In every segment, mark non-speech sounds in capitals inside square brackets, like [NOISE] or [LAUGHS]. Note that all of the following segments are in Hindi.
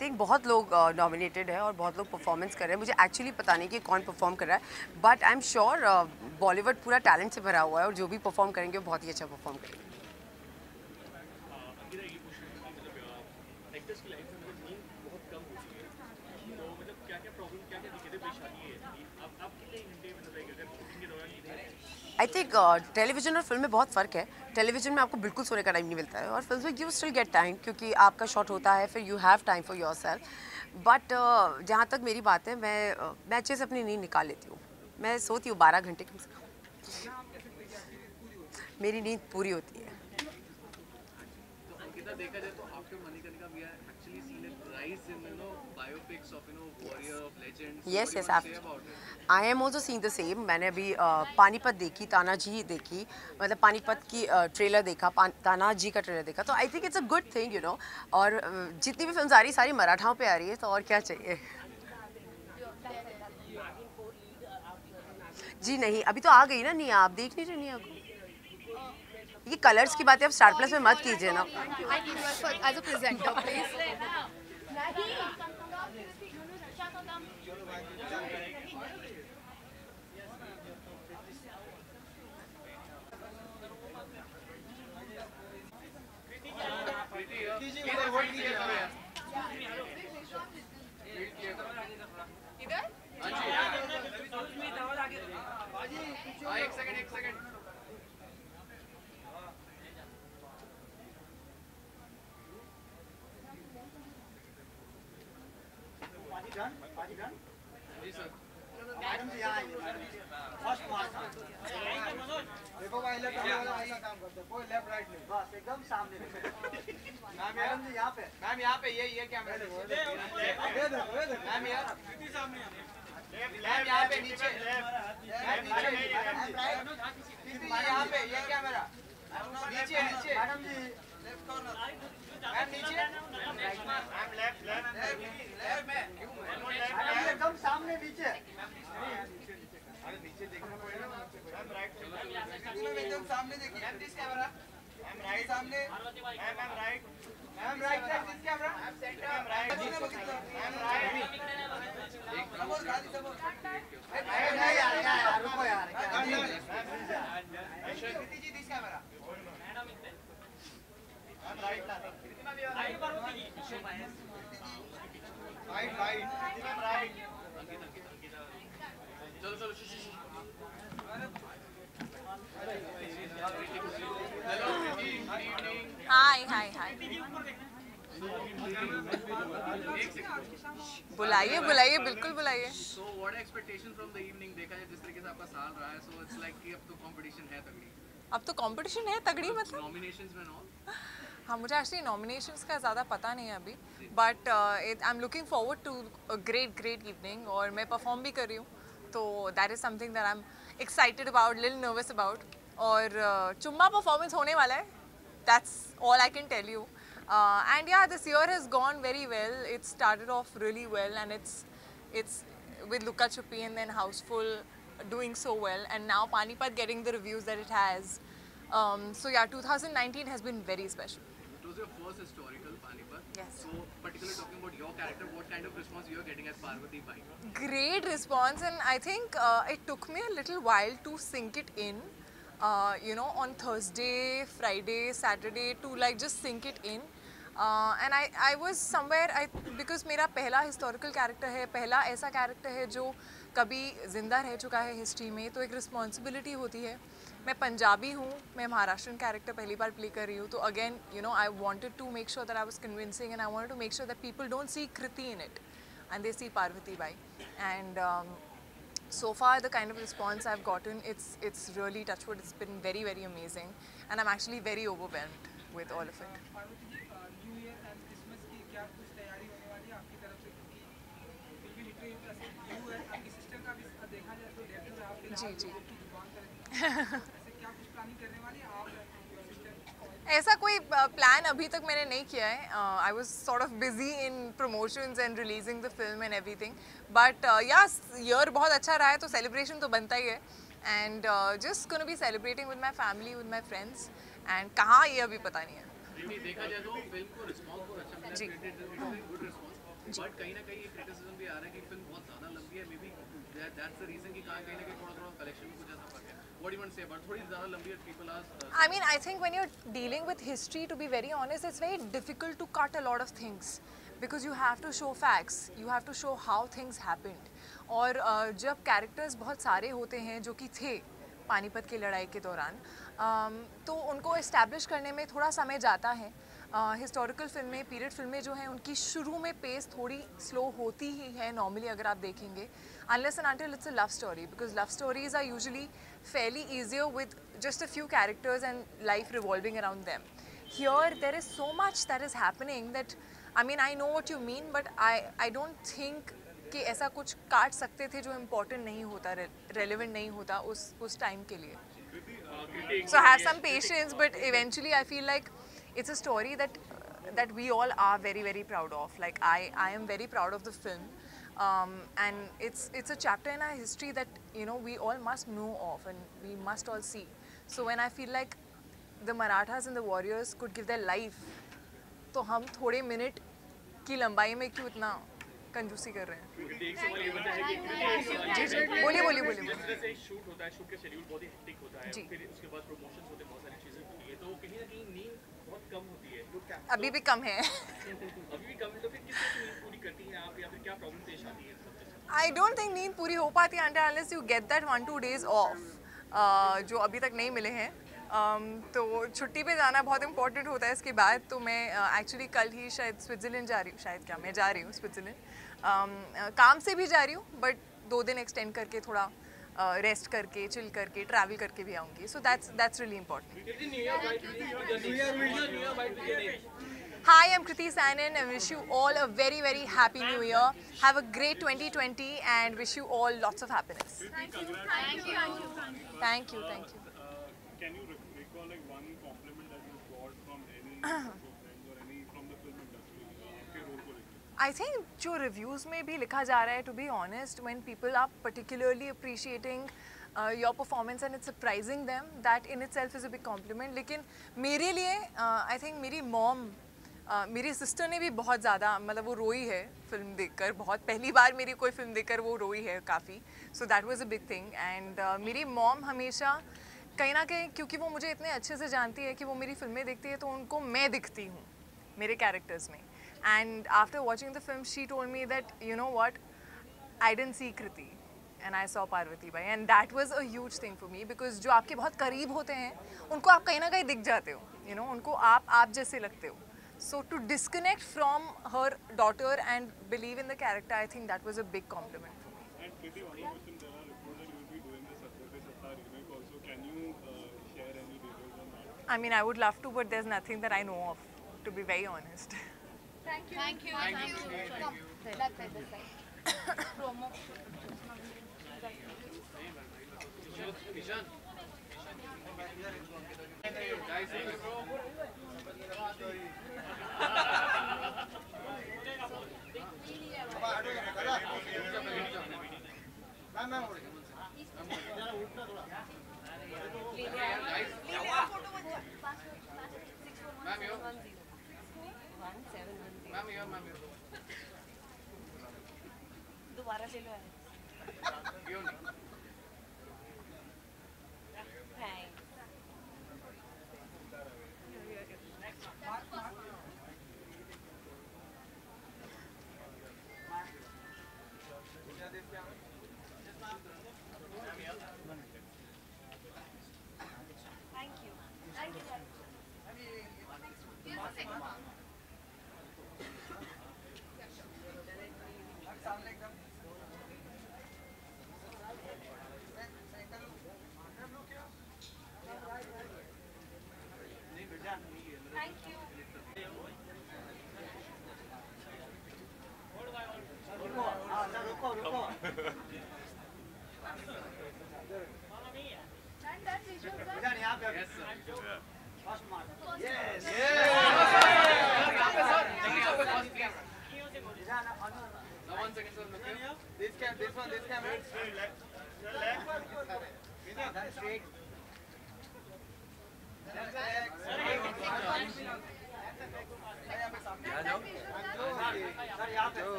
थिंक बहुत लोग नॉमिनेटेड है और बहुत लोग परफॉर्मेंस कर रहे हैं। मुझे एक्चुअली पता नहीं कि कौन परफॉर्म कर रहा है but I am sure Bollywood पूरा टैलेंट से भरा हुआ है और जो भी परफॉर्म करेंगे, वो बहुत ही अच्छा परफॉर्म करेंगे। आई थिंक टेलीविज़न और फ़िल्म में बहुत फ़र्क है। टेलीविज़न में आपको बिल्कुल सोने का टाइम नहीं मिलता है और फ़िल्म में यू स्टिल गेट टाइम क्योंकि आपका शॉट होता है फिर you have time for your self but जहाँ तक मेरी बात है मैं uh, मैं अच्छे से अपनी नींद निकाल लेती हूँ। मैं सोती हूँ बारह घंटे कम से कम। मेरी नींद पूरी होती है। तो अंकिता देखा जाए तो after Manikarnika we are actually seen a rise in you know biopics of you know warrior of legends So Yes, what do you yes, want to say absolutely. About it I am also seen the same मैंने अभी पानीपत देखी तानाजी देखी। मतलब पानीपत की ट्रेलर देखा पान, तानाजी का ट्रेलर देखा। तो I think it's a good thing you know और जितनी भी फ़िल्म आ रही सारी मराठाओं पे आ रही है तो और क्या चाहिए? जी नहीं अभी तो आ गई ना नहीं आप देख लीजिए नहीं को। ये कलर्स की बातें आप स्टार प्लस में मत कीजिए ना I need you for, as a presenter, please. हाँ एक सेकंड एक सेकंड जी सर देखो भाई लेफ़्ट वाला काम करते कोई लेफ़्ट राइट नहीं। बस एकदम सामने मैम यहाँ पे मैम यहाँ पे ये ये कैमरा मैम यार मैम यहाँ पे नीचे मैम नीचे नीचे यहाँ पे ये कैमरा नीचे नीचे मैडम जी मैम नीचे मैडम जी एकदम सामने नीचे एकदम सामने देखिए ma'am this camera ma'am right सामने ma'am ma'am right ma'am side this camera ma'am right ma'am this camera ma'am right right right ma'am right चलो चलो शी, शी, she. Hello Kriti good evening hi hi hi. बुलाइए बुलाइए बिल्कुल बुलाइए। So what expectation from the evening देखा जाए जिस तरीके से आपका साल रहा है सो इट्स लाइक कि अब तो कंपटीशन है तगड़ी। अब तो कंपटीशन है तगड़ी मतलब नॉमिनेशंस में नो हाँ मुझे एक्चुअली नॉमिनेशंस का ज़्यादा पता नहीं है अभी। But I am looking forward to great great evening और मैं परफॉर्म भी कर रही हूँ। तो that is something that I am excited about lil nervous about और uh, चुम्मा परफॉर्मेंस होने वाला है। that's all I can tell you. Uh, and yeah, this year has gone very well. It started off really well, and it's it's with Luka Chupi and then Houseful doing so well, and now Panipat getting the reviews that it has. Um, so yeah, 2019 has been very special. It was your first historical Panipat. Yes. So particularly talking about your character, what kind of response you are getting as Parvati Bai? Great response, and I think uh, it took me a little while to sink it in. You know on Thursday Friday Saturday to like just just it in and I I was somewhere I because मेरा पहला हिस्टोरिकल कैरेक्टर है, पहला ऐसा कैरेक्टर है जो कभी ज़िंदा रह चुका है हिस्ट्री में तो एक रिस्पॉन्सिबिलिटी होती है। मैं पंजाबी हूँ, मैं महाराष्ट्र कैरेक्टर पहली बार प्ले कर रही हूँ तो again you know I wanted to make sure that I was convincing and I want to make sure that people don't see Kriti in it and they see Parvati Bai and so far the kind of response I've gotten, it's it's really touchwood. It's been very very amazing, and I'm actually very overwhelmed with all of it. [LAUGHS] जी जी [LAUGHS] ऐसा कोई प्लान अभी तक मैंने नहीं किया है। I was sort of busy in promotions and releasing the film and everything but yeah year बहुत अच्छा रहा है तो सेलिब्रेशन तो बनता ही है। And just gonna be celebrating with my family with my friends and कहाँ ये अभी पता नहीं है। देखा जाए तो फ़िल्म को रिस्पांस बहुत अच्छा मिला जी। बट कहीं ना कहीं क्रिटिसिज्म भी आ रहा है कि फ़िल्म बहुत ज़्यादा लंबी है maybe that's the reason कि कहाँ कहीं ना कहीं थोड़ा थोड़ा कलेक्शन फ़र्क है व्हाट यू वांट से बट थोड़ी ज़्यादा लंबी है people are I mean, I think when you're dealing with history, to be very honest, it's very difficult to cut a lot of things because you have to show facts, you have to show how things happened. और uh, जब कैरेक्टर्स बहुत सारे होते हैं जो कि थे पानीपत की लड़ाई के दौरान um, तो उनको इस्टेब्लिश करने में थोड़ा समय जाता है हिस्टोरिकल फ़िल्में पीरियड फ़िल्में जो हैं उनकी शुरू में पेस थोड़ी स्लो होती ही है नॉर्मली अगर आप देखेंगे unless and until it's a love story because love stories are usually fairly easier with just a few characters and life revolving around them. Here there is so much that is happening that I mean I know what you mean but I I don't think कि ऐसा कुछ काट सकते थे जो इम्पोर्टेंट नहीं होता रेलिवेंट नहीं होता उस उस टाइम के लिए so have some patience but eventually i feel like it's a story that that we all are very very proud of like i i am very proud of the film um, and it's it's a chapter in our history that you know we all must know of and we must all see so when i feel like the marathas and the warriors could give their life तो हम थोड़े मिनट की लंबाई में क्यों इतना कंजूसी कर रहे हैं है है बोलिए बोलिए बोलिए शूट होता है शूट का शेड्यूल बहुत ही हेक्टिक होता है। फिर उसके बाद प्रमोशंस होते हैं बहुत सारी चीज़ें होती है तो कहीं ना कहीं नींद कम होती है अभी भी कम है। अभी भी कम है तो फिर नींद पूरी करती हैं आप या फिर क्या प्रॉब्लम पेश आती है? आई डोंट थिंक नींद पूरी हो पाती है unless you get that one two days off जो अभी तक नहीं मिले हैं। Um, तो छुट्टी पे जाना बहुत इंपॉर्टेंट होता है इसके बाद तो मैं एक्चुअली uh, कल ही शायद स्विट्ज़रलैंड जा रही हूँ शायद क्या मैं जा रही हूँ स्विट्ज़रलैंड um, uh, काम से भी जा रही हूँ बट दो दिन एक्सटेंड करके थोड़ा रेस्ट करके चिल करके ट्रैवल करके भी आऊँगी so that's that's really important Hi, I'm Kriti Sanan and wish you all a very, very happy new year. Have a great 2020 and wish you all lots of happiness. Thank you. Thank you. Thank you, thank you. Can you recall like one compliment that you got from any of your friends or any from the film industry uh, आपके रोल को थिंक जो रिव्यूज़ में भी लिखा जा रहा है to be honest when people are particularly appreciating your performance and and surprising them that in it self is a big compliment. लेकिन मेरे लिए uh, थिंक मेरी mom uh, मेरी सिस्टर ने भी बहुत ज़्यादा मतलब वो रोई है फ़िल्म देखकर। बहुत पहली बार मेरी कोई फ़िल्म देखकर वो रोई है काफ़ी। So that was a big thing and मेरी मॉम हमेशा कहीं ना कहीं क्योंकि वो मुझे इतने अच्छे से जानती है कि वो मेरी फ़िल्में देखती है तो उनको मैं दिखती हूँ मेरे कैरेक्टर्स में। And after watching the film she told me that you know what I didn't see Kriti and I saw Parvati Bai and that was a huge thing for me because जो आपके बहुत करीब होते हैं उनको आप कहीं ना कहीं दिख जाते हो यू you नो know, उनको आप आप जैसे लगते हो so to disconnect from her daughter and believe in the character I think that was a big compliment for me And Kriti, one more question. There are reports that you will be doing the Satyate Satta remake also. Can you uh, share any details on that? I mean, I would love to, but there's nothing that I know of, to be very honest. [LAUGHS] Thank you. Thank you. Thank you. Thank you. Thank you. Thank you. Promo. Ishan. Ishan. दोबारा ले लो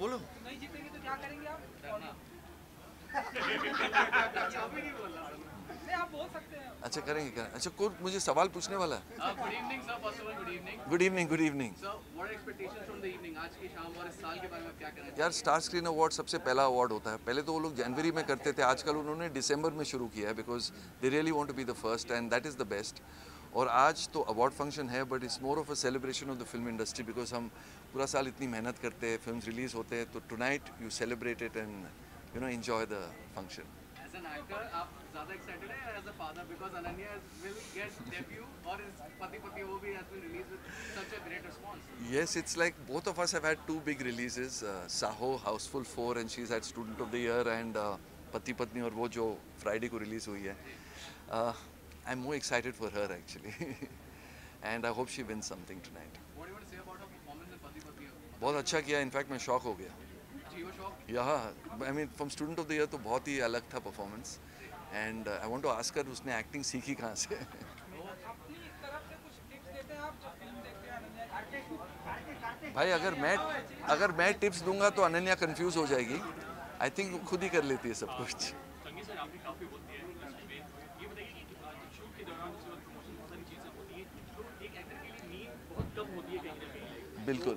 बोलो। नहीं जीतेंगे तो क्या करेंगे आप? अच्छा करेंगे करेंगे। अच्छा कोई मुझे सवाल पूछने वाला है? Good evening sir first of all good evening good evening good evening sir what expectations from the evening आज की शाम और इस साल के बारे में क्या कहना यार स्टार स्क्रीन अवार्ड सबसे पहला अवार्ड होता है। पहले तो वो लोग जनवरी में करते थे आजकल उन्होंने दिसंबर में शुरू किया है because they really want to be the first and that is the best और आज तो अवार्ड फ़ंक्शन है but it's more of a celebration of the film industry because हम पूरा साल इतनी मेहनत करते हैं फ़िल्म रिलीज़ होते हैं तो tonight you celebrate it and you know enjoy the function as an actor आप ज़्यादा excited as father because Ananya will get debut और इस पति पति वो भी has been release with such great response Yes, it's like both of us have had two big releases. Uh, Saho, Houseful 4 and she's had Student of the Year and uh, Pati Patni और वो जो Friday को release हुई है. Uh, I'm more excited for her actually. [LAUGHS] and I hope she wins something tonight. What do you want to say about her performance in पति पति बहुत अच्छा किया इनफैक्ट मैं शॉक हो गया। जी वो शॉक यहाँ I mean from Student of the Year तो बहुत ही अलग था performance and I want to ask कर उसने एक्टिंग सीखी कहाँ से? [LAUGHS] हैं हैं? भाई अगर मैं अगर मैं टिप्स दूँगा तो अनन्या कंफ्यूज हो जाएगी। आई थिंक खुद ही कर लेती है सब कुछ संगीत सर आपकी काफ़ी होती है इंडस्ट्री में ये बताइए कि अ, जब शूट के दौरान उसके बाद प्रमोशन बहुत सारी चीज़ें होती हैं तो एक एक्टर के लिए नींद बहुत कम होती है कहीं ना कहीं बिल्कुल क्या क्या उसकी साइड इफेक्ट्स क्या होते हैं किस तरह से आपकी नींद पूरी होती है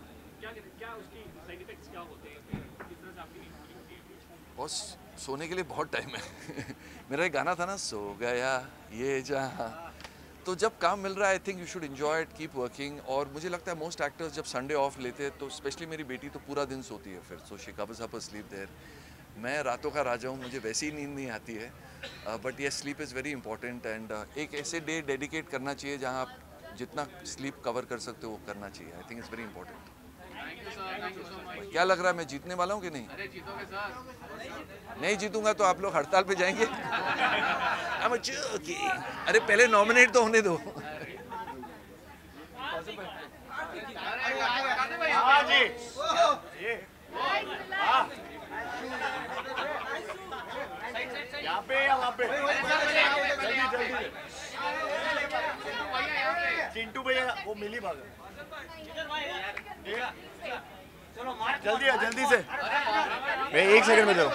बहुत सोने के लिए बहुत टाइम है। [LAUGHS] मेरा एक गाना था ना सो गया ये जहाँ। तो जब काम मिल रहा है I think you should enjoy it keep working और मुझे लगता है मोस्ट एक्टर्स जब संडे ऑफ़ लेते हैं तो स्पेशली मेरी बेटी तो पूरा दिन सोती है फिर। So she covers up sleep there मैं रातों का राजा हूँ मुझे वैसी ही नींद नहीं आती है। बट ये sleep is very important and एक ऐसे डे डेडिकेट करना चाहिए जहाँ आप जितना स्लीप कवर कर सकते हो वो करना चाहिए। I think it's very important thank you sir thank you so much क्या लग रहा है मैं जीतने वाला हूँ कि नहीं? अरे जीतोगे सर नहीं जीतूँगा तो आप लोग हड़ताल पे जाएँगे. [LAUGHS] अरे पहले नॉमिनेट तो होने दो। चिंटू भैया वो मिली भागा। जल्दी आ जल्दी से। मैं एक सेकंड में सामने।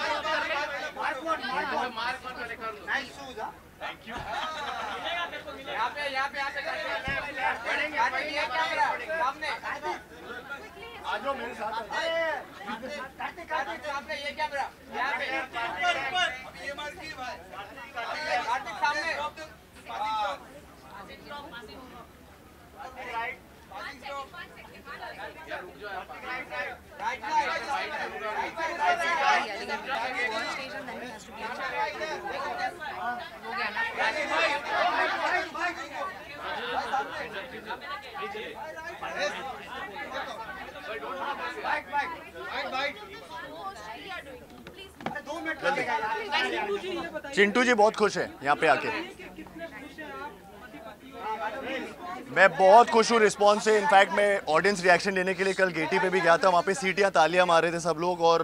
चिंटू जी बहुत खुश है यहाँ पे आके कितने खुश हैं आप पति पति हो मैं बहुत खुश हूँ रिस्पॉन्स से। इनफैक्ट मैं ऑडियंस रिएक्शन लेने के लिए कल गेटी पे भी गया था। वहाँ पे सीटियाँ तालियाँ मार रहे थे सब लोग और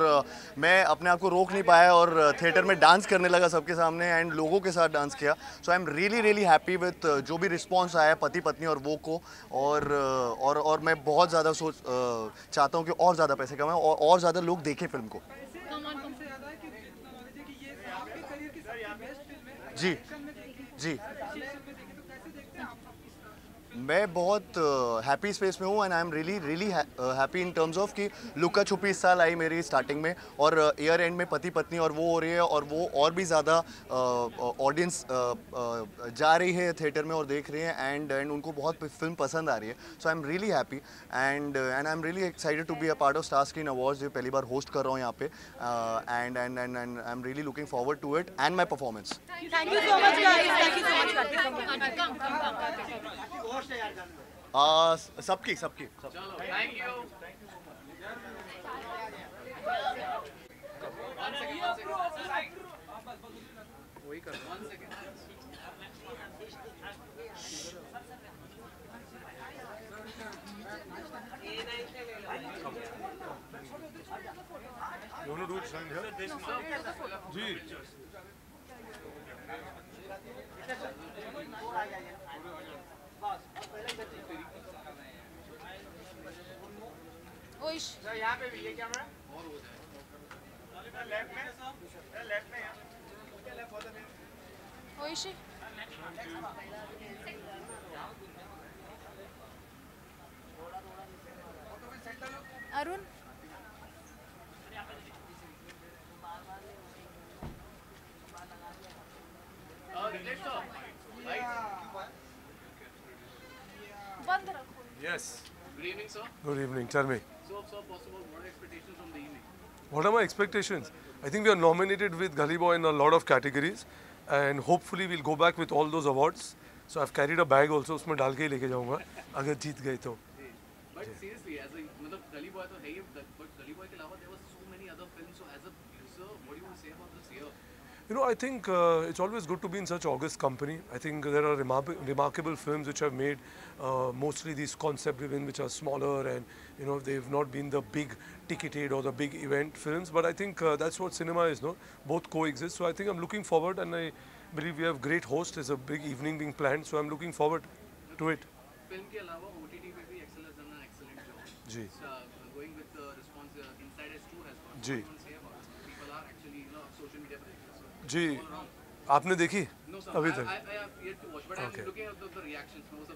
मैं अपने आप को रोक नहीं पाया और थिएटर में डांस करने लगा सबके सामने एंड लोगों के साथ डांस किया। So I am really really happy with जो भी रिस्पॉन्स आया पति पत्नी और वो को। और और और मैं बहुत ज़्यादा सोच चाहता हूँ कि और ज़्यादा पैसे कमाएँ और, और ज़्यादा लोग देखें फ़िल्म को। जी। जी। में बहुत हैप्पी स्पेस में हूँ and I am really really happy in terms of कि लुका छुपी इस साल आई मेरी स्टार्टिंग में और ईयर एंड में पति पत्नी और वो हो रही है और वो और भी ज़्यादा ऑडियंस जा रही है थिएटर में और देख रही है एंड एंड उनको बहुत फ़िल्म पसंद आ रही है। So I am really happy and and I am really excited to be a part of Star Screen Awards जो पहली बार होस्ट कर रहा हूँ यहाँ पे and and and and I am really looking forward to it and my performance Thank you so much, guys. Thank you so Uh, सबकी सबकी थैंक यू सर यहाँ पे भी ये कैमरा लेफ़्ट में लेफ़्ट में राइट बंद रखो। Yes. Good evening sir Good evening. Tell me. So, so possible, what are expectations from the evening? What are my expectations? I think we are nominated with Gully Boy in a lot of categories, and hopefully we'll go back with all those awards. So I've carried a bag also. उसमें डाल के ही लेके जाऊँगा अगर जीत गए तो. But seriously, as a मतलब Gully Boy तो है ही You know, I think uh, it's always good to be in such august company. I think there are remar remarkable films which have made uh, mostly these concept-driven, which are smaller and, you know, they've not been the big ticketed or the big event films. But I think uh, that's what cinema is, no? Both coexist. So I think I'm looking forward and I believe we have great host. There's a big evening being planned. So I'm looking forward to it. Film ke alawa, OTT pe bhi Excel has done an excellent job. Ji. So, uh, going with the response, uh, 2 has gone. Ji. जी आपने देखी? अभी तक? Okay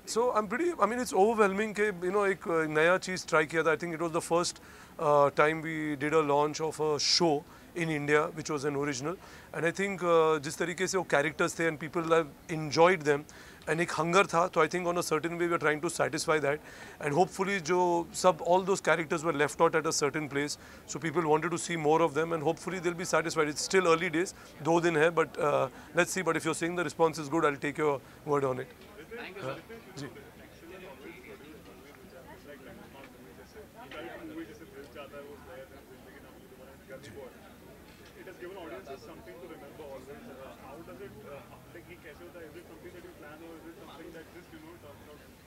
so I am I mean it's overwhelming के यू नो एक नया चीज़ ट्राई किया था. I think it was the first time we did a launch of a show in India which was an original and I think जिस तरीके से वो कैरेक्टर्स थे and people have enjoyed them and एक हंगर था तो I think on a certain way we are trying to satisfy that and hopefully जो सब all those characters were left out at a certain place so people wanted to see more of them and hopefully they'll be satisfied it's still early days though दिन है but let's see but if you sing the response is good I take your word on it ji.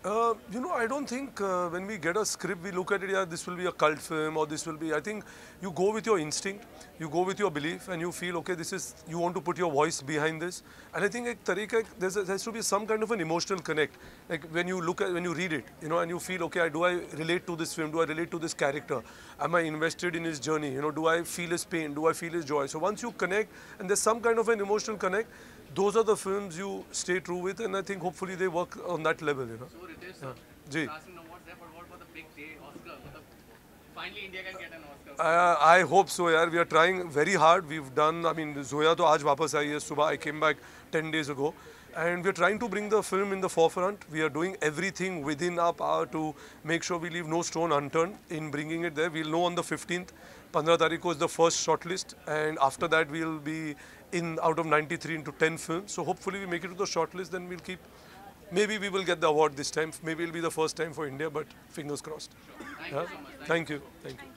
Uh, you know, I don't think uh, when we get a script, we look at it, yeah, this will be a cult film or this will be. I think you go with your instinct, you go with your belief, and you feel, okay, this is, you want to put your voice behind this. And I think ek tarika, there's a, there has to be some kind of an emotional connect. Like when you look at, when you read it, you know, and you feel, okay, do I relate to this film? Do I relate to this character? Am I invested in his journey? You know, do I feel his pain? Do I feel his joy? So once you connect, and there's some kind of an emotional connect, those are the films you stay true with, and I think hopefully they work on that level, you know. So Ritesh, yeah. Ji. what's there, but what the big day, Oscar? Finally, India can get an Oscar. I, I hope so, yaar. We are trying very hard. We've done, I mean, Zoya to aaj wapas aayi subah. I came back 10 days ago. And we're trying to bring the film in the forefront. We are doing everything within our power to make sure we leave no stone unturned in bringing it there. We'll know on the 15th. 15 tarikh is the first shortlist. And after that, we'll be in out of 93 into 10 films. So hopefully we make it to the shortlist. Then we'll keep. Maybe we will get the award this time. Maybe it'll be the first time for India, but fingers crossed. Thank Yeah? you so much. Thank you. Thank you.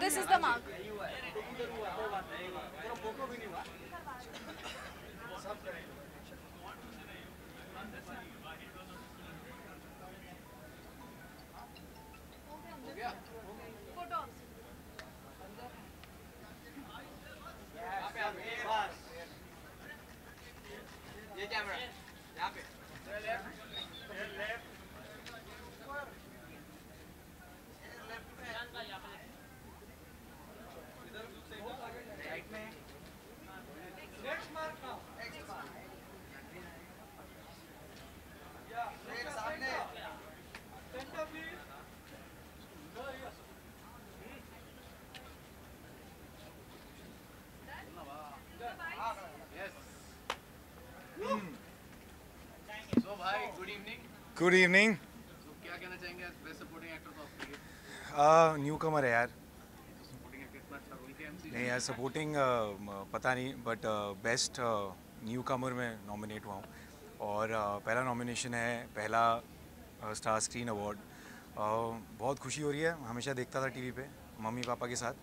This is the mark. Good evening तो क्या कहना चाहेंगे आज बेस्ट सपोर्टिंग एक्टर तो आपके लिए? न्यू कमर है यार। इतना अच्छा नहीं यार सपोर्टिंग पता नहीं बट बेस्ट न्यू कमर में नॉमिनेट हुआ हूँ। और uh, पहला नॉमिनेशन है पहला स्टार स्क्रीन अवार्ड बहुत खुशी हो रही है हमेशा देखता था टीवी पे मम्मी पापा के साथ।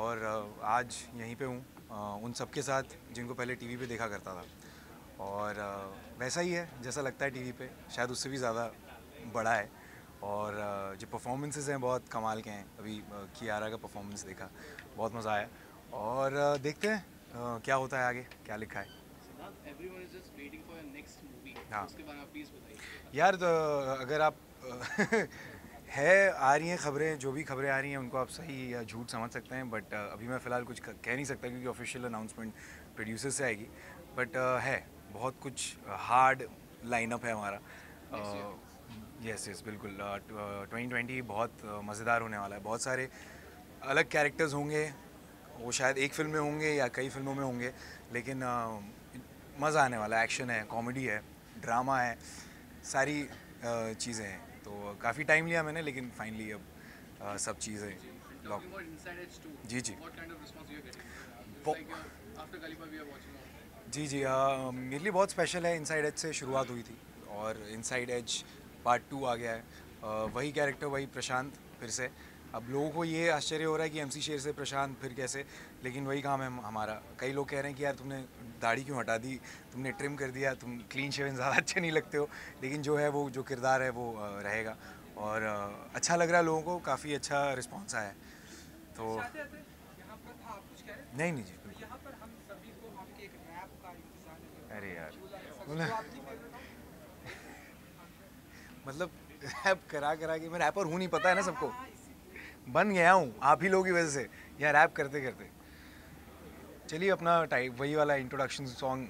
और uh, आज यहीं पे हूँ uh, उन सब के साथ जिनको पहले टीवी पे देखा करता था। और uh, वैसा ही है जैसा लगता है टीवी पे। शायद उससे भी ज़्यादा बड़ा है। और जो परफॉर्मेंसेज हैं बहुत कमाल के हैं। अभी कियारा का परफॉर्मेंस देखा। बहुत मज़ा आया। और देखते हैं क्या होता है आगे क्या लिखा है। हाँ। यार तो अगर आप [LAUGHS] है आ रही हैं खबरें जो भी खबरें आ रही हैं उनको आप सही या झूठ समझ सकते हैं। बट अभी मैं फ़िलहाल कुछ कह नहीं सकता क्योंकि ऑफिशियल अनाउंसमेंट प्रोड्यूसर से आएगी। बट है। बहुत कुछ हार्ड लाइनअप है हमारा। यस यस बिल्कुल। ट्वेंटी ट्वेंटी बहुत मज़ेदार होने वाला है। बहुत सारे अलग कैरेक्टर्स होंगे वो शायद एक फ़िल्म में होंगे या कई फ़िल्मों में होंगे लेकिन मज़ा आने वाला एक्शन है कॉमेडी है ड्रामा है सारी चीज़ें हैं। तो काफ़ी टाइम लिया मैंने लेकिन फाइनली अब सब चीज़ें lock talking about Inside Edge 2 जी, जी। जी जी अ, मेरे लिए बहुत स्पेशल है इनसाइड एज से शुरुआत हुई थी और इनसाइड एज पार्ट टू आ गया है। अ, वही कैरेक्टर वही प्रशांत फिर से। अब लोगों को ये आश्चर्य हो रहा है कि एमसी शेर से प्रशांत फिर कैसे लेकिन वही काम है हमारा। कई लोग कह रहे हैं कि यार तुमने दाढ़ी क्यों हटा दी? तुमने ट्रिम कर दिया तुम क्लीन शेवन ज़्यादा [LAUGHS] अच्छे नहीं लगते हो। लेकिन जो है वो जो किरदार है वो रहेगा। और अच्छा लग रहा है लोगों को काफ़ी अच्छा रिस्पॉन्स आया है। तो हाँ? नहीं नहीं जी तो यहाँ पर हम सभी को आपके एक रैप का इंतज़ार है अरे यार जो बोला- आपकी favorite हो? मतलब रैप करा करा के, मैं रैपर हूँ नहीं, पता है ना सबको? बन गया हूँ, आप ही लोगों की वजह से। यहाँ रैप करते करते चलिए अपना टाइप वही वाला इंट्रोडक्शन सॉन्ग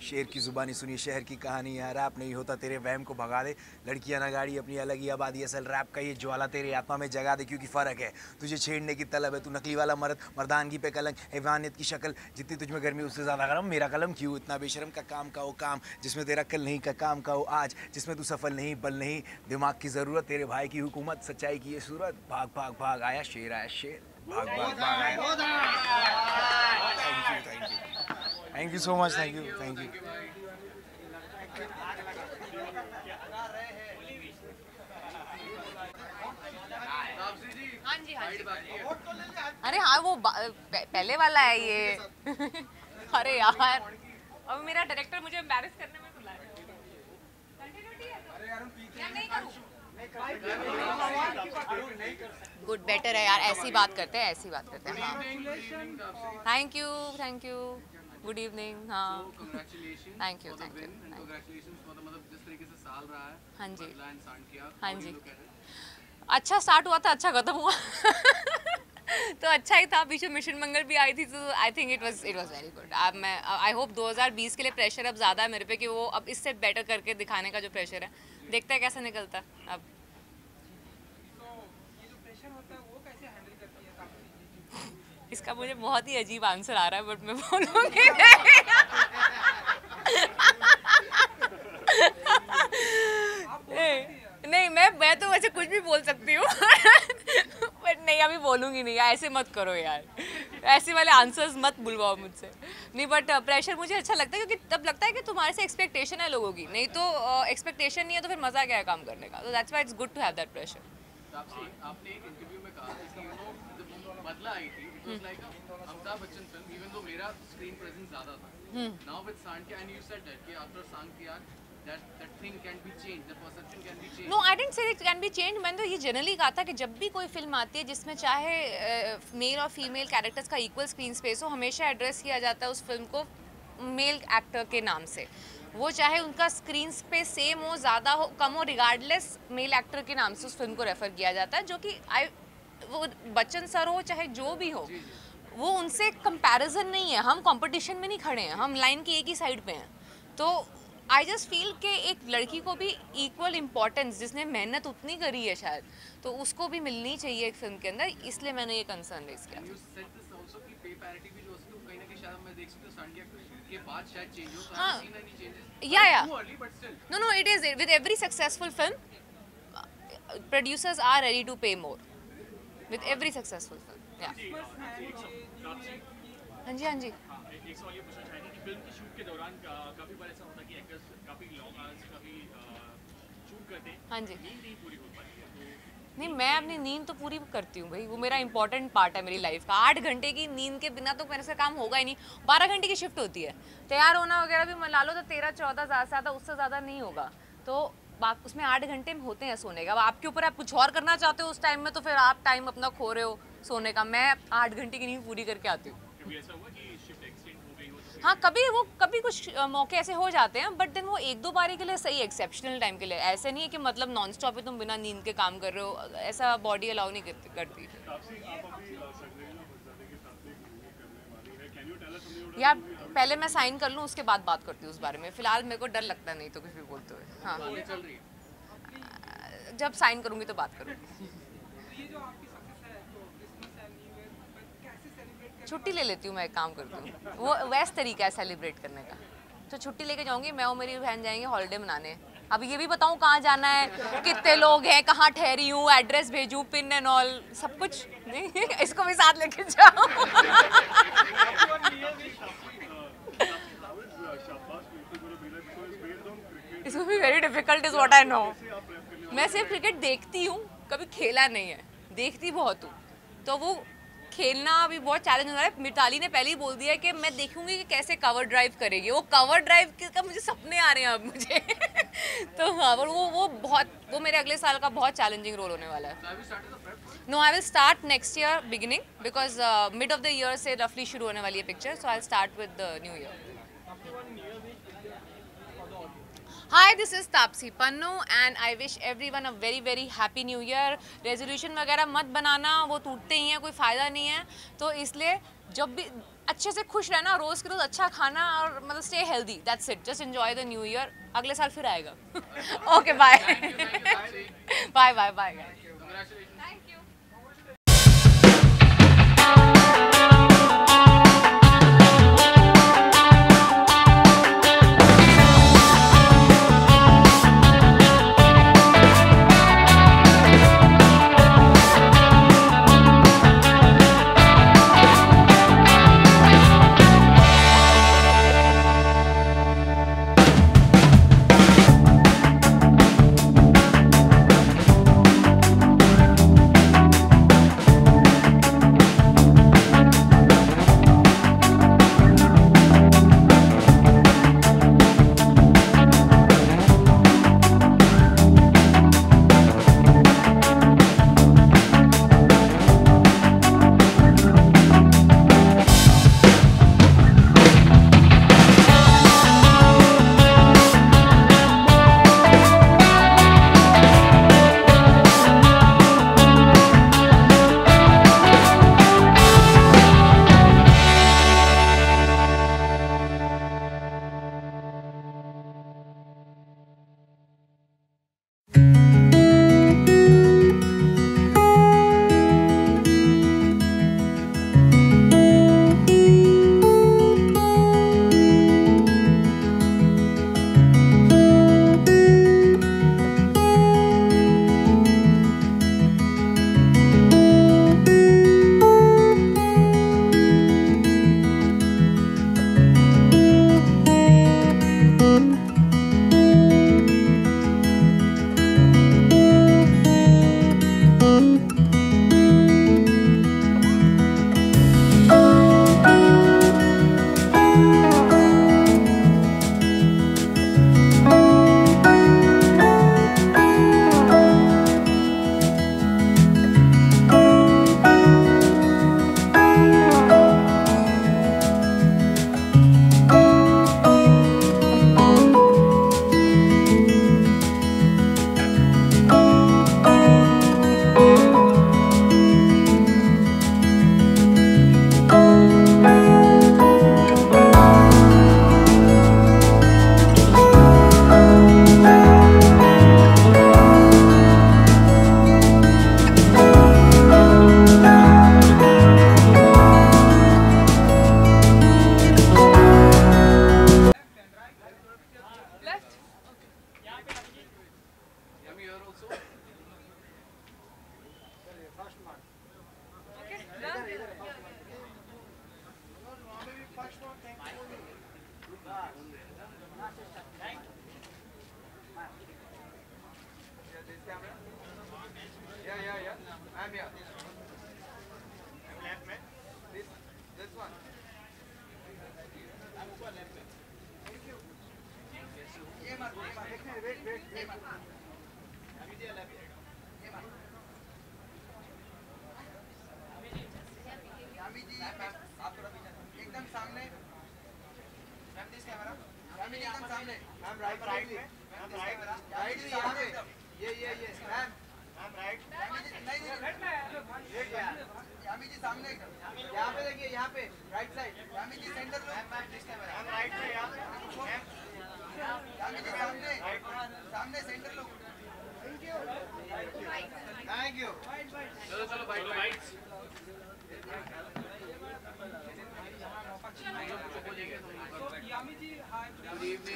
शेर की ज़ुबानी सुनिए, शहर की कहानी है। रैप नहीं होता, तेरे वहम को भगा दे। लड़कियाँ ना गाड़ी, अपनी अलग ही आबादी। असल रैप का ये ज्वाला तेरे आत्मा में जगा दे, क्योंकि फ़र्क है। तुझे छेड़ने की तलब है, तू नकली वाला मर्द, मर्दानगी पे कलंक, हैवानियत की शक्ल। जितनी तुझ में गर्मी, उससे ज़्यादा गर्म। मेरा कलम क्यों? इतना बेशरम का काम का वो काम, जिसमें तेरा कल नहीं का काम का वो आज, जिसमें तू सफल नहीं, बल नहीं। दिमाग की ज़रूरत, तेरे भाई की हुकूमत, सच्चाई की ये सूरत। भाग भाग भाग, आया शेर आया शेर। भाग भाग भाग, आया। Thank you so much thank you thank you अरे हाँ वो पहले वाला है ये। [LAUGHS] अरे यार। अब मेरा डायरेक्टर मुझे एम्बैरेस करने में बुला गुड बेटर है यार। ऐसी बात करते हैं, ऐसी बात करते हाँ। Thank you thank you good evening हाँ। तरीके से साल रहा है हाँ जी। हाँ जी। अच्छा स्टार्ट हुआ था अच्छा खत्म हुआ। [LAUGHS] तो अच्छा ही था बीच में मिशन मंगल भी आई थी तो I think it was it was very good अब मैं आई होप 2020 के लिए प्रेशर अब ज़्यादा है मेरे पे कि वो अब इससे बेटर करके दिखाने का जो प्रेशर है। देखते हैं कैसा निकलता है अब तो ये जो प्रेशर होता है वो कैसे हैंडल करती है तापसी जी इसका मुझे बहुत ही अजीब आंसर आ रहा है बट मैं बोलूँगी नहीं। नहीं मैं मैं तो वैसे कुछ भी बोल सकती हूँ। बट नहीं अभी बोलूँगी नहीं ऐसे मत करो यार। ऐसे वाले आंसर्स मत बुलवाओ मुझसे। नहीं बट प्रेशर मुझे अच्छा लगता है क्योंकि तब लगता है कि तुम्हारे से एक्सपेक्टेशन है लोगों की। नहीं तो एक्सपेक्टेशन uh, नहीं है तो फिर मज़ा क्या है काम करने का? तो that's why it's good to have that pressure आपने एक इंटरव्यू में कहा नो जब बदला आई थी। मेरा ज़्यादा था कि that that thing can be changed the perception can be changed. मैंने तो ये जनरली कहा था कि जब भी कोई फ़िल्म आती है जिसमें चाहे मेल और फीमेल कैरेक्टर्स का इक्वल स्क्रीन स्पेस हो हमेशा एड्रेस किया जाता है उस फ़िल्म को मेल एक्टर के नाम से। वो चाहे उनका स्क्रीन स्पेस सेम हो ज़्यादा हो कम हो रिगार्डलेस मेल एक्टर के नाम से उस फ़िल्म को रेफर किया जाता है जो कि आई वो बच्चन सर हो चाहे जो भी हो वो उनसे कंपैरिजन नहीं है हम कंपटीशन में नहीं खड़े हैं हम लाइन की एक ही साइड पे हैं तो आई जस्ट फील कि एक लड़की को भी इक्वल इम्पोर्टेंस जिसने मेहनत उतनी करी है शायद तो उसको भी मिलनी चाहिए एक फ़िल्म के अंदर इसलिए मैंने ये कंसर्न रेज किया पे उसको कहीं ना कहीं शायद मैं देख सकता सान के के बाद शायद change. Seen any changes Yeah, yeah. too early but still No, no, it is. With every successful film, uh, producers are ready to pay more. With every successful film. Yeah. हाँ जी हाँ जी हाँ, फ़िल्म जी। नहीं मैं अपनी नींद तो पूरी करती हूँ भाई वो मेरा इंपॉर्टेंट पार्ट है मेरी लाइफ का आठ घंटे की नींद के बिना तो मेरे से काम होगा ही नहीं बारह घंटे की शिफ्ट होती है तैयार होना वगैरह भी मैं ला तो तेरह चौदह ज़्यादा से ज़्यादा उससे ज़्यादा नहीं होगा तो उसमें आठ घंटे में होते हैं सोने का। अब आपके ऊपर आप कुछ और करना चाहते हो उस टाइम में तो फिर आप टाइम अपना खो रहे हो सोने का। मैं आठ घंटे की नींद पूरी करके आती हूँ। तो हाँ कभी वो कभी कुछ मौके ऐसे हो जाते हैं बट देन वो एक दो बारी के लिए सही एक्सेप्शनल टाइम के लिए। ऐसे नहीं है कि मतलब नॉन स्टॉप ही तुम बिना नींद के काम कर रहे हो। ऐसा बॉडी अलाउ नहीं करती या पहले मैं साइन कर लूँ उसके बाद बात करती हूँ उस बारे में। फ़िलहाल मेरे को डर लगता नहीं तो कुछ भी बोलते हुए। हाँ। जब साइन करूँगी तो बात करूँगी। तो कर छुट्टी ले लेती हूँ मैं एक काम करती हूँ। वो वैस तरीका है सेलिब्रेट करने का। तो छुट्टी लेके जाऊँगी मैं और मेरी बहन जाएँगे हॉलीडे मनाने। अब ये भी बताऊँ कहाँ जाना है कितने लोग हैं कहाँ ठहरी हूँ एड्रेस भेजूँ पिन एंड ऑल सब कुछ? नहीं इसको भी साथ लेके जाओ [LAUGHS] [LAUGHS] इसको भी very difficult is what I know मैं सिर्फ़ क्रिकेट देखती हूँ, कभी खेला नहीं है। देखती बहुत हूँ। तो वो खेलना अभी बहुत चैलेंज हो रहा है। मिताली ने पहले ही बोल दिया है कि मैं देखूँगी कि कैसे कवर ड्राइव करेगी। वो कवर ड्राइव का मुझे सपने आ रहे हैं अब मुझे। [LAUGHS] तो हाँ वो वो बहुत, वो मेरे अगले साल का बहुत चैलेंजिंग रोल होने वाला है। No I will start next year beginning because mid of the year से रफली शुरू होने वाली है picture so I start with new year Hi, is Taapsee Pannu and I wish everyone a very very happy new year resolution वगैरह मत बनाना वो टूटते ही हैं कोई फ़ायदा नहीं है। तो इसलिए जब भी अच्छे से खुश रहना रोज़ के रोज़ अच्छा खाना और मतलब stay healthy that's it just enjoy the new year अगले साल फिर आएगा। Okay bye bye bye bye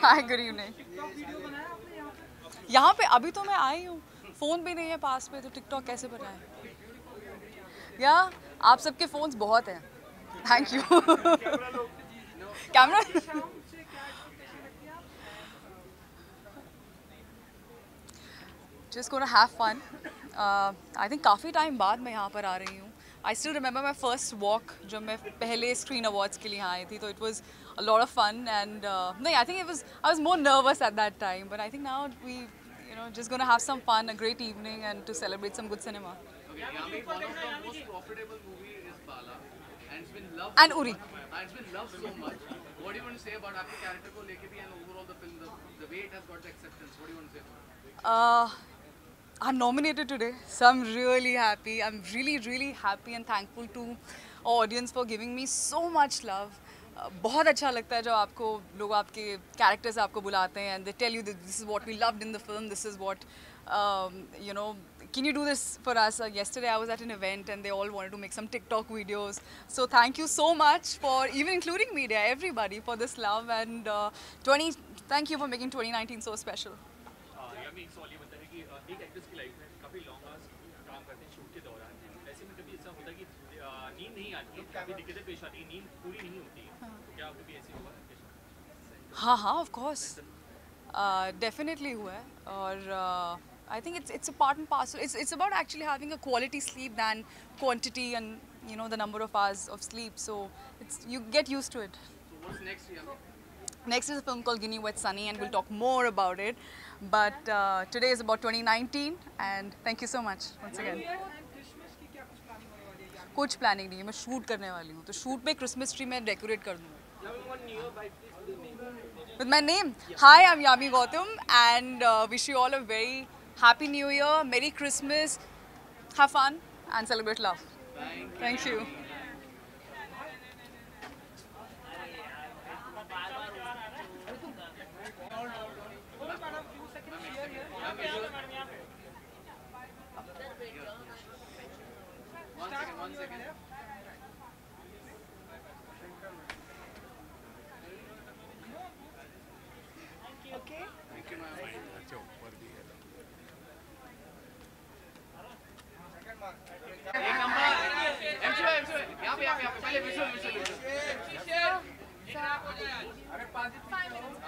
hi good evening यहाँ पे अभी तो मैं आई हूँ। फ़ोन भी नहीं है पास में तो टिकटॉक कैसे बनाए या आप सबके फ़ोन्स बहुत हैं। Thank you camera going to have fun. Uh, काफ़ी टाइम बाद मैं यहाँ पर आ रही हूँ। I still remember my first walk जब मैं पहले स्क्रीन अवार्ड्स के लिए यहाँ आई थी तो it was a lot of fun and uh, no, I think it was I was more nervous at that time but I think now we you know just gonna have some fun a great evening and to celebrate some good cinema Okay, Yami, one of the most profitable movie is Bala, and it's been loved. And Uri. And it's been loved so much. What do you want to say about आपके character को लेके भी and overall the film, the, the way it has got the acceptance? What do you want to say about it? Uh, I'm nominated today, so I'm really happy. I'm really, really happy and thankful to audience for giving me so much love. बहुत अच्छा लगता है जब आपको, लोग आपके कैरेक्टर्स आपको बुलाते हैं and they tell you this is what we loved in the film this is what you know can you do this for us yesterday I was at an event and they all want to make some TikTok videos so thank you so much for even including media everybody for this love and twenty thank you for making twenty nineteen so special हाँ हाँ ऑफ़ कोर्स डेफिनेटली हुआ है और I think it's it's a part and pass it's it's about actually having a quality sleep than quantity and you know the number of hours of sleep so it's you get used to it next is film call Ginny with Sunny and will talk more about it but today is about twenty nineteen and thank you so much once again कुछ प्लानिंग नहीं है मैं शूट करने वाली हूँ। तो शूट में क्रिसमस ट्री में डेकोरेट कर दूँगा। With my name. Hi, I'm Yami Gautam and uh, wish you all a very happy new year, Merry Christmas, have fun and celebrate love. Thank you. One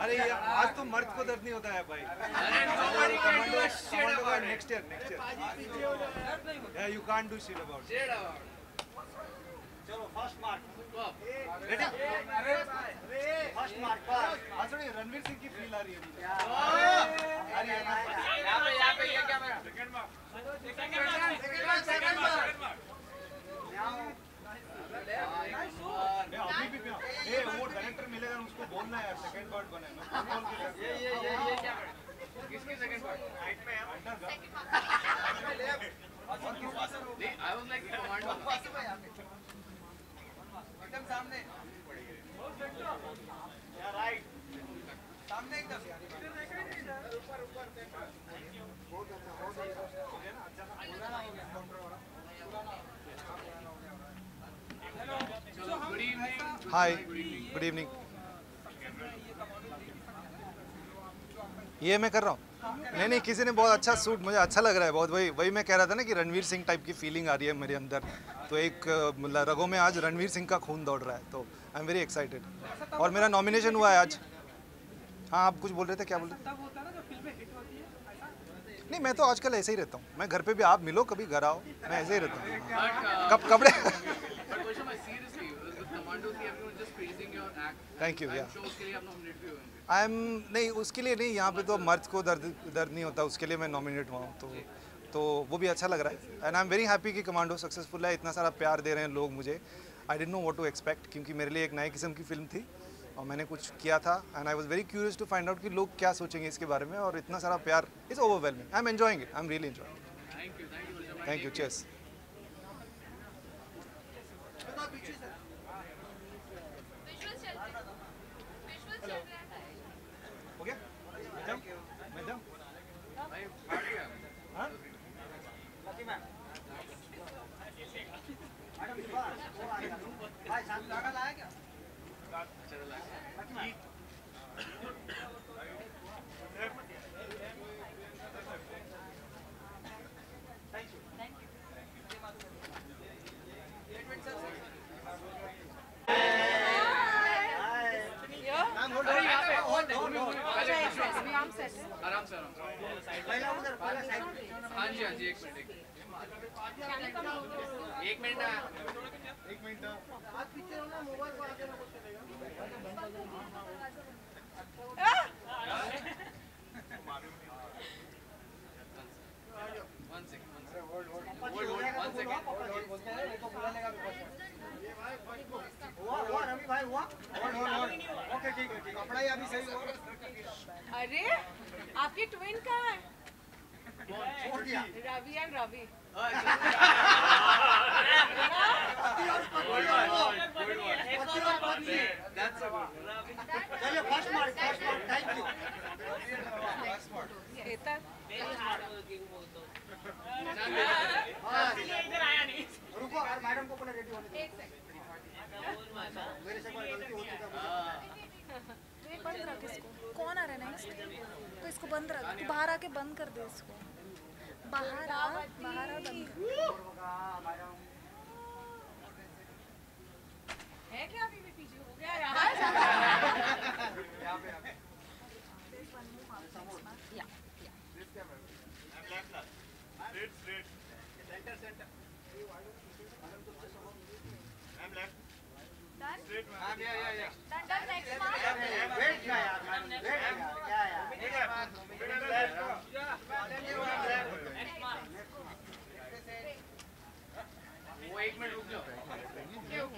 अरे ये आज तो मर्द को दर्द नहीं होता है भाई. Next year next year you can't do shit about. चलो first mark first mark Ranveer Singh की फील आ रही है मुझे। अरे यहाँ पे यहाँ पे ये camera second mark second mark second mark अभी भी ए वो डायरेक्टर मिलेगा उसको बोलना है सेकंड पार्ट बने ना बोल के ये ये ये ये क्या किसकी सेकंड पार्ट राइट पे है अंडर नहीं आई वाज लाइक कमांडो एकदम सामने। या राइट सामने एकदम। ऊपर ऊपर बहुत अच्छा बहुत good evening hi good evening ये मैं कर रहा हूँ। नहीं नहीं, किसी ने बहुत अच्छा सूट मुझे अच्छा लग रहा है, बहुत। वही वही मैं कह रहा था ना कि रणवीर सिंह टाइप की फीलिंग आ रही है मेरे अंदर। तो एक मतलब रगों में आज रणवीर सिंह का खून दौड़ रहा है तो आई एम वेरी एक्साइटेड और मेरा नॉमिनेशन हुआ है आज। हाँ आप कुछ बोल रहे थे, क्या बोल रहे थे? नहीं, मैं तो आजकल ऐसे ही रहता हूँ। मैं घर पे भी आप मिलो, कभी घर आओ, मैं ऐसे ही रहता हूँ। कब कपड़े but you seriously, with Commando 3, everyone just praising your act. Thank you, I'm yeah. sure उसके लिए आप nominate भी होंगे. आई एम नहीं उसके लिए नहीं यहाँ पे तो मर्द को दर्द दर्द नहीं होता उसके लिए मैं नॉमिनेट हुआ हूँ तो तो वो भी अच्छा लग रहा है। And I am very happy कि कमांडो सक्सेसफुल है इतना सारा प्यार दे रहे हैं लोग मुझे। I don't know what to expect क्योंकि मेरे लिए एक नए किस्म की फ़िल्म थी और मैंने कुछ किया था। And I was very curious to find out कि लोग क्या सोचेंगे इसके बारे में और इतना सारा प्यार is overwhelming I am enjoying it I am really you, thank you chess हो गया मैं जाऊँ मैं जाऊँ भाई, बैठ गया. हाँ लकी मैम मैडम वो आएगा भाई साथ लगा लाया क्या lucky ma'am thank you thank you ma'am hold अरे यहाँ पे. होल्ड होल्ड अरे, विश्वास. आराम से आराम से पहला उधर पहला साइड हाँ जी हाँ जी एक मिनट एक मिनट. एक मिनट ना. एक मिनट आप पीछे हो ना मोबाइल को आगे ना कुछ One second, one second. Hold hold Hold, hold, one second. बोलते हैं नहीं तो बुला लेगा हुआ हुआ रवि भाई हुआ होल्ड होल्ड होल्ड ओके ठीक है ठीक है कपड़ा ही अभी सही हुआ अरे आपकी ट्विन कहाँ है? को कौन आ रहा है तो इसको बंद रख। तू बाहर आके बंद कर दे इसको। बाहर आ बाहर आ है क्या अभी भी पीछे हो गया यार यहाँ पे यहाँ पे Straight, straight. Centre centre ma'am left Straight, ma'am या या या डन डन नेक्स्ट वेट क्या यार मैम वेट यार क्या यार वो एक मिनट रुक जाओ.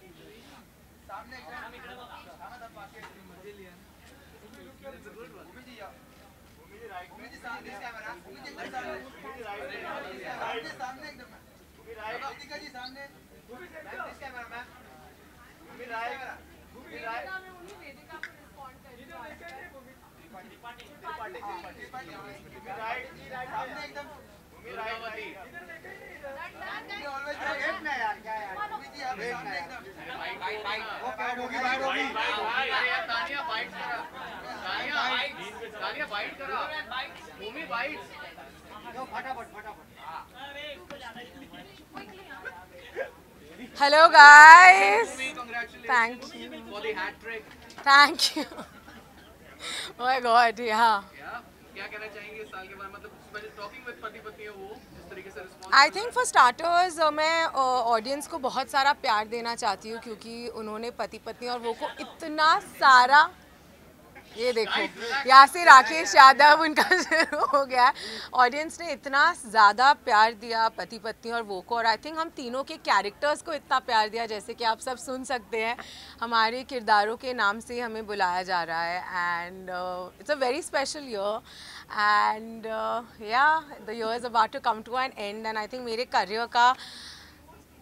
सामने खाना दबा के मज़े लिया भूमि जी आओ भूमि जी राइट भूमि जी सामने कैमरा भूमि जी एकदम सामने भूमि जी राइट सामने सामने एकदम भूमि राइट वेदिका जी सामने ma'am this camera ma'am Bhumi right Bhumi right सामने एकदम Bhumi right Bhumi always right ना यार क्या यार ओके होगी बाइट होगी अरे यार तानिया बाइट करा. तानिया तानिया बाइट करा. भूमि बाइट. जाओ फटाफट फटाफट hello guys Congratulations Thank you. for the hat trick. Thank you my god yeah Yeah. क्या कहना चाहेंगे साल के बारे मतलब टॉकिंग विद पति पत्नी है वो जिस तरीके से response I think for starters मैं ऑडियंस को बहुत सारा प्यार देना चाहती हूँ क्योंकि उन्होंने पति पत्नी और वो को इतना सारा ये देखो यहाँ से राकेश यादव, उनका [LAUGHS] शुरू हो गया ऑडियंस ने इतना ज़्यादा प्यार दिया पति पत्नी और वो को, और आई थिंक हम तीनों के कैरेक्टर्स को इतना प्यार दिया, जैसे कि आप सब सुन सकते हैं। हमारे किरदारों के नाम से हमें बुलाया जा रहा है and it's a very special year and yeah the year is about to come to an end and I think मेरे करियर का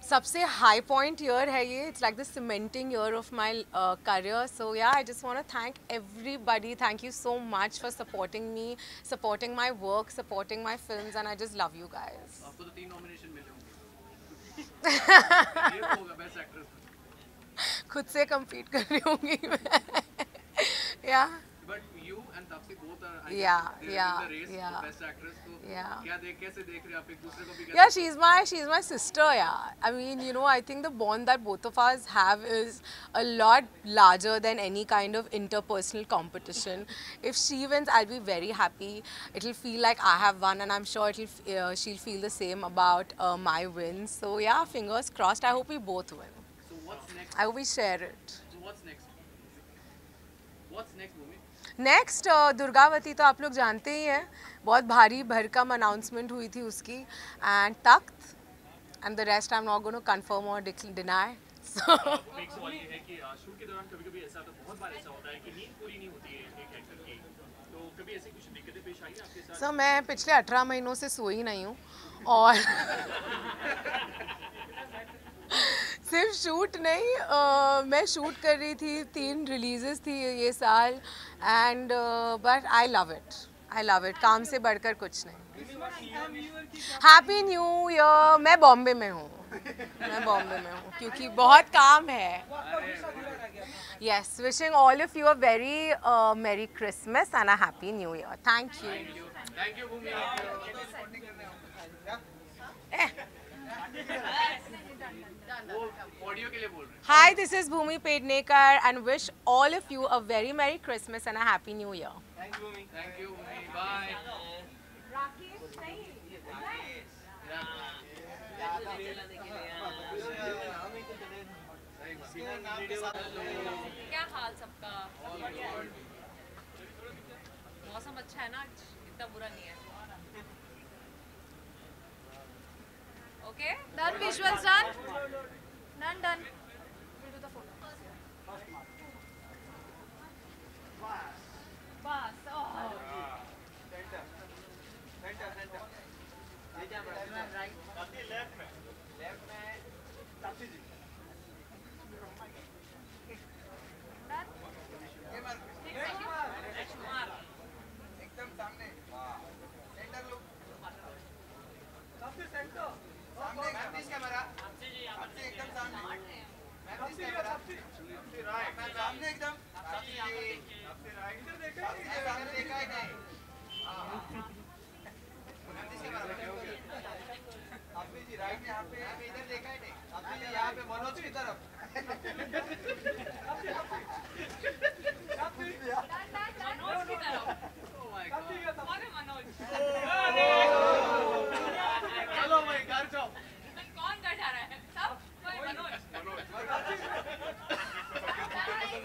सबसे हाई पॉइंट ईयर है ये. It's like the cementing year of my career so yeah I just want thank everybody thank you so much for supporting me supporting my work supporting my film and I just love you guys आपको तो तीन नॉमिनेशन मिले [LAUGHS] खुद से compete कर रही होंगी मैं। [LAUGHS] Yeah but You and Taapsee both are Yeah, yeah, race yeah. Best actress तो Yeah. क्या देख कैसे देख रहे हैं आप एक दूसरे को भी कैसे Yeah, she's my she's my sister. Yeah, I mean, you know, I think the bond that both of us have is a lot larger than any kind of interpersonal competition. If she wins, I'll be very happy. It'll feel like I have won, and I'm sure it'll f- uh, she'll feel the same about uh, my wins. So yeah, fingers crossed. I hope we both win. So what's next? I hope we share it. So what's next? What's next, Bhumi? Next Durgavati तो आप लोग जानते ही हैं बहुत भारी भरकम अनाउंसमेंट हुई थी उसकी and Takht and the rest I am not going to confirm और डिनाई सर मैं पिछले अठारह महीनों से सोई नहीं हूँ और [LAUGHS] [LAUGHS] सिर्फ़ शूट नहीं अ, मैं शूट कर रही थी तीन रिलीजेस थी ये साल and but I love it I love it काम से बढ़कर कुछ नहीं। हैप्पी न्यू ईयर मैं बॉम्बे में हूँ। मैं बॉम्बे में हूँ क्योंकि बहुत काम है। Yes wishing all of you a very uh, merry christmas and a happy new year. Thank you. Thank hi this is bhumi pednekar and wish all of you a very merry christmas and a happy new year Thank you, Bhumi. Thank you, Bhumi. Bye. क्या हाल सबका मौसम अच्छा है ना okay Done, visuals done. None done. We'll do the photo. बस ओह एकदम सामने सेंटर लुक सामने मैम दिस कैमरा आपसे एकदम सामने मैम दिस कैमरा मैम सामने एकदम। आपसे राइट आपसे सामने देखा है नहीं मैम दिस कैमरा आपने जी राइट यहाँ पे हमें इधर देखा ही नहीं आपने जी यहाँ पे मनोज की तरफ़ मनोज की तरफ़ अरे मनोज चलो भाई घर जाओ कौन कर जा रहा है सब कोई मनोज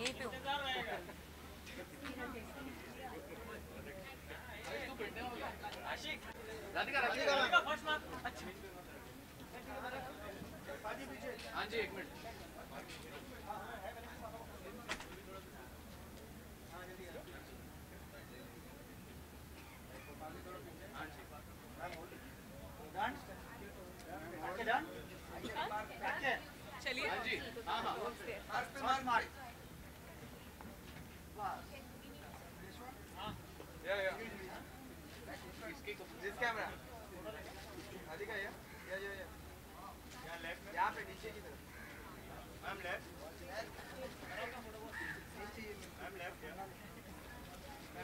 यहीं पे हूँ। राधिका अच्छा हाँ जी एक मिनट चलिए हाँ जी हाँ हाँ दिस कैमरा राधिका ये ये ये ये यहाँ लेफ़्ट यहाँ पे नीचे की तरफ़ मैम लेफ़्ट मैम लेफ़्ट ये कैमरा एकदम सामने रखने सेंटर लो मैम ये this camera ma'am this camera सामने सेंटर लो सेंटर नीचे नीचे कैमरा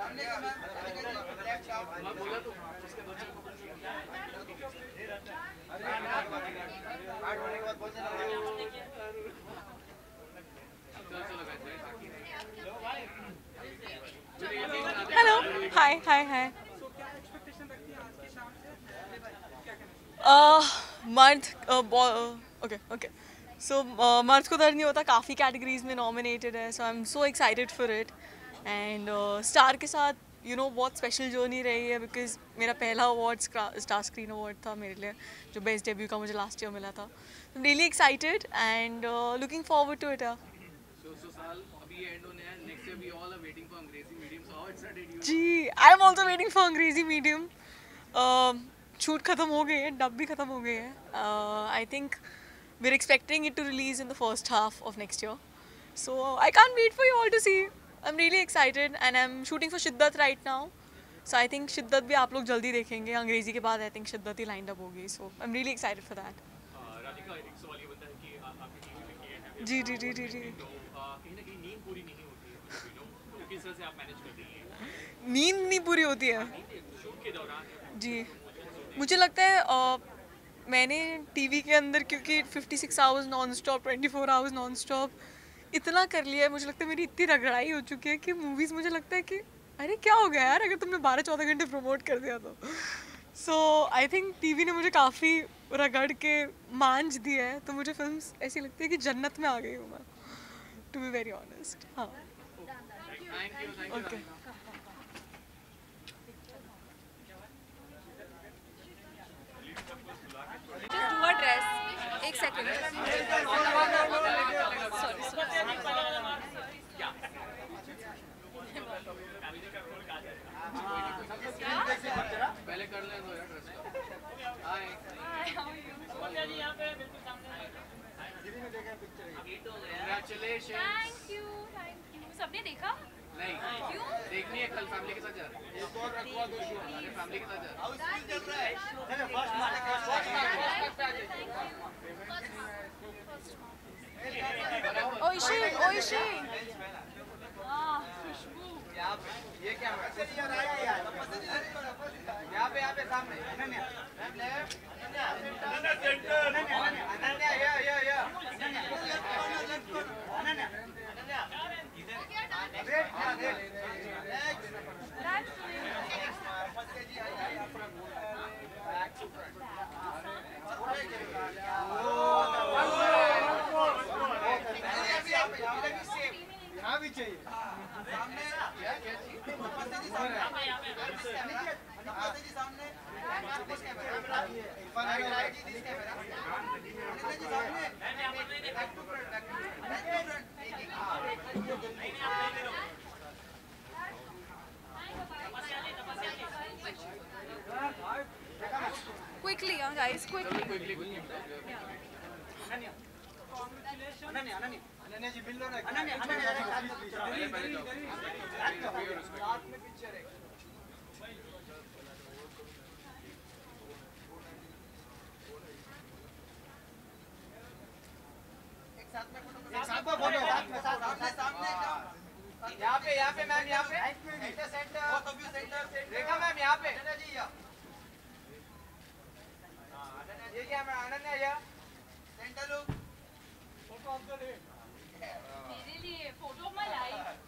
सामने का मैम लेफ़्ट शाफ्ट मैं बोला तो उसके होने के hello hi hi hi Mard okay okay so Mard Ko Dard Nahi Hota काफ़ी कैटेगरीज में नॉमिनेटेड है so I am so excited for it and star के साथ यू नो बहुत स्पेशल जर्नी रही है बिकॉज़ मेरा पहला अवार्ड स्टार स्क्रीन अवार्ड था मेरे लिए जो बेस्ट डेब्यू का मुझे लास्ट ईयर मिला था। Really excited and looking forward to it ji I am also waiting for Angrezi medium छूट खत्म हो गई है डब भी खत्म हो गए हैं। I think we are expecting it to release in the first half of next year so I can wait for you all to see I am really excited and I am shooting for Shiddat right now so I think Shiddat भी आप लोग जल्दी देखेंगे अंग्रेज़ी के बाद आई थिंक शिद्दत ही लाइंड अप होगी. So I am really excited for that है आ- हैं? जी जी जी जी जी। तो आ, नींद नहीं है तो हैं? नींद नहीं पूरी होती है। दौरान। जी। मुझे लगता है अ, मैंने टीवी के अंदर क्योंकि 56 hours non stop 24 hours non stop इतना कर लिया है, मुझे लगता है मेरी इतनी रगड़ाई हो चुकी है कि मूवीज़ मुझे लगता है कि, अरे क्या हो गया यार, अगर तुमने बारह चौदह घंटे प्रमोट कर दिया तो सो आई थिंक टीवी ने मुझे काफ़ी रगड़ के मांझ दिया है तो मुझे फिल्म्स ऐसी लगती है कि जन्नत में आ गई हूँ मैं टू बी वेरी ऑनेस्ट हाँ ओके. एक. पहले कर ले दो यार ड्रेस का hi Congratulations. Thank you thank you सबने देखा नहीं क्यों देखनी है कल फैमिली के साथ जा रहे हैं एक और रखवा दो शो अरे फैमिली के साथ जा रहे हैं ओइशी ओइशी यहाँ पे ये क्या यहाँ पे यहाँ पे सामने अनन्या लेफ़्ट अनन्या ये ये ये अनन्या अनन्या रेड हाँ रेड यहाँ भी चाहिए सामने नमस्ते जी सामने नमस्ते जी सामने दिस कैमरा राइट जी दिस कैमरा अनिता जी सामने back to front back to front quickly हाँ गाइस क्विकली अनन्या अनन्या अनन्या जी मिल लो ना अनन्या साथ में है साथ में साथ में सामने सामने यहाँ पे यहाँ पे मैम यहाँ पे सेंटर सेंटर रेखा मैम यहाँ पे जी यहाँ ये क्या मैम अनन्या यहाँ centre look photo of the मेरे लिए फ़ोटो ऑफ़ माय लाइफ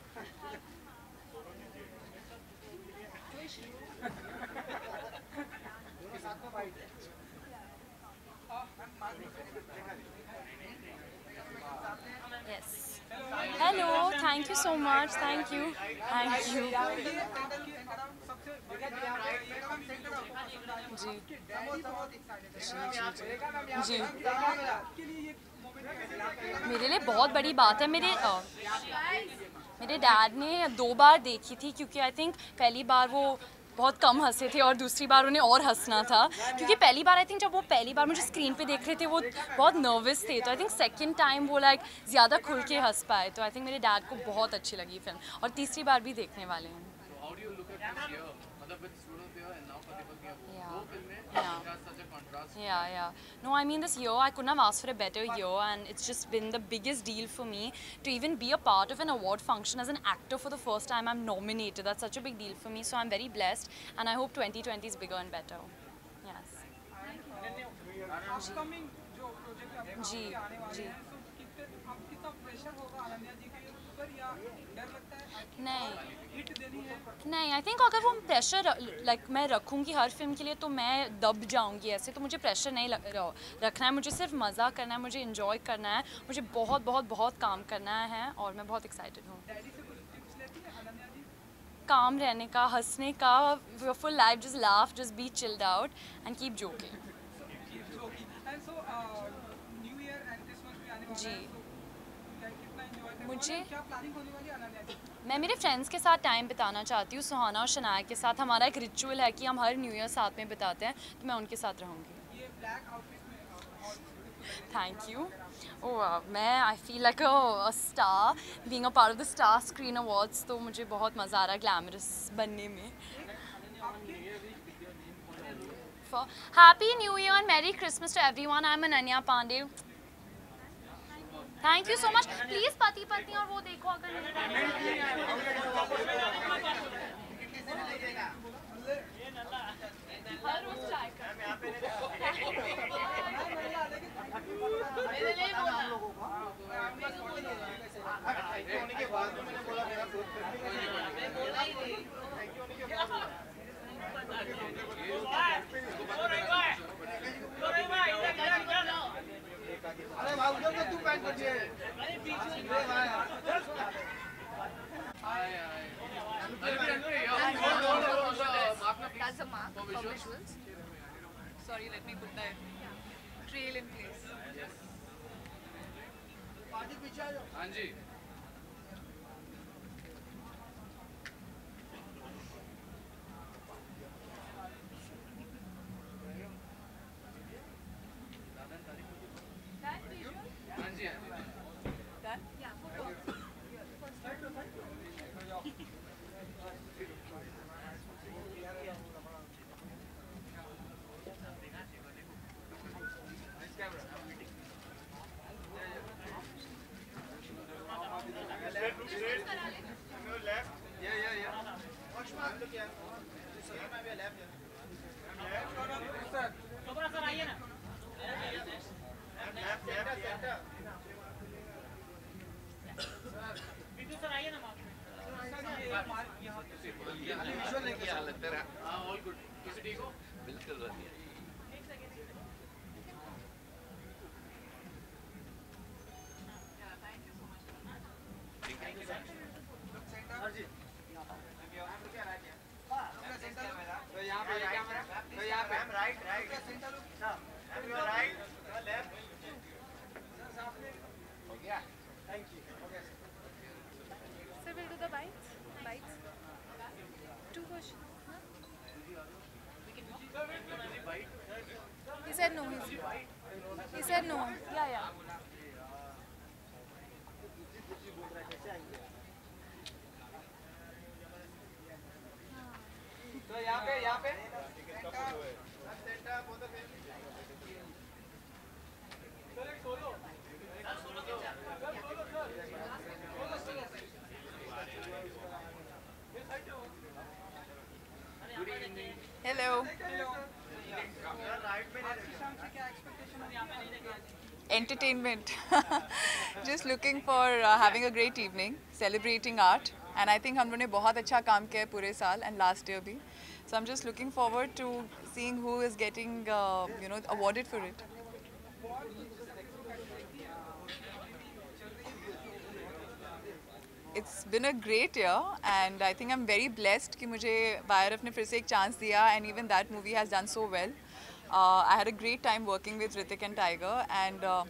साथ में fight Yes. Hello, thank you so much thank you thank you जी। मेरे लिए बहुत बड़ी बात है। मेरे मेरे डैड ने दो बार देखी थी क्योंकि आई थिंक पहली बार वो बहुत कम हंसे थे और दूसरी बार उन्हें और हंसना था। क्योंकि पहली बार आई थिंक जब वो पहली बार मुझे स्क्रीन पे देख रहे थे वो बहुत नर्वस थे। तो आई थिंक सेकेंड टाइम वो लाइक ज़्यादा खुल के हंस पाए। तो आई थिंक मेरे डैड को बहुत अच्छी लगी फ़िल्म और तीसरी बार भी देखने वाले हैं। Yeah, yeah. No, I mean this year, I couldn't have asked for a better year and it's just been the biggest deal for me to even be a part of an award function as an actor for the first time I'm nominated. That's such a big deal for me. So I'm very blessed and I hope 2020 is bigger and better. Yes. जी जी नहीं। नहीं आई थिंक अगर वो प्रेशर लाइक मैं रखूँगी हर फ़िल्म के लिए तो मैं दब जाऊँगी ऐसे तो मुझे प्रेशर नहीं रखना है मुझे सिर्फ़ मज़ा करना है मुझे इन्जॉय करना है मुझे बहुत बहुत बहुत काम करना है और मैं बहुत एक्साइटेड हूँ। काम रहने का हंसने का full life just laugh just be chilled out and keep joking जी। तो मुझे- मैं मेरे फ्रेंड्स के साथ टाइम बिताना चाहती हूँ, सुहाना और शनाया के साथ। हमारा एक रिचुअल है कि हम हर न्यू ईयर साथ में बिताते हैं तो मैं उनके साथ रहूँगी। थैंक यू ओ मैं I feel like a star being a part of the Star Screen Awards तो मुझे बहुत मज़ा आ रहा है ग्लैमरस बनने में। For, Happy New Year and Merry Christmas to everyone. I'm Ananya Pandey. Thank you so much please पति पत्नी और वो देखो अगर बोला उधर से तू पैंट कर दिए अरे पीछे अरे भाई Aye, aye. I'll be under here. Hold on, hold on, hold on. Mark na please. That's a mark For for visuals. visuals. Sorry, let me put that trail in place. Party पीछे आ जाओ हाँ जी हाँ जी हाँ जी Yeah, yeah, yeah. Watch mark look here. So you might be a left here. Left, left, center. Ali visual नहीं किया हाँ ऑल गुड कैसे ठीक हो बिल्कुल बढ़िया तो यहाँ पे कैमरा तो यहाँ पे right right centre look you right left हो गया थैंक यू हो गया Sir, we'll do the bites. Bites. Two questions. He said no. He's, he said no. Yeah, yeah. तो यहाँ पे यहाँ पे centre Entertainment. Just looking for uh, having a great evening, celebrating art. And I think हम लोगों ने बहुत अच्छा काम किया है पूरे साल and last year भी. So I'm just looking forward to seeing who is getting, uh, you know, awarded for it. It's been a great year and I think I'm very blessed कि मुझे YRF ने फिर से एक chance दिया and even that movie has done so well. Uh, I had a great time working with Ritik and Tiger and uh,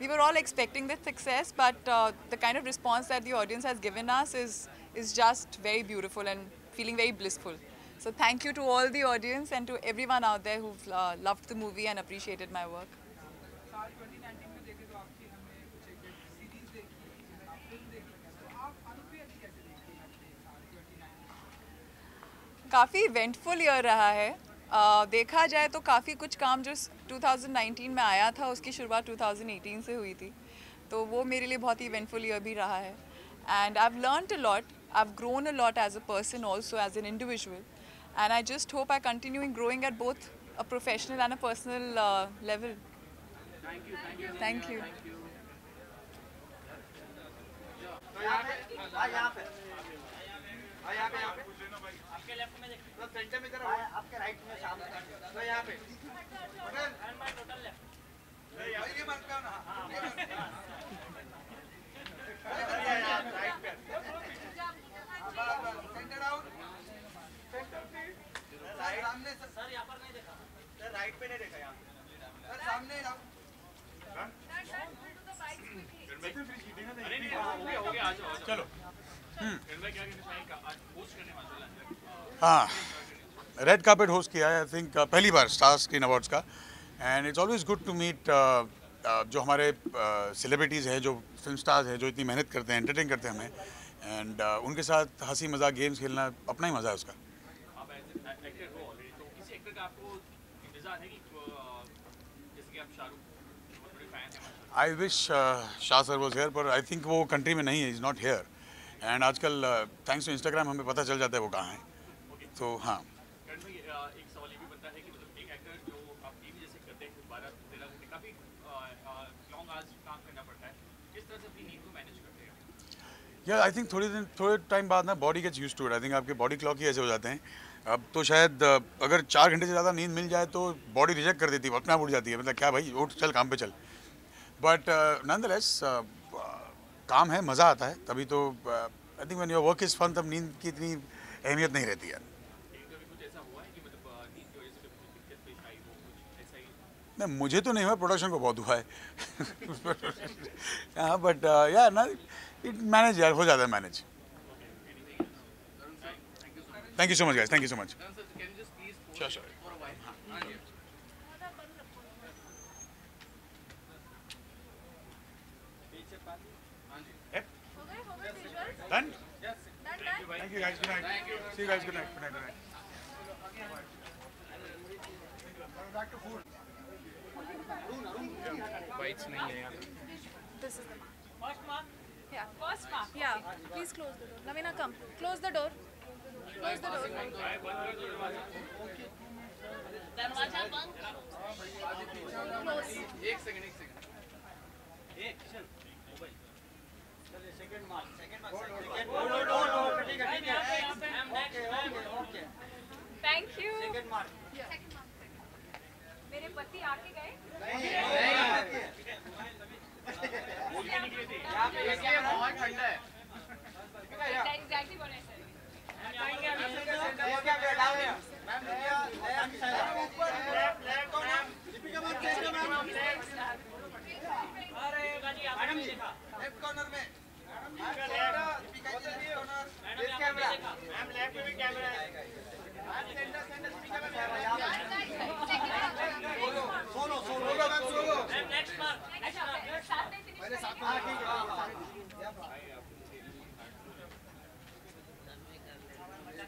we were all expecting this success but uh, the kind of response that the audience has given us is, is just very beautiful and feeling very blissful. So thank you to all the audience and to everyone out there who've uh, loved the movie and appreciated my work. साल 2019 में देखे आपकी हमने कुछ एक सीरीज़ देखी आप फ़िल्म देखी आप अनुप्रिया जी कैसे देखती अपने साल 2019 काफ़ी इवेंटफुल ईयर रहा है। uh, देखा जाए तो काफ़ी कुछ काम जो 2019 में आया था उसकी शुरुआत 2018 से हुई थी। तो वो मेरे लिए बहुत ही इवेंटफुल ईयर भी रहा है। And I have learned a lot I have grown a lot as a person also as an individual and I just hope I continue growing at both a professional and a personal uh, level. Thank you. Thank you. Thank you. Thank you. [LAUGHS] सामने डाउन अरे नहीं हो गया हो गया आ जाओ। चलो। है हाँ रेड कार्पेट होस्ट किया है आई थिंक पहली बार स्टार स्क्रीन अवार्ड्स का। And it's always good to meet जो हमारे सेलिब्रिटीज़ uh, हैं जो फ़िल्म स्टार्स हैं जो इतनी मेहनत करते हैं एंटरटेन करते हैं हमें। एंड uh, उनके साथ हँसी मज़ाक गेम्स खेलना अपना ही मज़ा है उसका। I wish Shah sir was here पर आई थिंक वो कंट्री में नहीं है इज़ नॉट हेयर एंड आजकल थैंक्स टू इंस्टाग्राम हमें पता चल जाता है वो कहाँ है। तो मैनेज करते हैं। या आई थिंक थोड़ी दिन, थोड़े टाइम बाद ना body gets used to it I think आपके बॉडी क्लॉक ही ऐसे हो जाते हैं। अब तो शायद अगर चार घंटे से ज़्यादा नींद मिल जाए तो बॉडी रिजेक्ट कर देती है अपने आप उठ जाती है। मतलब क्या भाई, उठ, चल, काम पे चल। बट नंद लेस काम है, मज़ा आता है। तभी तो I think when your work is fun तब नींद की इतनी अहमियत नहीं रहती ही नहीं, मुझे तो नहीं हुआ प्रोडक्शन को बहुत हुआ है। [LAUGHS] हाँ बट या ना इट मैनेज यार, हो जाता है manage Thank you so much, guys. Thank you so much. Sure, sure. Done? Thank you guys. Good night. See you guys. Good night. Good night. Good night. Yeah. First? Yeah. Please close the door. Lavina, come. Close the door. Close the door. दरवाज़ा बंद एक सेकंड एक सेकंड एक किशन चलिए second mark second mark second no no no no ठीक है ठीक है ma'am next okay Thank you. Second mark मेरे पति आके गए यहाँ पे बहुत ठंडा है एग्जैक्टली बोले है में में है ma'am solo solo ma'am solo ma'am next mark साथ में ठीक है start from centre Deepika ji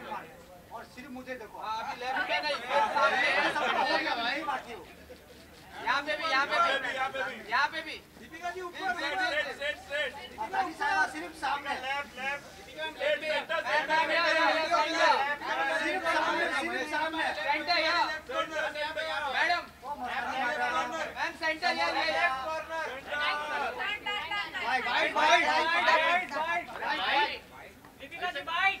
हो और सिर्फ़ मुझे देखो अभी लेफ़्ट नहीं हो हो यहाँ पे भी यहाँ पे भी यहाँ पे भी यहाँ पे भी दीपिका जी ऊपर set set set Deepika ji सिर्फ़ सामने। Left left left centre centre सिर्फ़ सामने सिर्फ़ सामने। सेंटर या मैडम मैम सेंटर या left corner white white white white white white Deepika ji white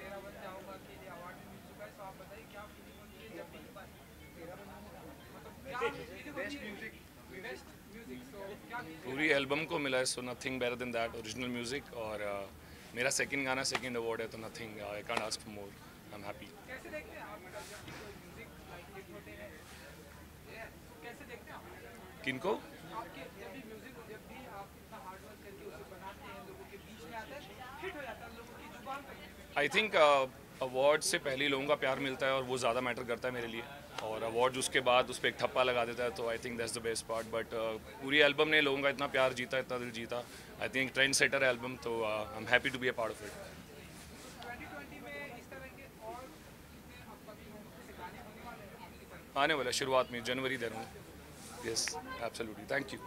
पूरी एल्बम को मिला है so nothing better than that original music और uh, मेरा सेकंड गाना सेकंड अवार्ड है तो nothing I can't ask for more I am happy कैसे देखते हैं आप म्यूज़िक लाइक होते हैं? कैसे देखते हैं आप? किनको आपके जब भी म्यूज़िक जब भी आप इतना हार्ड वर्क करके उसे बनाते हैं लोगों के बीच में आता है हिट हो जाता है लोगों की ज़ुबान पे आई थिंक अवार्ड से पहले लोगों का प्यार मिलता है और वो ज़्यादा मैटर करता है मेरे लिए। और अवार्ड उसके बाद उस पर एक ठप्पा लगा देता है तो I think that's the best part but पूरी एल्बम ने लोगों का इतना प्यार जीता, इतना दिल जीता. I think trend setter album तो I am happy to be a part of it 2020 में इस तरह के और कितने आपका भी से गाने होने वाले अगली बार आने वाला शुरुआत में, जनवरी दे रहा हूँ yes absolutely thank you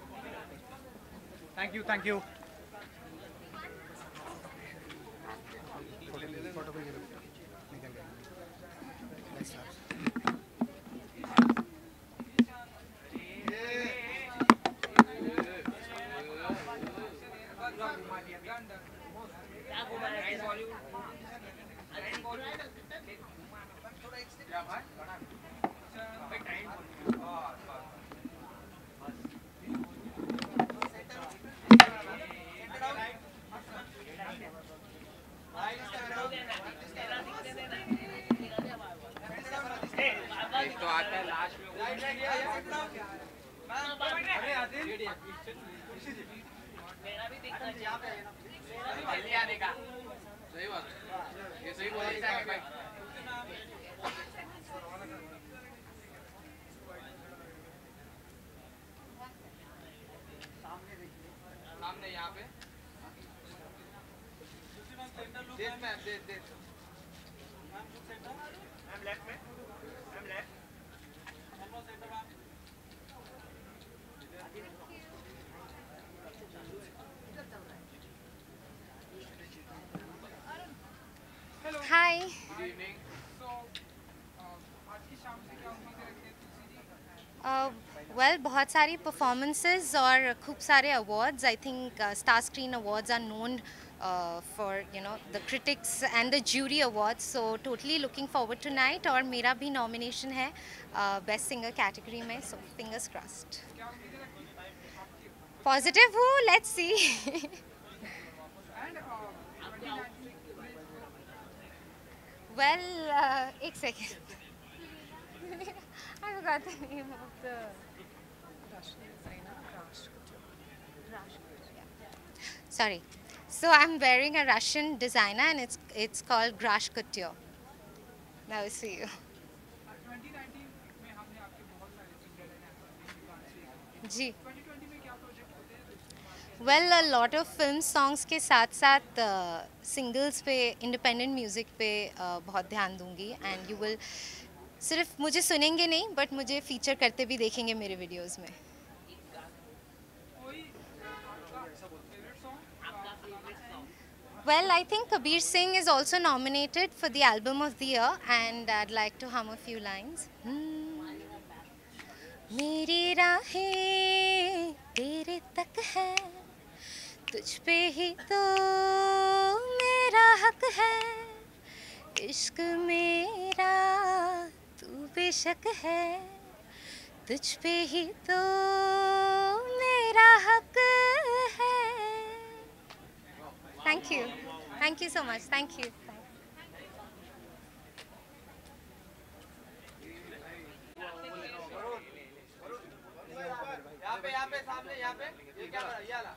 thank you thank you सही बात है ये सही बोला भाई सामने यहाँ पे। देख मैम देख देख मैम लेफ़्ट में ma'am left hi good evening आज की शाम से क्या उम्मीद रखते हैं तुलसी जी वेल बहुत सारी परफॉर्मेंसेस और खूब सारे awards I think star screen awards are known for you know the critics and the jury awards so totally looking forward tonight और मेरा भी नॉमिनेशन है बेस्ट सिंगर कैटेगरी में. सो फिंगर्स क्रॉस्ड पॉजिटिव हूँ लेट्स सी [LAUGHS] वेल एक [LAUGHS] second I forgot the name of the Sorry. So I'm wearing a Russian designer and it's it's called Grash Couture. Now see you. 2019 में हमने आपके बहुत सारे सिंगर हैं जी 2020 में क्या प्रोजेक्ट होते हैं well a lot of film songs के साथ साथ सिंगल्स पे इंडिपेंडेंट म्यूज़िक पे uh, बहुत ध्यान दूँगी एंड यू विल सिर्फ़ मुझे सुनेंगे नहीं बट मुझे फीचर करते भी देखेंगे मेरे वीडियोस में। Well I think Kabir Singh is also nominated for the album of the year and I like to hum a few lines मेरी राहें तेरे तक है। तुझ पे ही तो मेरा हक है। इश्क मेरा, तू बेशक है। तुझ पे ही तो मेरा हक है। Thank you thank you so much thank you यहाँ पे यहाँ पे, सामने, यहाँ पे। ये क्या ये वाला?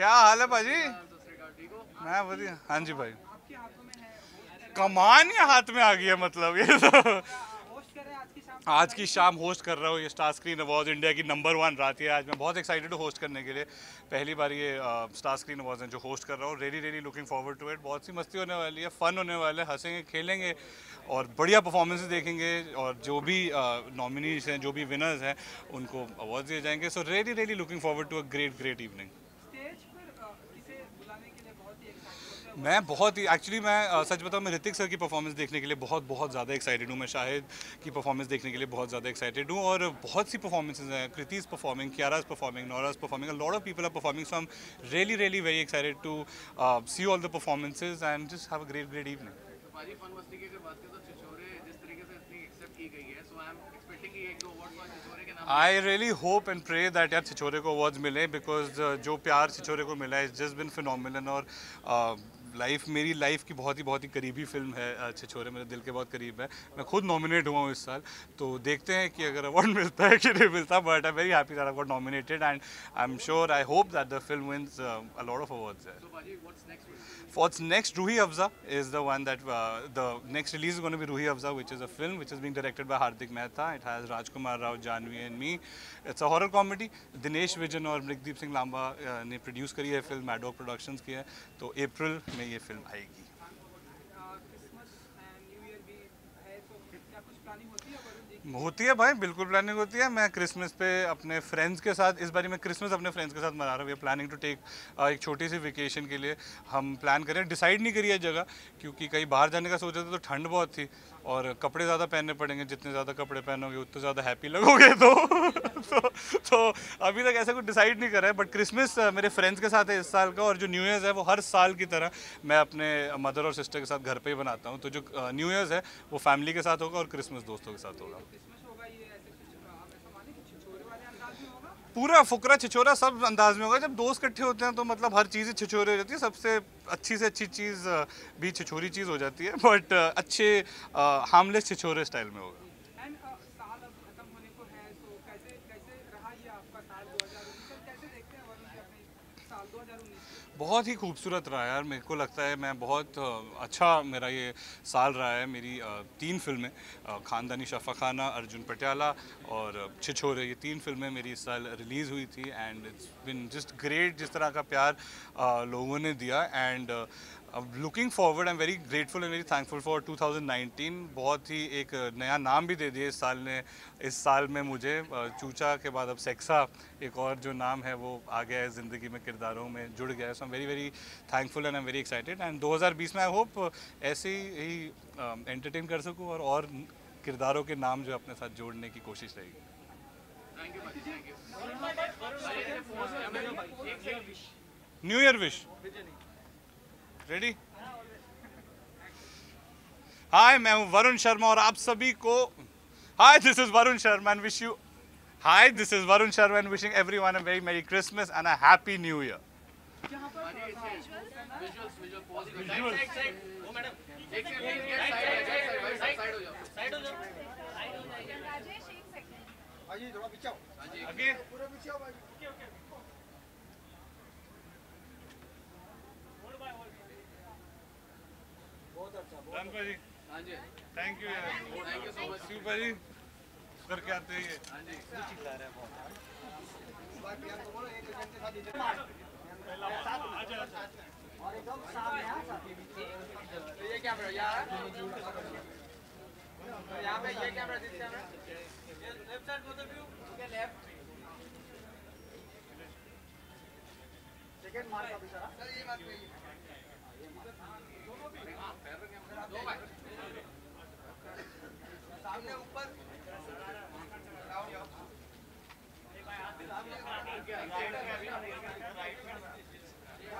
क्या हाल है भाजी? मैं बढ़िया। हाँ जी भाई। कमान या हाथ में आ गई है मतलब ये तो। आज की शाम होस्ट कर रहा हूँ ये स्टार स्क्रीन अवार्ड इंडिया की नंबर वन रात है आज मैं बहुत एक्साइटेड हूँ होस्ट करने के लिए। पहली बार ये स्टार स्क्रीन अवार्ड हैं जो होस्ट कर रहा हूँ। Ready ready looking forward to it बहुत सी मस्ती होने वाली है फन होने वाले है, हंसेंगे, खेलेंगे और बढ़िया परफॉर्मेंसेज देखेंगे और जो भी नॉमिनीज हैं, जो भी विनर्स हैं, उनको अवार्ड दिए जाएँगे। So ready ready looking forward to a great great evening stage पर अ, किसे बुलाने के लिए बहुत ही एक्साइटेड मैं बहुत ही एक्चुअली मैं अ, सच बताऊँ मैं ऋतिक सर की परफॉर्मेंस देखने के लिए बहुत बहुत ज़्यादा एक्साइटेड हूँ। मैं शाहिद की परफॉर्मेंस देखने के लिए बहुत ज़्यादा एक्साइटेड हूँ और बहुत सी परफॉर्मेंसेज हैं। Kriti's performing Kiara's performing Nora's performing lot of people are performing so I am really really very excited to see all the performances and just have a great great evening I really hope and pray that यार छिछोरे को अवार्ड्स मिले बिकॉज़ जो प्यार छिछोरे को मिला है जस्ट बिन फिनोमिनल और लाइफ, मेरी लाइफ की बहुत ही बहुत ही करीबी फ़िल्म है अच्छे छोरे मेरे दिल के बहुत करीब है। मैं खुद नॉमिनेट हुआ हूँ इस साल तो देखते हैं कि अगर अवार्ड [LAUGHS] मिलता है कि नहीं मिलता but I very happy that I got nominated and I am sure I hope that the film wins a lot of awards है। तो What's next? Ruhi Afza is the one that uh, the next release is going to be Ruhi Afza, which is a film which is being directed by Hardik Mehta. It has Rajkumar Rao, Janvi, and me. It's a horror comedy. Dinesh Vijan और मृगदीप सिंह लांबा uh, ने प्रोड्यूस करी है फ़िल्म मैडॉक प्रोडक्शंस की है तो अप्रैल में ये फ़िल्म आएगी क्रिसमस एंड न्यू ईयर भी है तो क्या कुछ प्लानिंग होती है भाई, बिल्कुल प्लानिंग होती है। मैं क्रिसमस पे अपने फ्रेंड्स के साथ, इस बारी मैं क्रिसमस अपने फ्रेंड्स के साथ मना रहा हूँ। प्लानिंग टू टेक एक छोटी सी वेकेशन के लिए हम प्लान करें। डिसाइड नहीं करी है जगह, क्योंकि कहीं बाहर जाने का सोचा थे तो ठंड बहुत थी। और कपड़े ज़्यादा पहनने पड़ेंगे जितने ज़्यादा कपड़े पहनोगे उतने ज़्यादा हैप्पी लगोगे [LAUGHS] तो तो, तो अभी तक ऐसा कुछ डिसाइड नहीं करा है बट क्रिसमस मेरे फ्रेंड्स के साथ है इस साल का और जो न्यू ईयर्स है वो हर साल की तरह मैं अपने मदर और सिस्टर के साथ घर पर ही बनाता हूँ। तो जो न्यू ईयर्स है वो फैमिली के साथ होगा और क्रिसमस दोस्तों के साथ होगा क्रिसमस होगा ये ऐसे कुछ आप ऐसा माने कि छिछोरे वाले अंदाज में होगा पूरा फुकरा छिछोरा सब अंदाज में होगा। जब दोस्त इकट्ठे होते हैं तो मतलब हर चीज़ छिछोरी हो जाती है। सबसे अच्छी से अच्छी चीज़ भी छिछोरी चीज़ हो जाती है। बट अच्छे हार्मलेस छिछोरे स्टाइल में होगा एंड साल अब खत्म होने को है तो कैसे कैसे रहा ये आपका साल 2019 और कैसे देखते हैं वरुण जी अपने साल 2019 बहुत ही खूबसूरत रहा यार, मेरे को लगता है मैं बहुत अच्छा मेरा ये साल रहा है मेरी तीन फ़िल्में खानदानी शफा खाना, अर्जुन पटियाला और छिछोरे, ये तीन फ़िल्में मेरी इस साल रिलीज़ हुई थी and it's been just great जिस तरह का प्यार लोगों ने दिया and looking forward I am very grateful and very thankful for 2019 बहुत ही एक नया नाम भी दे दिया इस साल ने। इस साल में मुझे चूचा के बाद अब सेक्सा एक और जो नाम है वो आ गया है ज़िंदगी में किरदारों में जुड़ गया है। So I am very very thankful and I am very excited and 2020 में आई होप ऐसे ही एंटरटेन कर सकूँ और और किरदारों के नाम जो अपने साथ जोड़ने की कोशिश रहेगी। New year wish ready hi मैं हूँ वरुण शर्मा और आप सभी को hi this is Varun Sharma and wish you hi this is Varun Sharma and wishing everyone a very merry Christmas and a happy new year visuals visual pause side side side वो मैडम एक सेकंड एक साइड साइड हो जाओ साइड हो जाओ भाजी थोड़ा पीछे आओ आगे पूरा पीछे आओ भाजी अच्छा बहुत डन हाँ जी थैंक यू यार। Thank you so much Shiv भाजी करके आते हैं ये? हाँ जी चिल्ला रहा है बहुत बाकी तो बोलो एक जन के साथ इधर साथ में और एकदम सामने हाँ साथ तो ये कैमरा यहाँ तो यहाँ पे ये कैमरा दिस कैमरा ये left side both of you okay left second mark का इशारा सर ये बात कही सामने ऊपर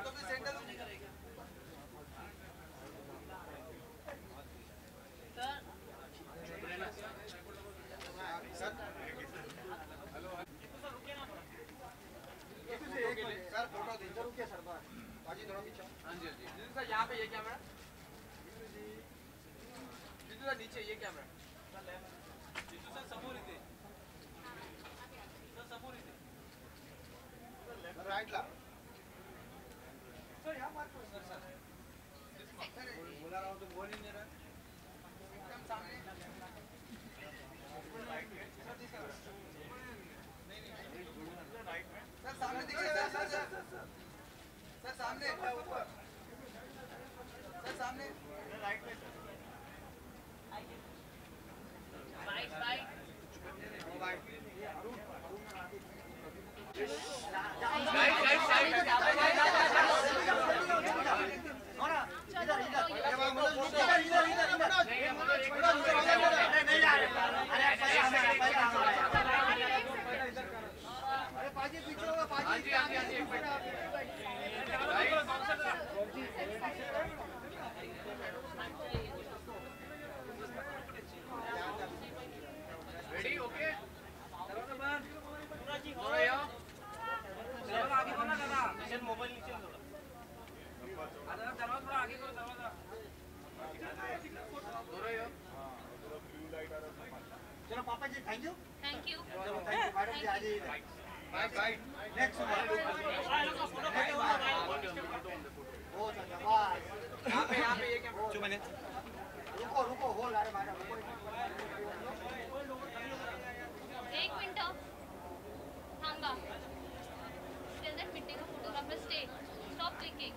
तो भी सेंटर में सर फ़ोटो दीजिए। रुकिए सर बाहर बाजी थोड़ा पीछे हाँ जी हाँ जी। सर यहाँ पे ये कैमरा जीतू सर नीचे। ये कैमरा राइट ला। सर यहाँ मार करो सर सर। बोला रहा हूँ तो बोल ही नहीं रहा। एकदम सामने। सर सामने दिखिए सर सर सर सर। सामने। सर सामने। राइट में बाइक बाइक रेडी चलो पापा जी थैंक यू थैंक यू चलो थैंक यू मैडम जी आ जाइए राइट राइट नेक्स्ट बहुत अच्छा बस यहाँ पे यहाँ पे ये क्या? चुप मैंने रुको रुको होल्ड अरे मैडम एक मिनिट थांबा। Tell that meeting photographer stay stop clicking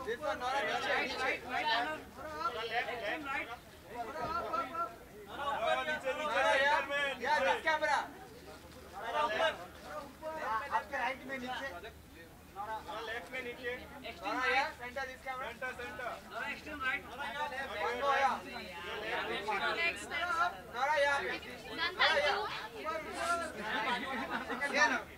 जी इधर से स्टार्ट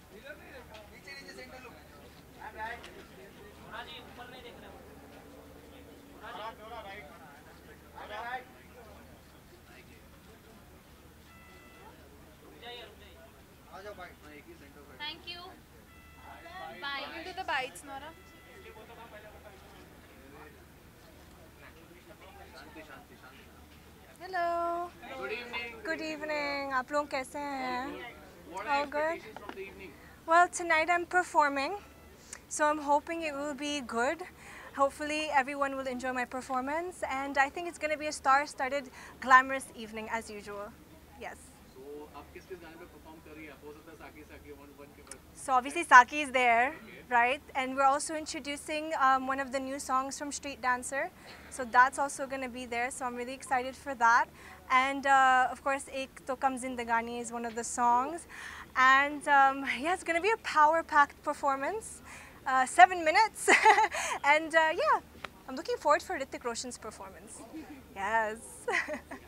हो ही the bites, Nora. Evening. Good evening. आप लोग कैसे हैं? What are Well, tonight I'm performing, so I'm hoping it will be good. Hopefully everyone will enjoy my performance, and I think it's going to be a star-studded, glamorous evening as usual. Yes. So obviously Saki is there, right? And we're also introducing um, one of the new songs from Street Dancer. So that's also going to be there. So I'm really excited for that. And uh, of course, Ek To Kam Zindagani is one of the songs. And um, [LAUGHS] yeah, it's going to be a power-packed performance, uh, seven minutes. [LAUGHS] and uh, yeah, I'm looking forward for Ritik Roshan's performance. Yes. [LAUGHS]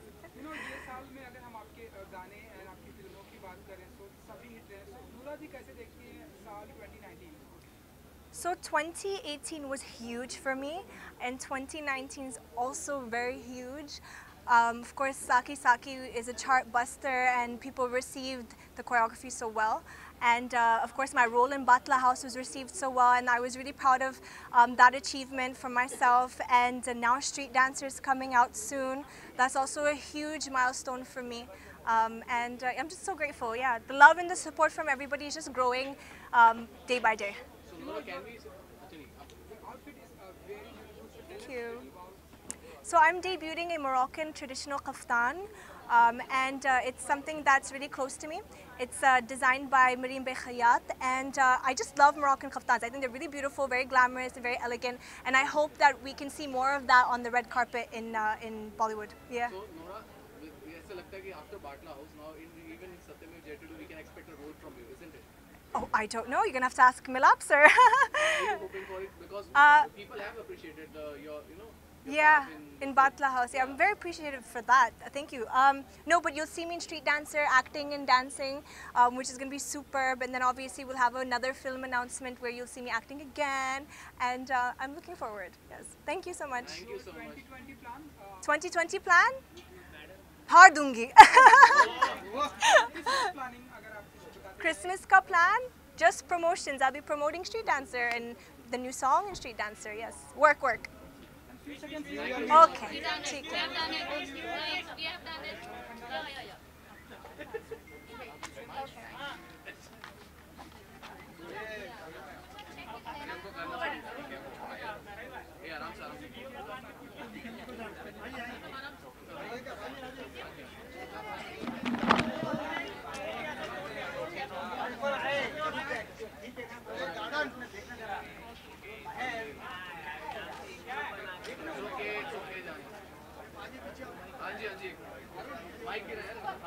So 2018 was huge for me, and 2019 is also very huge. Um, of course, Saki Saki is a chart buster, and people received the choreography so well. And uh, of course, my role in Butler House was received so well, and I was really proud of um, that achievement for myself. And uh, now Street Dancers coming out soon. That's also a huge milestone for me. Um, and uh, I'm just so grateful. Yeah, the love and the support from everybody is just growing um, day by day. Thank you. So I'm debuting a Moroccan traditional kaftan. um, and uh, it's something that's really close to me. It's uh, designed by Marim Bekhayat, and uh, I just love Moroccan kaftans. I think they're really beautiful, very glamorous, and very elegant, and I hope that we can see more of that on the red carpet in uh, in Bollywood. Yeah. So Nora, ऐसा लगता है कि after Batla House now in even in Satyam Jay to do we can expect a role from you, isn't it? Oh, I don't know. You're gonna have to ask Milap, sir. hoping for it because [LAUGHS] Uh, people have appreciated the your you know your yeah, part in- in Batla House. Yeah, I'm very appreciative for that. Thank you. Um, no, but you'll see me in Street Dancer, acting and dancing, um, which is gonna be superb. And then obviously we'll have another film announcement where you'll see me acting again. And uh, I'm looking forward. Yes. Thank you so much. Thank you so much. 2020 plan uh, 2020 plan? हार दूंगी [LAUGHS] planning अगर आप कुछ बता Christmas का plan? Just promotions. I'll be promoting Street Dancer and the new song in Street Dancer. Yes. Work, work. Okay. ठीक है. ये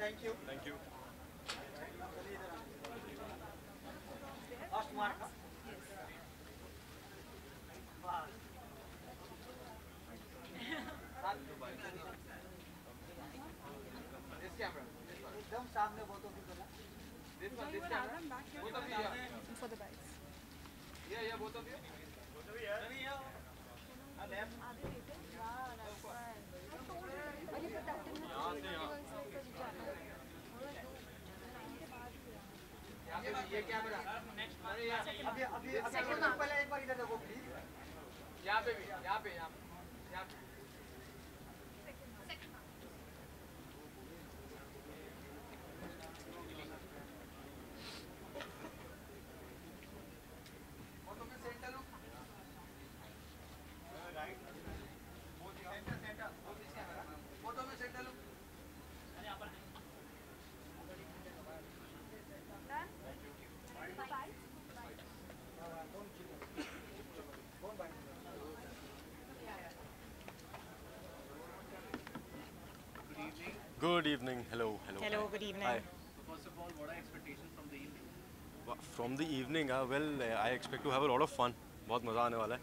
thank you thank you last mark this camera एकदम सामने बहुत की तरह this one this camera both of you yeah for the bags. yeah yeah both of you both of you yeah ये ये कैमरा अरे यार अभी अभी अभी पहले एक बार इधर देखो प्लीज़ यहाँ पे भी यहाँ पे यहाँ यहाँ Good evening. Hello. Hello. Hello, Hi. good evening. Hi. So First of all, what are expectations from the evening? From the evening, uh, well, uh, I expect to have a lot of fun. बहुत मज़ा आने वाला है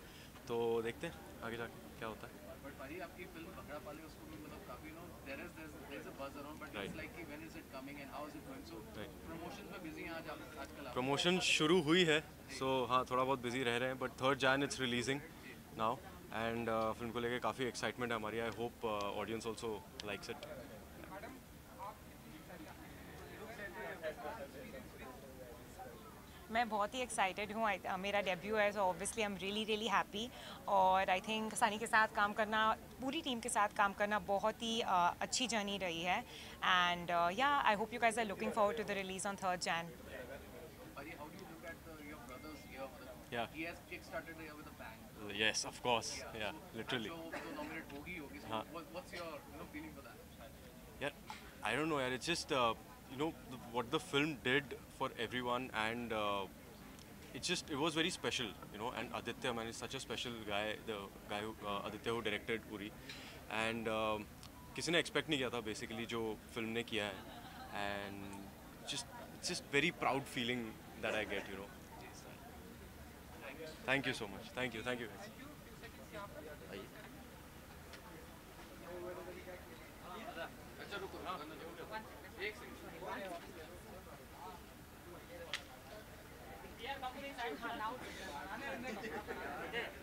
तो देखते हैं आगे जाके क्या होता है But भाई आपकी फ़िल्म पकड़ा पाले उसको भी मतलब काफ़ी no there is there's there's a buzz around but Right. it's like कि when is it coming and how is it going so Right. promotions में busy हैं आज आप आजकल प्रमोशन शुरू हुई है सो हाँ थोड़ा बहुत बिज़ी रह रहे हैं but third Jan it's releasing now and film को लेके काफ़ी एक्साइटमेंट है हमारी I hope audience also likes it मैं बहुत ही एक्साइटेड हूँ मेरा डेब्यू है so obviously I am really really happy और आई थिंक सनी के साथ काम करना पूरी टीम के साथ काम करना बहुत ही uh, अच्छी जर्नी रही है and yeah I hope you guys are looking forward to the release on third Jan uh? मतलब, Yeah. He has kick-started the year with a bang. Yes, of course. Yeah, yeah literally. So, so nominate होगी होगी. So, हाँ. what, what's your you know feeling for that? Yeah, I don't know. It's just uh, you know the, what the film did for everyone, and uh, it just it was very special. You know, and Aditya man is such a special guy. The guy who uh, Aditya who directed Uri, and um, किसी ने expect नहीं किया था basically जो film ने किया है, and just it's just very proud feeling that I get. You know. Thank you so much. Thank you. Thank you guys. अच्छा रुको एक थोड़ा Ja, ja, ja.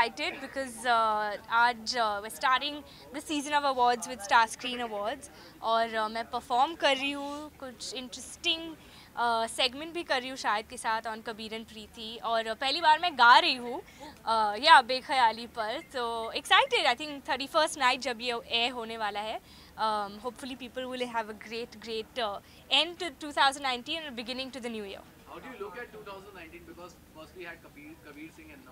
Excited because uh, आज uh, we're starting the season of awards with Star Screen Awards और uh, मैं perform कर रही हूँ कुछ interesting uh, segment भी कर रही हूँ शायद के साथ on कबीर and प्रीति और uh, पहली बार मैं गा रही हूँ uh, या बेख्याली पर तो excited I think 31st night जब ये air होने वाला है um, people will have a great great uh, end to 2019 and beginning to the new year. How do you look at 2019? Because first we had Kabir, Kabir Singh and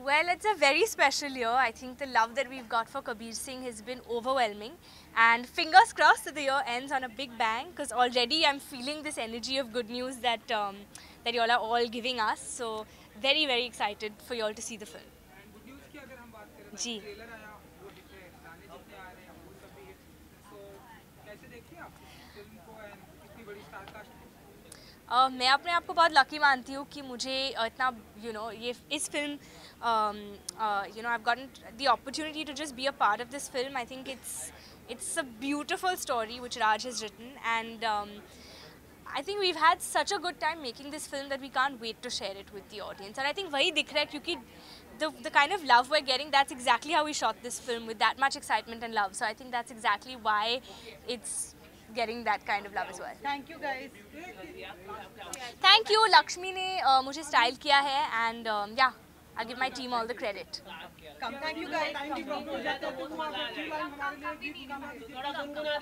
Well, it's a very special year. I think the love that we've got for Kabir Singh has been overwhelming. And fingers crossed that the year ends on a big bang because already I'm feeling this energy of good news that, um, that you all are all giving us. So, very, very excited for you all to see the film. Good news की अगर हम बात करें जी। ट्रेलर आया वो हिट है गाने जितने आ रहे हैं वो सब भी हिट तो कैसे देखिए आप फिल्म को एंड इतनी बड़ी स्टार कास्ट Uh, मैं अपने आप को बहुत लकी मानती हूँ कि मुझे uh, इतना यू नो ये इस film You know I gotten the opportunity to just be a part of this film I think it's it's a beautiful story which Raj has written and I think we've had such a good time making this film that we can't wait to share it with the audience. And I think वही दिख रहा है क्योंकि the, the kind of love we're getting, that's exactly how we shot this film with that much excitement and love. So I think that's exactly why it's getting that kind of love as well. Thank you guys Thank you, Lakshmi ने uh, मुझे style किया है and um, yeah, I give my team all the credit. Thank you guys time भी कम हो जाता है तो तुम आगे की लाइन हमारे लिए गीत गाना थोड़ा गुनगुना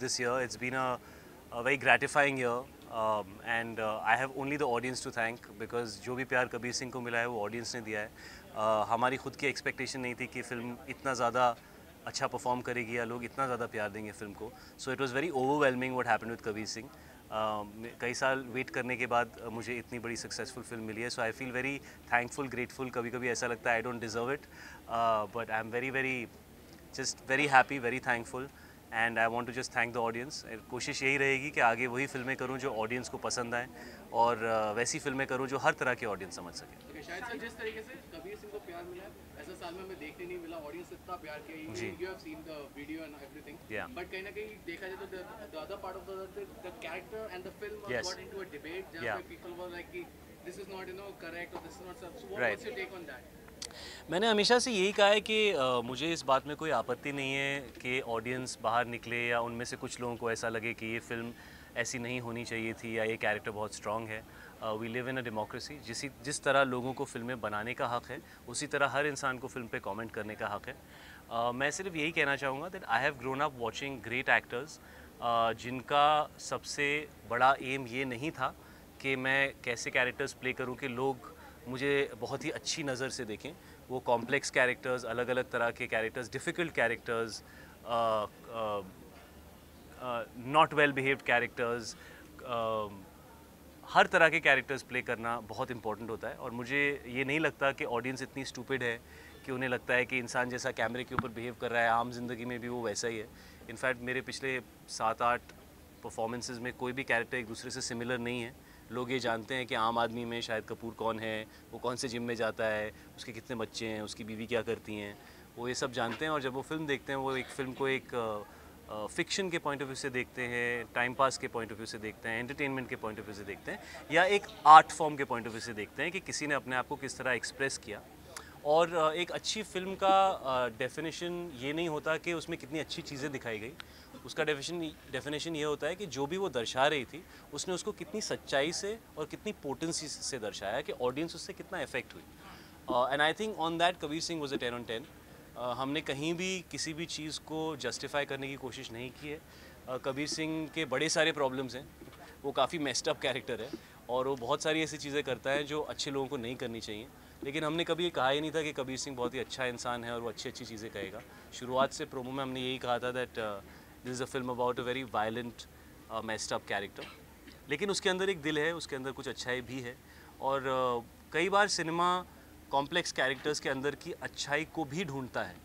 This year. It's been a, a very gratifying year, um, and uh, I have only the audience to thank because जो भी प्यार कबीर सिंह को मिला है वो ऑडियंस ने दिया है। Uh, हमारी खुद की एक्सपेक्टेशन नहीं थी कि फ़िल्म इतना ज़्यादा अच्छा परफॉर्म करेगी या लोग इतना ज़्यादा प्यार देंगे फ़िल्म को। So it was very overwhelming what happen with Kabir Singh. कई साल वेट करने के बाद uh, मुझे इतनी बड़ी सक्सेसफुल फ़िल्म मिली है। So I feel very thankful grateful कभी कभी ऐसा लगता है I don't deserve it but I am very very just very happy very thankful and I want to just thank the audience कोशिश यही रहेगी कि आगे वही फ़िल्में करूँ जो ऑडियंस को पसंद आए और वैसी फ़िल्में करूँ जो हर तरह के ऑडियंस समझ सके Okay, शायद जिस तरीके से कबीर सिंह को प्यार मिला ऐसा साल में हमें देखने नहीं मिला ऑडियंस इतना प्यार किया जी। You have seen the video and everything. But कहीं ना कहीं देखा जाए तो the other part of the the character and the film. Got into a debate जहाँ पे पीपल वर लाइक कि this is not you know correct और this is not so what. Was your take on that मैंने हमेशा से यही कहा है कि अ, मुझे इस बात में कोई आपत्ति नहीं है कि ऑडियंस बाहर निकले या उनमें से कुछ लोगों को ऐसा लगे कि ये फ़िल्म ऐसी नहीं होनी चाहिए थी या ये कैरेक्टर बहुत स्ट्रांग है। We live in a democracy जिस जिस तरह लोगों को फ़िल्में बनाने का हक है उसी तरह हर इंसान को फ़िल्म पे कमेंट करने का हक है। अ, मैं सिर्फ़ यही कहना चाहूँगा that I have grown up watching great actors जिनका सबसे बड़ा एम ये नहीं था कि मैं कैसे कैरेक्टर्स प्ले करूँ कि लोग मुझे बहुत ही अच्छी नज़र से देखें। वो कॉम्प्लेक्स कैरेक्टर्स अलग अलग तरह के characters difficult characters not well behaved characters हर तरह के कैरेक्टर्स प्ले करना बहुत इंपॉर्टेंट होता है। और मुझे ये नहीं लगता कि ऑडियंस इतनी स्टूपिड है कि उन्हें लगता है कि इंसान जैसा कैमरे के ऊपर बिहेव कर रहा है, आम ज़िंदगी में भी वो वैसा ही है। इनफैक्ट मेरे पिछले सात आठ परफॉर्मेंसेज में कोई भी कैरेक्टर एक दूसरे से सिमिलर नहीं है। लोग ये जानते हैं कि आम आदमी में शायद कपूर कौन है, वो कौन से जिम में जाता है, उसके कितने बच्चे हैं, उसकी बीवी क्या करती हैं, वो ये सब जानते हैं और जब वो फ़िल्म देखते हैं, वो एक फ़िल्म को एक फिक्शन के पॉइंट ऑफ़ व्यू से देखते हैं टाइम पास के पॉइंट ऑफ़ व्यू से देखते हैं एंटरटेनमेंट के पॉइंट ऑफ़ व्यू से देखते हैं, या एक आर्ट फॉर्म के पॉइंट ऑफ़ व्यू से देखते हैं कि किसी ने अपने आप को किस तरह एक्सप्रेस किया। और एक अच्छी फ़िल्म का डेफिनेशन ये नहीं होता कि उसमें कितनी अच्छी चीज़ें दिखाई गई। उसका डेफिनेशन डेफिनेशन ये होता है कि जो भी वो दर्शा रही थी उसने उसको कितनी सच्चाई से और कितनी पोटेंसी से दर्शाया कि ऑडियंस उससे कितना इफ़ेक्ट हुई। And I think on that Kabir Singh was a ten on ten हमने कहीं भी किसी भी चीज़ को जस्टिफाई करने की कोशिश नहीं की है। अ, कबीर सिंह के बड़े सारे प्रॉब्लम्स हैं। वो काफ़ी मेस्ड अप कैरेक्टर है और वो बहुत सारी ऐसी चीज़ें करता है जो अच्छे लोगों को नहीं करनी चाहिए। लेकिन हमने कभी ये कहा ही नहीं था कि कबीर सिंह बहुत ही अच्छा इंसान है और वो अच्छी अच्छी चीज़ें कहेगा। शुरुआत से प्रोमो में हमने यही कहा था that this is a film about a very violent messed up character लेकिन उसके अंदर एक दिल है उसके अंदर कुछ अच्छाई भी है। और uh, कई बार सिनेमा कॉम्प्लेक्स कैरेक्टर्स के अंदर की अच्छाई को भी ढूंढता है।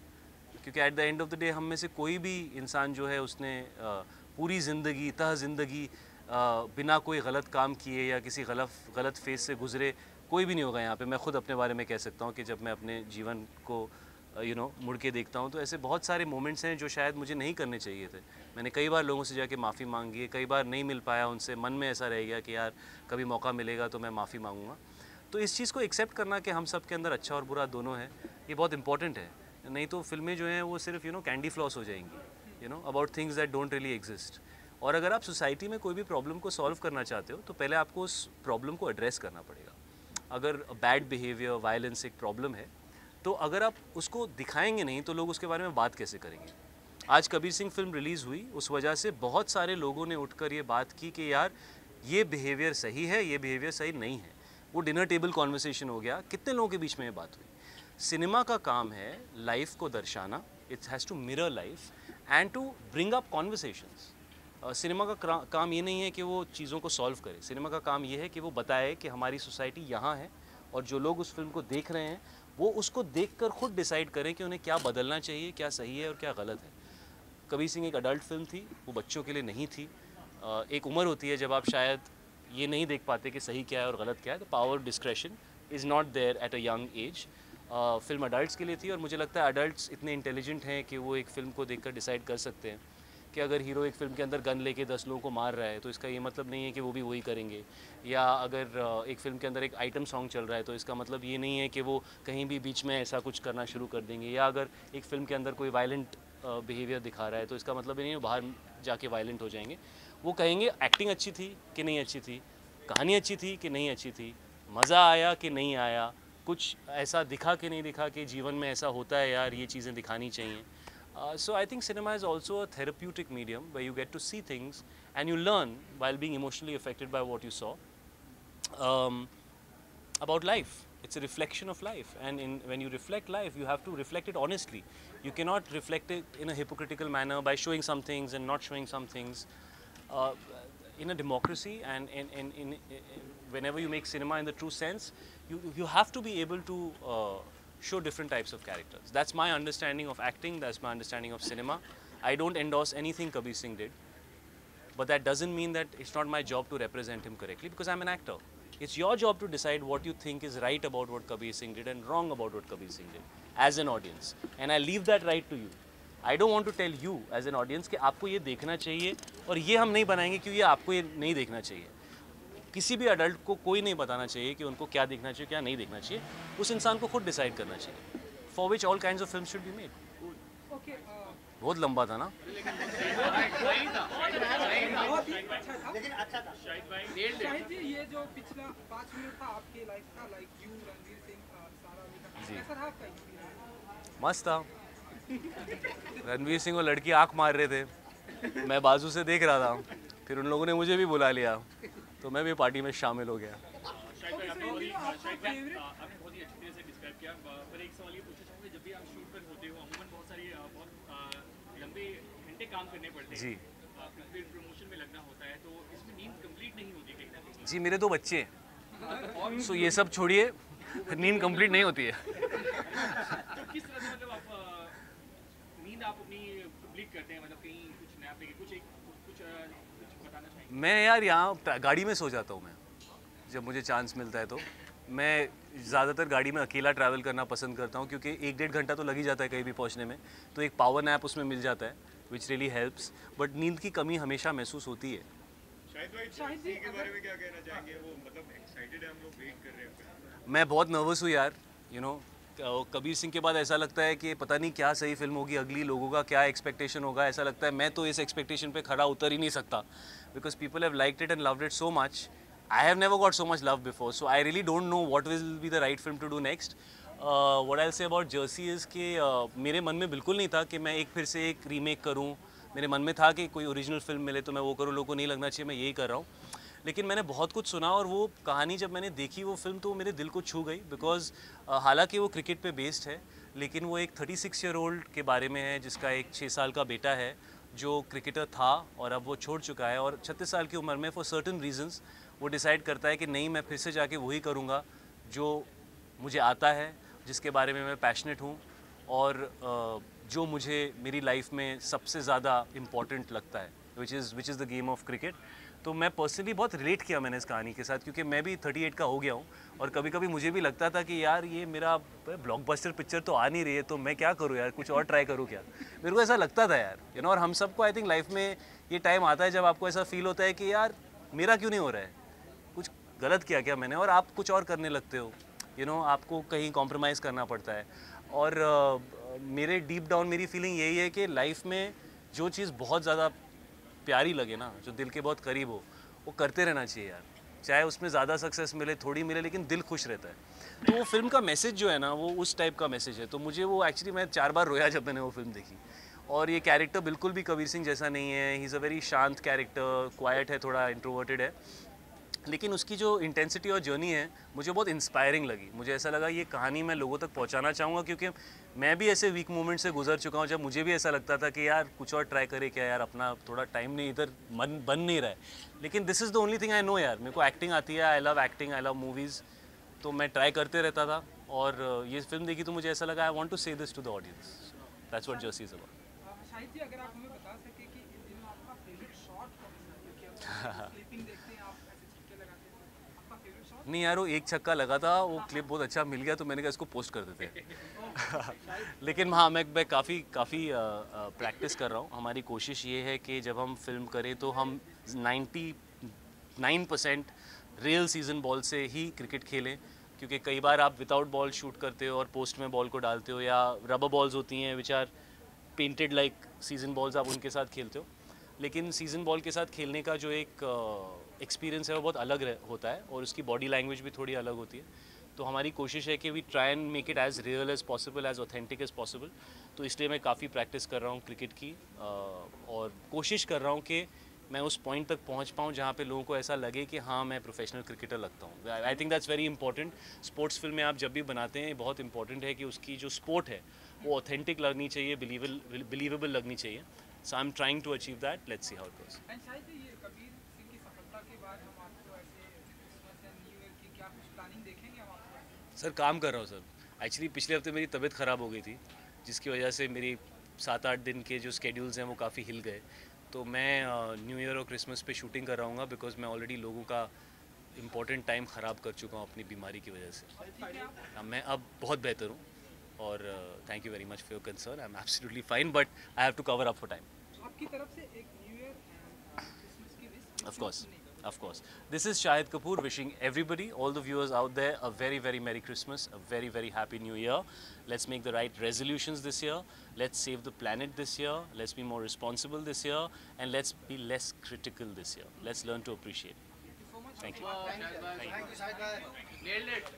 क्योंकि at the end of the day हम में से कोई भी इंसान जो है उसने अ, पूरी ज़िंदगी तह ज़िंदगी अ, बिना कोई गलत काम किए या किसी गलत गलत फ़ेज़ से गुजरे कोई भी नहीं होगा यहाँ पे। मैं खुद अपने बारे में कह सकता हूँ कि जब मैं अपने जीवन को यू नो मुड़ के देखता हूँ तो ऐसे बहुत सारे मोमेंट्स हैं जो शायद मुझे नहीं करने चाहिए थे। मैंने कई बार लोगों से जाके माफ़ी मांगी है, कई बार नहीं मिल पाया उनसे, मन में ऐसा रह गया कि यार, कभी मौका मिलेगा तो मैं माफ़ी मांगूँगा। तो इस चीज़ को एक्सेप्ट करना कि हम सब के अंदर अच्छा और बुरा दोनों है, ये बहुत इंपॉर्टेंट है। नहीं तो फ़िल्में जो हैं, वो सिर्फ़ यू नो कैंडी फ्लॉस हो जाएँगी। You know about things that don't really exist और अगर आप सोसाइटी में कोई भी प्रॉब्लम को सॉल्व करना चाहते हो तो पहले आपको उस प्रॉब्लम को एड्रेस करना पड़ेगा। अगर बैड बिहेवियर वायलेंस एक प्रॉब्लम है तो अगर आप उसको दिखाएँगे नहीं तो लोग उसके बारे में बात कैसे करेंगे? आज कबीर सिंह फ़िल्म रिलीज़ हुई, उस वजह से बहुत सारे लोगों ने उठकर ये बात की कि यार, ये बिहेवियर सही है, ये बिहेवियर सही नहीं है। वो डिनर टेबल कॉन्वर्सेशन हो गया, कितने लोगों के बीच में ये बात हुई? सिनेमा का काम है लाइफ को दर्शाना it's has to mirror life and to bring up conversations cinema का काम ये नहीं है कि वो चीज़ों को सॉल्व करे। सिनेमा का काम ये है कि वो बताए कि हमारी सोसाइटी यहाँ है और जो लोग उस फ़िल्म को देख रहे हैं वो उसको देखकर खुद डिसाइड करें कि उन्हें क्या बदलना चाहिए, क्या सही है और क्या गलत है। कबीर सिंह एक अडल्ट फ़िल्म थी, वो बच्चों के लिए नहीं थी। एक उम्र होती है जब आप शायद ये नहीं देख पाते कि सही क्या है और गलत क्या है तो power discretion is not there at a young age film adults के लिए थी और मुझे लगता है अडल्ट्स इतने इंटेलिजेंट हैं कि वो एक फ़िल्म को देखकर डिसाइड कर सकते हैं। कि अगर हीरो एक फ़िल्म के अंदर गन लेके दस लोगों को मार रहा है तो इसका ये मतलब नहीं है कि वो भी वही करेंगे। या अगर एक फ़िल्म के अंदर एक आइटम सॉन्ग चल रहा है तो इसका मतलब ये नहीं है कि वो कहीं भी बीच में ऐसा कुछ करना शुरू कर देंगे। या अगर एक फ़िल्म के अंदर कोई वायलेंट बिहेवियर दिखा रहा है तो इसका मतलब ये नहीं है बाहर जाके वायलेंट हो जाएँगे। वो कहेंगे एक्टिंग अच्छी थी कि नहीं अच्छी थी? कहानी अच्छी थी कि नहीं अच्छी थी? मज़ा आया कि नहीं आया? कुछ ऐसा दिखा कि नहीं दिखा कि जीवन में ऐसा होता है यार, ये चीज़ें दिखानी चाहिए। Uh, so I think cinema is also a therapeutic medium where you get to see things and you learn while being emotionally affected by what you saw um, about life. It's a reflection of life, and in, when you reflect life, you have to reflect it honestly. You cannot reflect it in a hypocritical manner by showing some things and not showing some things. Uh, in a democracy, and in, in, in, whenever you make cinema in the true sense, you you have to be able to uh, show different types of characters. That's my understanding of acting, that's my understanding of cinema. I don't endorse anything Kabir Singh did, but that doesn't mean that it's not my job to represent him correctly because I'm an actor. It's your job to decide what you think is right about what Kabir Singh did and wrong about what Kabir Singh did as an audience. And I leave that right to you. I don't want to tell you as an audience कि आपको ये देखना चाहिए और ये हम नहीं बनाएंगे क्योंकि ये आपको ये नहीं देखना चाहिए किसी भी अडल्ट को कोई नहीं बताना चाहिए कि उनको क्या देखना चाहिए क्या नहीं देखना चाहिए। उस इंसान को खुद डिसाइड करना चाहिए for which all kind of film should be made बहुत लंबा था ना? लेकिन अच्छा था। शाहिद जी ये जो पिछला पाँच मिनट था आपके लाइफ का लाइक यू रणवीर सिंह सारा जी। कैसा रहा आपका एक्सपीरियंस मस्त था। रणवीर सिंह और लड़की आँख मार रहे थे। मैं बाजू से देख रहा था। फिर उन लोगों ने मुझे भी बुला लिया। तो मैं भी पार्टी में शामिल हो गया। जी। जी, मेरे दो बच्चे हैं। सो ये सब छोड़िए, नींद कंप्लीट नहीं होती है। तो किस तरह से मतलब आप नींद आप अपनी कंप्लीट करते हैं मतलब कहीं कुछ नया पे कुछ एक कुछ अ, कुछ बताना चाहेंगे मैं यार यहाँ गाड़ी में सो जाता हूँ मैं। जब मुझे चांस मिलता है तो। मैं ज़्यादातर गाड़ी में अकेला ट्रैवल करना पसंद करता हूँ क्योंकि एक डेढ़ घंटा तो लग ही जाता है कहीं भी पहुँचने में। तो एक पावर नैप उसमें मिल जाता है विच रियली हेल्प्स बट नींद की कमी हमेशा महसूस होती है। शाहिद भाई शाहिद जी, जी के बारे में क्या कहना चाहेंगे? वो मतलब एक्साइटेड है हम लोग वेट कर रहे हैं मैं बहुत नर्वस हूँ यार यू नो कबीर सिंह के बाद ऐसा लगता है कि पता नहीं क्या सही फ़िल्म होगी अगली लोगों का क्या एक्सपेक्टेशन होगा ऐसा लगता है। मैं तो इस एक्सपेक्टेशन पे खड़ा उतर ही नहीं सकता। Because people have liked it and loved it so much I have never got so much love before so I really don't know what will be the right film to do next what I say about Jersey is कि uh, मेरे मन में बिल्कुल नहीं था कि मैं एक फिर से एक रीमेक करूँ। मेरे मन में था कि कोई ओरिजिनल फ़िल्म मिले तो मैं वो करूँ लोगों को नहीं लगना चाहिए मैं यही कर रहा हूँ। लेकिन मैंने बहुत कुछ सुना और वो कहानी जब मैंने देखी वो फ़िल्म तो मेरे दिल को छू गई बिकॉज़ हालाँकि वो क्रिकेट पे बेस्ड है लेकिन वो एक 36 ईयर ओल्ड के बारे में है जिसका एक छः साल का बेटा है। जो क्रिकेटर था और अब वो छोड़ चुका है और 36 साल की उम्र में फॉर सर्टन रीजंस वो डिसाइड करता है कि नहीं, मैं फिर से जाके वही करूँगा जो मुझे आता है, जिसके बारे में मैं पैशनेट हूँ और जो मुझे मेरी लाइफ में सबसे ज़्यादा इंपॉर्टेंट लगता है which is which is the game of cricket तो मैं पर्सनली बहुत रिलेट किया मैंने इस कहानी के साथ, क्योंकि मैं भी 38 का हो गया हूँ और कभी कभी मुझे भी लगता था कि यार ये मेरा ब्लॉकबस्टर पिक्चर तो आ नहीं रही है तो मैं क्या करूँ यार, कुछ और ट्राई करूँ क्या? मेरे को ऐसा लगता था यार यू नो और हम सबको आई थिंक लाइफ में ये टाइम आता है जब आपको ऐसा फील होता है कि यार, मेरा क्यों नहीं हो रहा है? कुछ गलत किया क्या मैंने? और आप कुछ और करने लगते हो यू नो आपको कहीं कॉम्प्रोमाइज़ करना पड़ता है। और मेरे डीप डाउन मेरी फीलिंग यही है कि लाइफ में जो चीज़ बहुत ज़्यादा प्यारी लगे ना, जो दिल के बहुत करीब हो, वो करते रहना चाहिए यार। चाहे उसमें ज़्यादा सक्सेस मिले, थोड़ी मिले, लेकिन दिल खुश रहता है। तो वो फ़िल्म का मैसेज जो है ना, वो उस टाइप का मैसेज है। तो मुझे वो एक्चुअली मैं चार बार रोया जब मैंने वो फ़िल्म देखी। और ये कैरेक्टर बिल्कुल भी कबीर सिंह जैसा नहीं है। ही इज़ अ वेरी शांत कैरेक्टर क्वाइट है, थोड़ा इंट्रोवर्टेड है। लेकिन उसकी जो इंटेंसिटी और जर्नी है मुझे बहुत इंस्पायरिंग लगी। मुझे ऐसा लगा ये कहानी मैं लोगों तक पहुंचाना चाहूँगा क्योंकि मैं भी ऐसे वीक मोमेंट से गुजर चुका हूँ जब मुझे भी ऐसा लगता था कि यार कुछ और ट्राई करे क्या यार अपना थोड़ा टाइम नहीं इधर मन बन नहीं रहा है। लेकिन this is the only thing I know यार मेरे को एक्टिंग आती है I love acting I love movies तो मैं ट्राई करते रहता था। और ये फ़िल्म देखी तो मुझे ऐसा लगा I want to say this to the audience that's what Jersey is about नहीं यार, वो एक छक्का लगा था, वो क्लिप बहुत अच्छा मिल गया तो मैंने कहा इसको पोस्ट कर देते [LAUGHS] लेकिन हाँ मैं मैं काफ़ी काफ़ी प्रैक्टिस कर रहा हूँ। हमारी कोशिश ये है कि जब हम फ़िल्म करें तो हम 99 परसेंट रियल सीज़न बॉल से ही क्रिकेट खेलें। क्योंकि कई बार आप विदाउट बॉल शूट करते हो और पोस्ट में बॉल को डालते हो, या रबर बॉल्स होती हैं which are painted like season balls आप उनके साथ खेलते हो। लेकिन सीज़न बॉल के साथ खेलने का जो एक एक्सपीरियंस है वो बहुत अलग होता है और उसकी बॉडी लैंग्वेज भी थोड़ी अलग होती है। तो हमारी कोशिश है कि we try and make it as real as possible as authentic as possible तो इसलिए मैं काफ़ी प्रैक्टिस कर रहा हूँ क्रिकेट की और कोशिश कर रहा हूँ कि मैं उस पॉइंट तक पहुँच पाऊँ जहाँ पे लोगों को ऐसा लगे कि हाँ मैं प्रोफेशनल क्रिकेटर लगता हूँ। I think that's very important sports फ़िल्में आप जब भी बनाते हैं बहुत इंपॉर्टेंट है कि उसकी जो स्पोर्ट है, वो ऑथेंटिक लगनी चाहिए बिलीवेबल बिलीवेबल लगनी चाहिए। So I am trying to achieve that let's see how it goes and शायद ये कबीर सिंह की सफलता के बाद हम आपको ऐसे क्रिसमस एंड न्यू ईयर की क्या कुछ प्लानिंग देखेंगे हम आपको सर काम कर रहा हूँ सर। एक्चुअली पिछले हफ़्ते मेरी तबीयत ख़राब हो गई थी जिसकी वजह से मेरी सात आठ दिन के जो स्केड्यूल्स हैं वो काफ़ी हिल गए। तो मैं न्यू ईयर और क्रिसमस पे शूटिंग कर रहा हूँ बिकॉज़ मैं ऑलरेडी लोगों का इम्पोर्टेंट टाइम ख़राब कर चुका हूँ अपनी बीमारी की वजह से। मैं अब बहुत बेहतर हूँ और thank you very much for your concern I am absolutely fine but I have to cover up for time आपकी तरफ़ से एक न्यू ईयर क्रिसमस की wish Of course. This is Shahid Kapoor wishing everybody, all the viewers out there, a very, very Merry Christmas, a very, very Happy New Year. Let's make the right resolutions this year. Let's save the planet this year. Let's be more responsible this year. And let's be less critical this year. Let's learn to appreciate. Thank you. Thank you, Shahid bhai. Nailed it.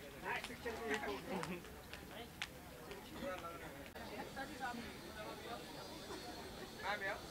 Ma'am, yeah.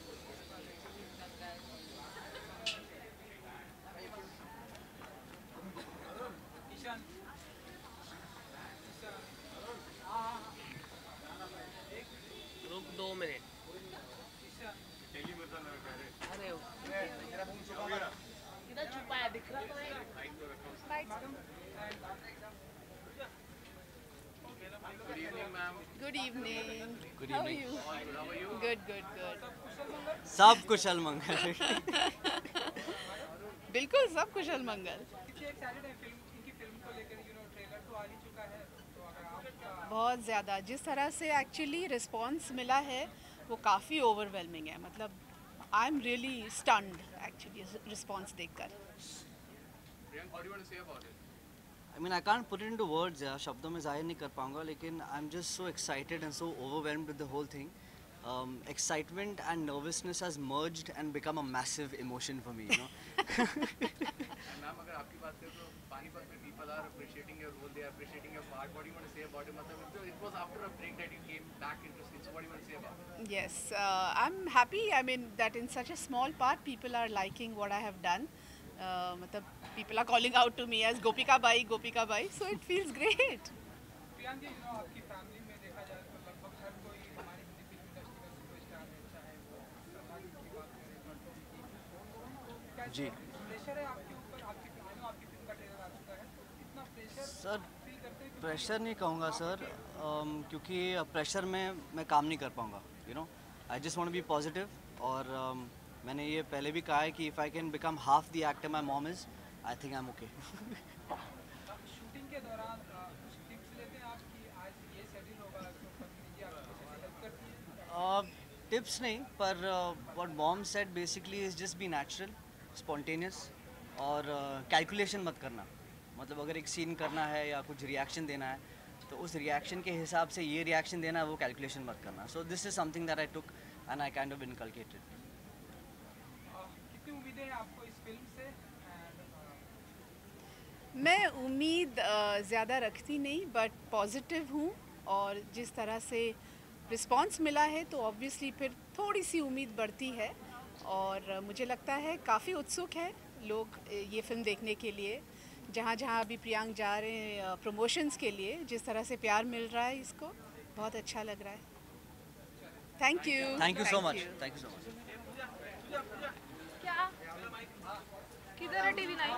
Good evening. Good evening. How are you? How are you? Good, good, good. सब कुशल मंगल [LAUGHS] बिल्कुल सब कुशल मंगल बहुत ज़्यादा जिस तरह से एक्चुअली रिस्पॉन्स मिला है वो काफ़ी ओवरवेलमिंग है मतलब I am really stunned actually response देखकर Priyank, what do you want to say about it? I mean I can't put it into words यार शब्दों में जाहिर नहीं कर पाऊंगा लेकिन I am just so excited and so overwhelmed with the whole thing excitement and nervousness has merged and become a massive emotion for me you know And ma'am, अगर आपकी बात करें तो पानीपत में people are appreciating your role, they are appreciating your part. What do you want to say about it? मतलब it was after a break that you came back into scene. So what do you want to say about it? Yes, uh, I'm happy. I mean that in such a small part, people are liking what I have done. Uh, मतलब people are calling out to me as Gopika Bai, Gopika Bai. So it feels great. Priyank ji you know आपकी फैमिली में देखा जाए तो लगभग हर कोई हमारी हिंदी फ़िल्म इंडस्ट्री का सुपरस्टार है चाहे वो सलमान की बात करें बट कैसे जी। प्रेशर है आपके ऊपर आपकी फ़िल्म आपकी फ़िल्म का ट्रेलर आ चुका है तो इतना प्रेशर सर प्रेशर नहीं कहूँगा सर um, क्योंकि प्रेशर में मैं काम नहीं कर पाऊँगा you know I just want be positive और um, मैंने ये पहले भी कहा है कि if I can become half the actor my mom is I think I am okay shooting के दौरान टिप्स लेते हैं आप कि आज ये शेड्यूल होगा तो नहीं पर what mom set basically is just be natural spontaneous और कैलकुलेशन uh, मत करना। मतलब अगर एक सीन करना है या कुछ रिएक्शन देना है तो उस रिएक्शन के हिसाब से ये रिएक्शन देना है वो कैलकुलेशन मत करना। So this is something that I took and I kind of inculcated a, कितनी उम्मीदें हैं आपको इस फ़िल्म से And, अ, मैं उम्मीद ज़्यादा रखती नहीं बट पॉजिटिव हूँ और जिस तरह से रिस्पांस मिला है तो ऑब्वियसली फिर थोड़ी सी उम्मीद बढ़ती है और मुझे लगता है काफ़ी उत्सुक है लोग ये फ़िल्म देखने के लिए। जहाँ जहाँ अभी प्रियांक जा रहे हैं प्रमोशंस के लिए जिस तरह से प्यार मिल रहा है इसको बहुत अच्छा लग रहा है। Thank you thank you so much thank you so much क्या? किधर है टीवी नाइन?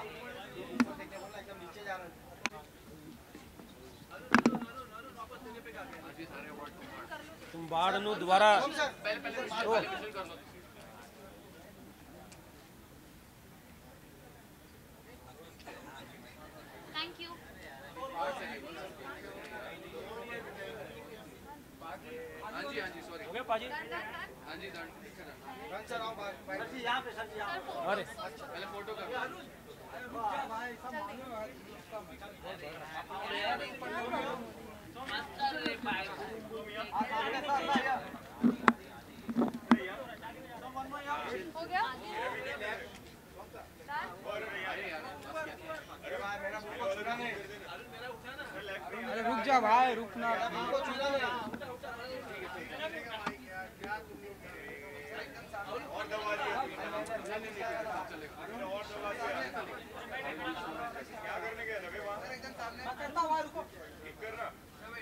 तुम्बाड़ नु दोबारा ओ, थैंक यू हाँ जी हाँ जी सॉरी हो गया पाजी हाँ जी डन सर आओ बाहर सर जी यहाँ पे सर जी यहाँ पे। अरे पहले फ़ोटो कर हो गया अरे रुक जा भाई रुकना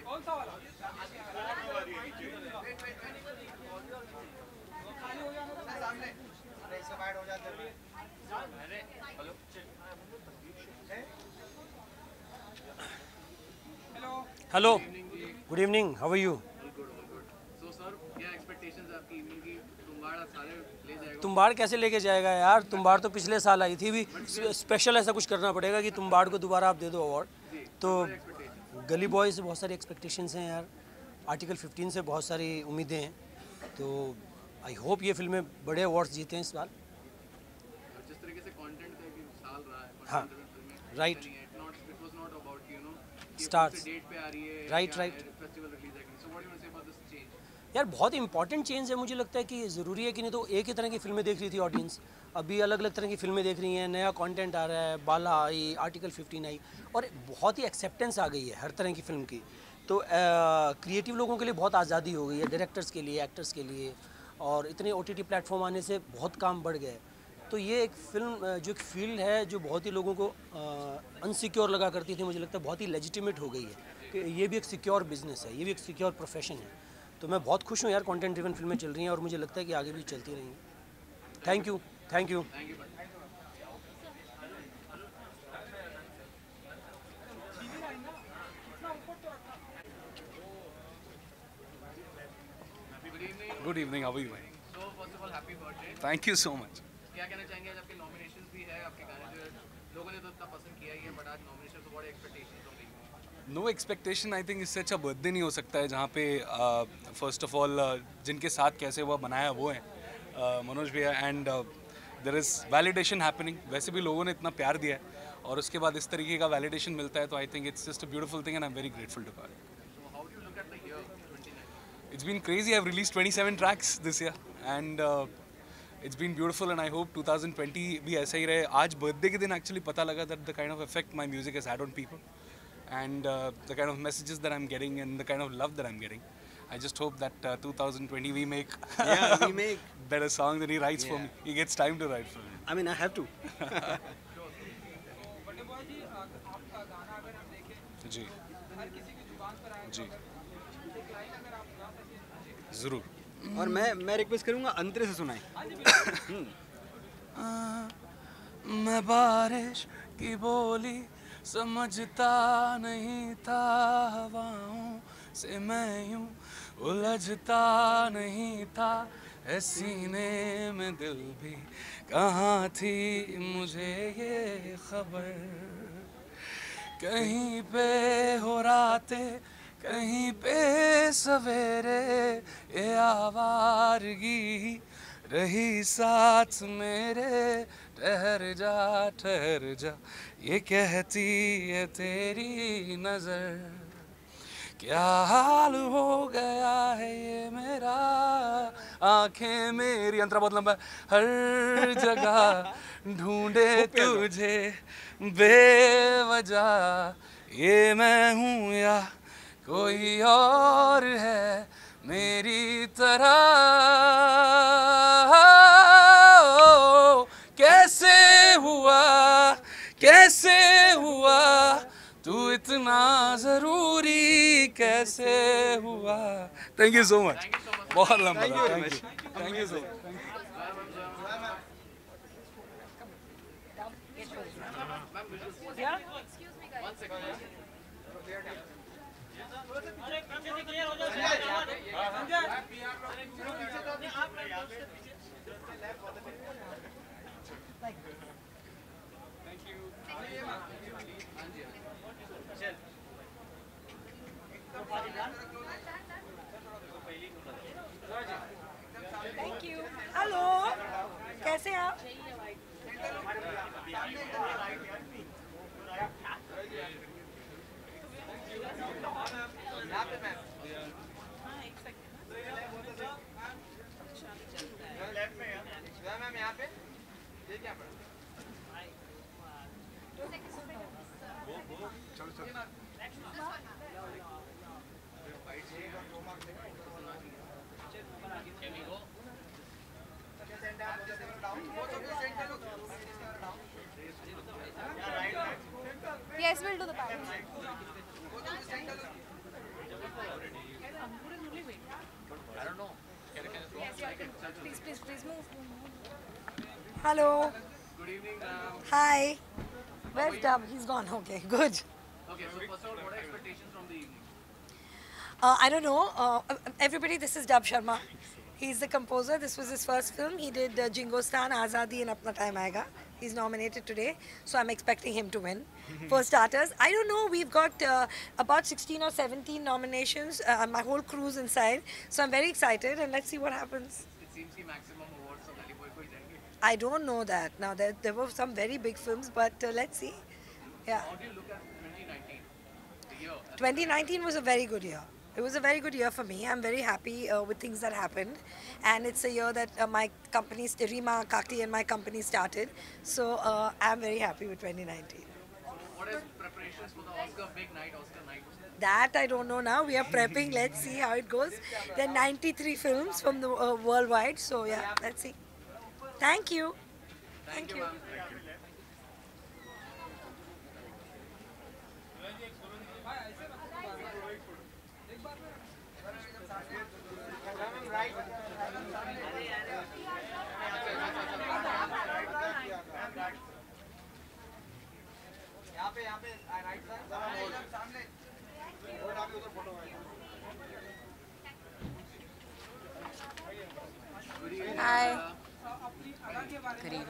कौन सा वाला सामने अरे इसका बैड हो जाता है hello good evening how are you so sir क्या एक्सपेक्टेशंस आपकी इवनिंग की? तुम्बाड़ा सारे ले जाएगा। तुम्बाड़ कैसे लेके जाएगा यार? तुम्बाड़ तो पिछले साल आई थी। भी स्पेशल ऐसा कुछ करना पड़ेगा कि तुम्बाड़ को दोबारा आप दे दो अवार्ड तो गली बॉय से बहुत सारी एक्सपेक्टेशंस हैं यार। आर्टिकल 15 से बहुत सारी उम्मीदें हैं। तो आई होप ये फ़िल्में बड़े अवार्ड्स जीते हैं इस बार जिस तरीके से कंटेंट का कि साल रहा है हाँ, right. It not it was not about you know Stars. Date पे आ रही Right, right. Festival release so what you want say about this change यार बहुत इंपॉर्टेंट चेंज है मुझे लगता है कि ज़रूरी है कि नहीं तो एक ही तरह की फ़िल्में देख रही थी ऑडियंस अभी अलग अलग तरह की फ़िल्में देख रही हैं नया कंटेंट आ रहा है बाला आई आर्टिकल 15 आई और बहुत ही एक्सेप्टेंस आ गई है हर तरह की फ़िल्म की. तो क्रिएटिव लोगों के लिए बहुत आज़ादी हो गई है डायरेक्टर्स के लिए एक्टर्स के लिए. और इतने ओ टी प्लेटफॉर्म आने से बहुत काम बढ़ है. तो ये एक फ़िल्म जो एक फ़ील्ड है जो बहुत ही लोगों को अनसिक्योर लगा करती थी मुझे लगता है बहुत ही लेजिटिमेट हो गई है कि ये भी एक सिक्योर बिज़नेस है ये भी एक सिक्योर प्रोफेशन है तो मैं बहुत खुश हूँ यार कंटेंट ड्रिवन फ़िल्में चल रही हैं और मुझे लगता है कि आगे भी चलती रहेंगी thank you thank you good evening Good evening, how are you? Thank so much. क्या कहना चाहेंगे? आज आपके नॉमिनेशंस भी है आपके गाने जो है लोगों ने तो इतना पसंद किया ही है बट आज नॉमिनेशन तो बड़े एक्सपेक्टेशंस होंगे। नो एक्सपेक्टेशन आई थिंक इससे अच्छा बर्थडे नहीं हो सकता है जहाँ पे फ़र्स्ट ऑफ़ ऑल जिनके साथ कैसे हुआ बनाया वो है uh, मनोज भैया and there is validation happening वैसे भी लोगों ने इतना प्यार दिया है और उसके बाद इस तरीके का वैलिडेशन मिलता है तो I think it's just a beautiful thing and I am very grateful to God So how do you look at the year 29? It's been it's been beautiful. And I hope 2020 भी ऐसा ही रहे. आज birthday के दिन actually पता लगा that the kind of effect my music has had on people, and uh, the kind of messages that I'm getting and the kind of love that I'm getting. I just hope that uh, 2020 we make Yeah, we make. better songs than he writes for Yeah. me. He gets time to write for me. I mean, I have to. बड़े बॉय जी आ- आपका गाना अगर हम देखें जी हर किसी की ज़ुबान पर आए तो जी अगर एक लाइन अगर आप गा सकें ज़रूर और मैं मैं रिक्वेस्ट करूँगा अंतरे से सुनाएँ। हम्म। मैं बारिश की बोली समझता नहीं था, हवाओं से मैं यूँ उलझता नहीं था। सीने में दिल भी कहाँ थी मुझे ये खबर? कहीं पे हो रातें कहीं पे सवेरे ये आवारगी रही साथ मेरे ठहर जा ठहर जा ये कहती है तेरी नज़र। क्या हाल हो गया है ये मेरा? आँखें मेरी अंतरा बहुत लंबा हर जगह ढूंढे [LAUGHS] तुझे बेवजह ये मैं हूँ या कोई और है मेरी तरह। कैसे हुआ कैसे हुआ तू इतना ज़रूरी कैसे हुआ? थैंक यू सो मच बहुत लंबा Thank you. Thank you thank you so much Yeah? Excuse me, guys. One second. Thank you hello कैसे आप? यहाँ पे ma'am. Yes, we'll do the back. I don't know. Can, can Yes, yeah. Please, please, please move. Hello. Good evening, ma'am. Hi. Where's Dub? He's gone. Okay, good. Okay, so first of all, what are expectations from the evening? Uh, I don't know. Uh, everybody, this is Dub Sharma. He's the composer. This was his first film. He did uh, Jingostan, Azadi, and Apna Time Aega. He's nominated today, so I'm expecting him to win. [LAUGHS] For starters, I don't know. We've got uh, about 16 or 17 nominations. Uh, my whole crew's inside, so I'm very excited, and let's see what happens. It seems the maximum awards of Gully Boy ko hi jayenge. I don't know that. Now, there, there were some very big films, but uh, let's see. Yeah. How do you look at 2019? The year. 2019 was a very good year. It was a very good year for me. I'm very happy uh, with things that happened. And it's a year that uh, my company, Rima Kakti and my company started. So uh, I'm very happy with 2019. What is preparations for the Oscar big night, Oscar night? That I don't know now. We are prepping. Let's see how it goes. There are 93 films from the uh, worldwide. So yeah, let's see. Thank you. Thank, you, ma'am.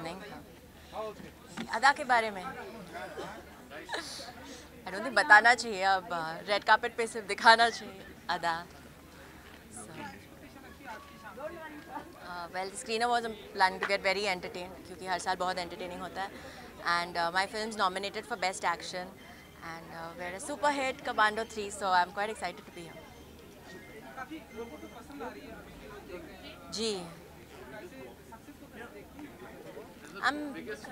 Evening Adah के बारे में। आई डोंट थिंक बताना चाहिए अब रेड कार्पेट पे सिर्फ़ दिखाना चाहिए, Adah. Well screen award plan to get very entertain क्योंकि हर साल बहुत एंटरटेनिंग होता है। And my film nominated for best action and were a super hit commando three so I am quite excited to be here काफ़ी लोगों को पसंद आ रही है जी। I'm Biggest,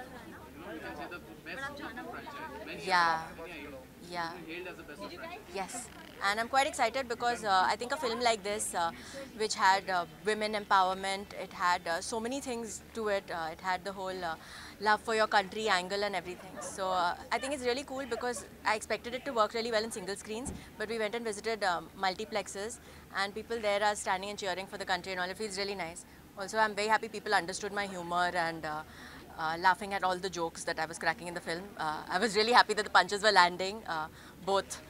Yeah. Yeah. Yes, and I'm quite excited because uh, I think a film like this, uh, which had uh, women empowerment, it had uh, so many things to it. Uh, it had the whole uh, love for your country angle and everything. So I think it's really cool because I expected it to work really well in single screens, but we went and visited um, multiplexes, and people there are standing and cheering for the country and all. It feels really nice. Also, I'm very happy people understood my humor and. Uh, laughing at all the jokes that I was cracking in the film. Uh, I was really happy that the punches were landing, uh, both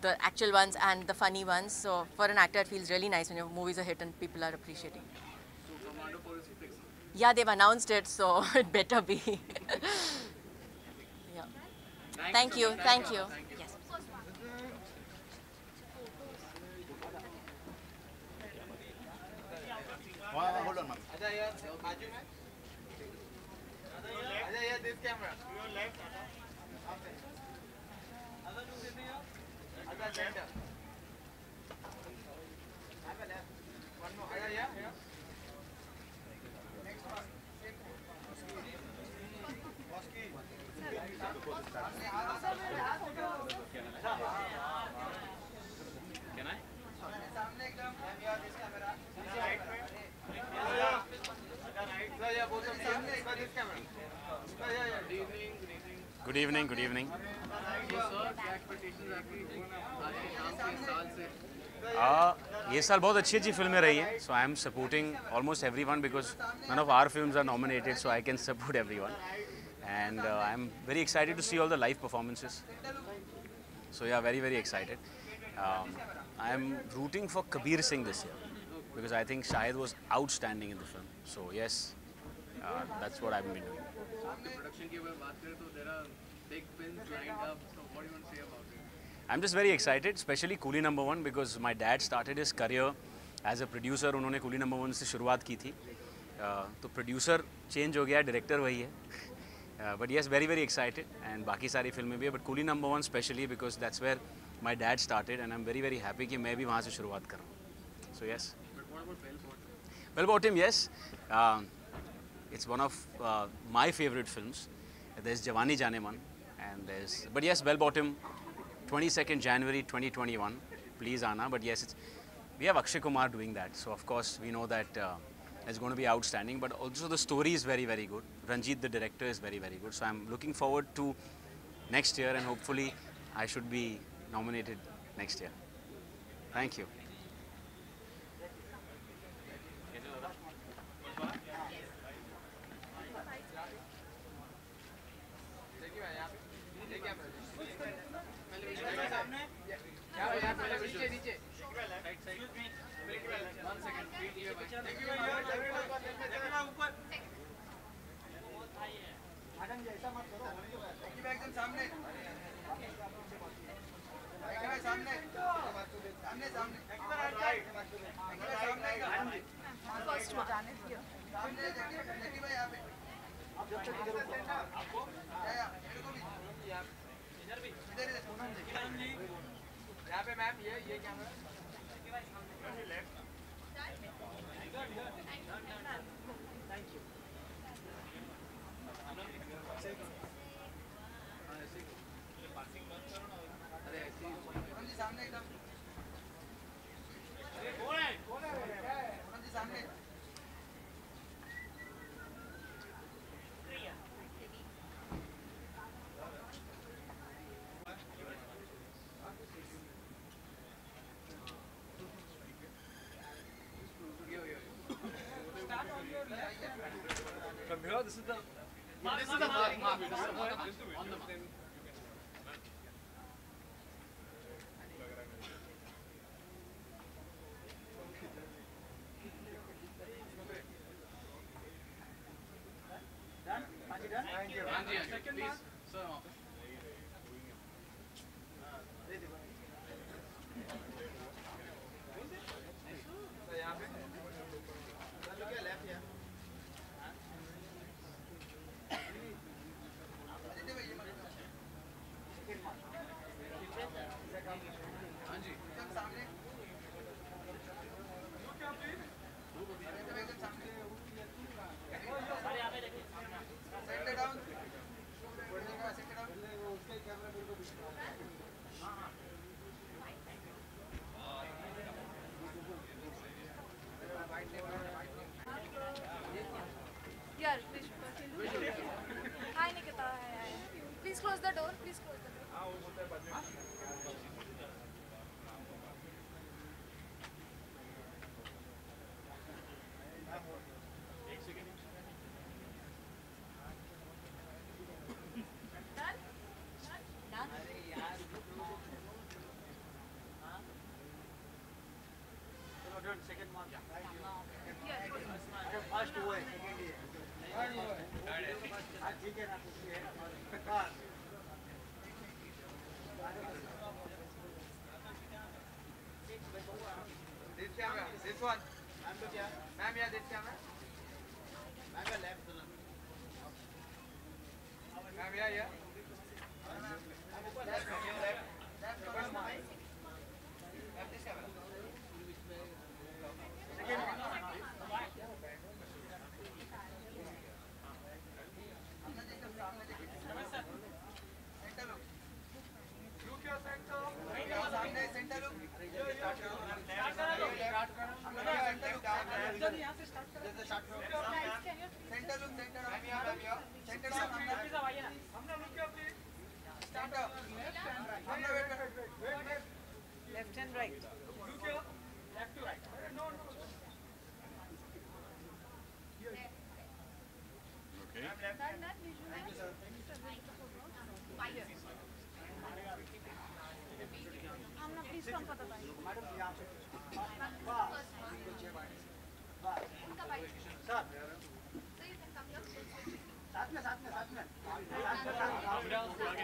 the actual ones and the funny ones. So for an actor, it feels really nice when your movies are hit and people are appreciating. So Commando policy. Yeah, they've announced it, so [LAUGHS] it better be. [LAUGHS] yeah. Thank you. Thank you. Yes. Hold on, ma'am this camera. Your left, Other to the other. Other center. शाम के साल से? ये साल बहुत अच्छी अच्छी फ़िल्में रही हैं so I am supporting almost every because none of our film are nominated so I can support every and I am very excited to see all the live performances so yeah very very excited I am rooting for Kabir Singh this year because I think Shahid was outstanding in the film so yes that's what I been doing Production की अगर बात करें तो there are big films lined up. So what do you want to say about it? I'm just very excited, especially Coolie Number One, because my dad started his career as a producer. उन्होंने Coolie Number One से शुरुआत की थी uh, तो प्रोड्यूसर चेंज हो गया डायरेक्टर वही है but yes very very excited and बाकी सारी फ़िल्में भी है but coolie number one specially because that's where my dad started and I am very very happy कि मैं भी वहाँ से शुरुआत कर रहा हूँ so yes But what about Bell Bottom? Well, about him, yes. Um, it's one of uh, and there's but yes, Bell Bottom, 22nd January 2021. Please, Anna. But yes, it's we have Akshay Kumar doing that, so of course we know that uh, it's going to be outstanding. But also the story is very very good. Ranjit, the director, is very very good. So I'm looking forward to next year, and hopefully I should be nominated next year. Thank you. यहाँ पे मैम ये ये From here, this is the. This is the mark. mark. This is the mark. third and second one. Yeah. Thank you. Yeah, sure. First away. Second year. Third away. I think I have to see it. Pass. This camera, this one. Ma'am, yeah, this camera.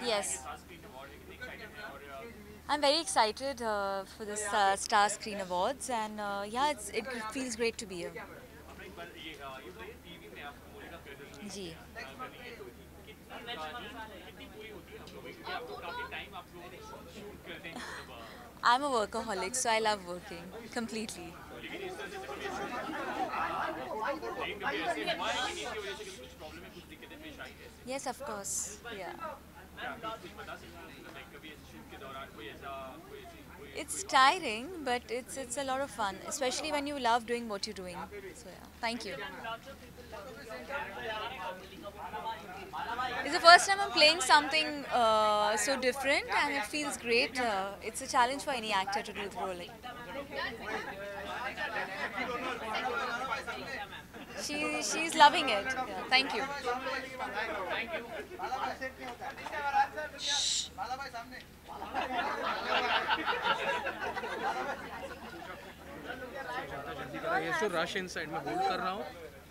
Yes. I'm very excited uh, for this uh, Star Screen Awards, and uh, yeah, it feels great to be here. जी I'm a workaholic, so I love working completely. Yes, of course. Yeah. It's tiring, but it's it's a lot of fun, especially when you love doing what you're doing. So yeah, thank you. It's the first time I'm playing something uh, so different, and it feels great. Uh, it's a challenge for any actor to do the role. Like. She she's loving it. Yeah, thank you. बाला भाई सामने He has to rush inside. मैं hold कर रहा हूँ.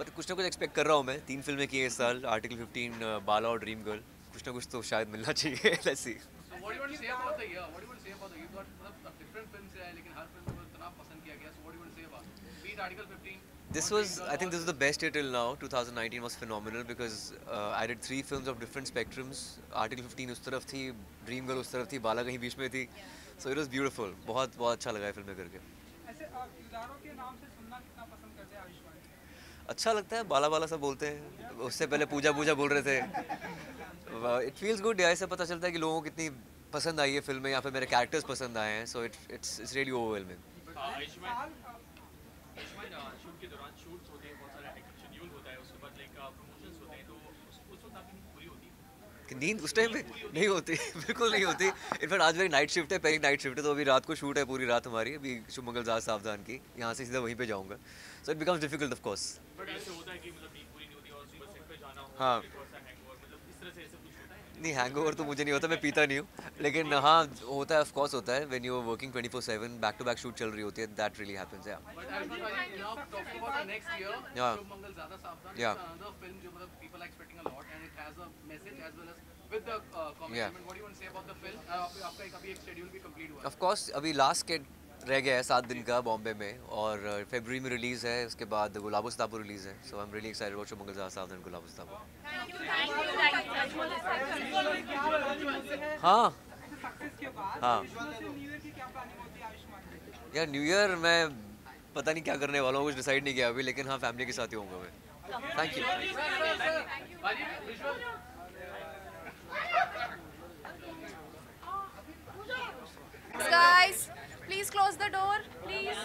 पर कुछ ना कुछ एक्सपेक्ट कर रहा हूँ मैं तीन फ़िल्में की इस साल आर्टिकल फिफ्टीन बाला और ड्रीम गर्ल कुछ ना कुछ तो शायद मिलना चाहिए let's see So, what do you want to say about the year? What do you want to say about the year? You've got मतलब different films है, लेकिन हर film को इतना पसंद किया गया. So, what do you want to say about? it? Be it Article 15. This was, I think this is the best year till now. 2019 was phenomenal because uh, I did three films of different spectrums. Article 15 उस तरफ़ थी, Dream Girl उस तरफ़ थी, बाला कहीं बीच में थी. So it was beautiful. बहुत बहुत अच्छा लगा ये फ़िल्में करके. ऐसे अ, किरदारों के नाम से सुनना कितना पसंद करते हैं आयुष्मान अच्छा लगता है, बाला बाला सब बोलते हैं। उससे पहले पूजा पूजा बोल रहे थे। इट फील्स गुड ऐसे पता चलता है कि लोगों को कितनी पसंद आई है फ़िल्में, या फिर मेरे कैरेक्टर्स पसंद आए हैं so it it's it's really overwhelming Ayushmann Ayushmann shoot के दौरान शूट्स होते हैं बहुत सारा शेड्यूल होता है उसके बाद लाइक प्रमोशंस होते हैं तो उस उस वक्त आपकी नींद पूरी होती है कि नींद उस टाइम पे नहीं होती [LAUGHS] बिल्कुल नहीं होती। इनफैक्ट आज मेरी नाइट शिफ्ट है पहली नाइट शिफ्ट है तो अभी रात को शूट है पूरी रात हमारी अभी शुभ मंगल जात सावधान की यहाँ से सीधा वहीं पे जाऊँगा। So it becomes difficult of course है मतलब नहीं हैंग। फिर हैंगओवर तो मुझे नहीं होता मैं पीता नहीं हूँ। लेकिन हाँ होता है ऑफकोर्स होता है when you are working 24/7 back to back shoot चल रही होती है that really happens yeah But मतलब expecting a message as well as with the uh, comic Yeah. What do you want to say about the film? Uh, आप- आपका एक अभी एक schedule भी complete हुआ है. ऑफ़ कोर्स अभी लास्ट के रह गया है सात दिन का बॉम्बे में और फरवरी में रिलीज़ है उसके बाद गुलाबो सिताबो रिलीज़ है so I am really excited about Shubh Mangal Saavdhan and Gulabo Sitabo हाँ हाँ। है यार न्यू ईयर मैं पता नहीं क्या करने वाला हूँ कुछ डिसाइड नहीं किया अभी लेकिन हाँ फैमिली के साथ ही होऊँगा मैं Thank you. Guys, please close the door, please.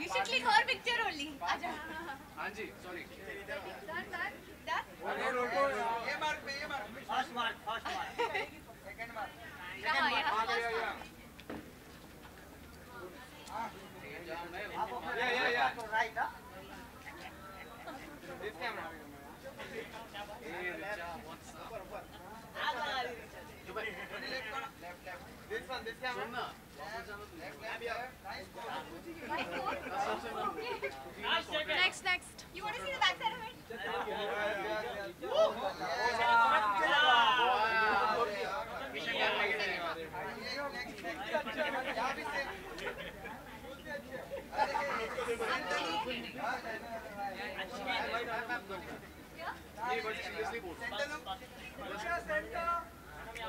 You should click her picture only. आजा. हाँ जी सॉरी Done, done, done. ये मार्क पे ये मार्क पे first mark first mark second mark यहाँ, यहाँ, first या mark. या या या राइट हाँ this camera This one, this camera. Left, left, left. Nice. Next, next. You want to see the back side of it?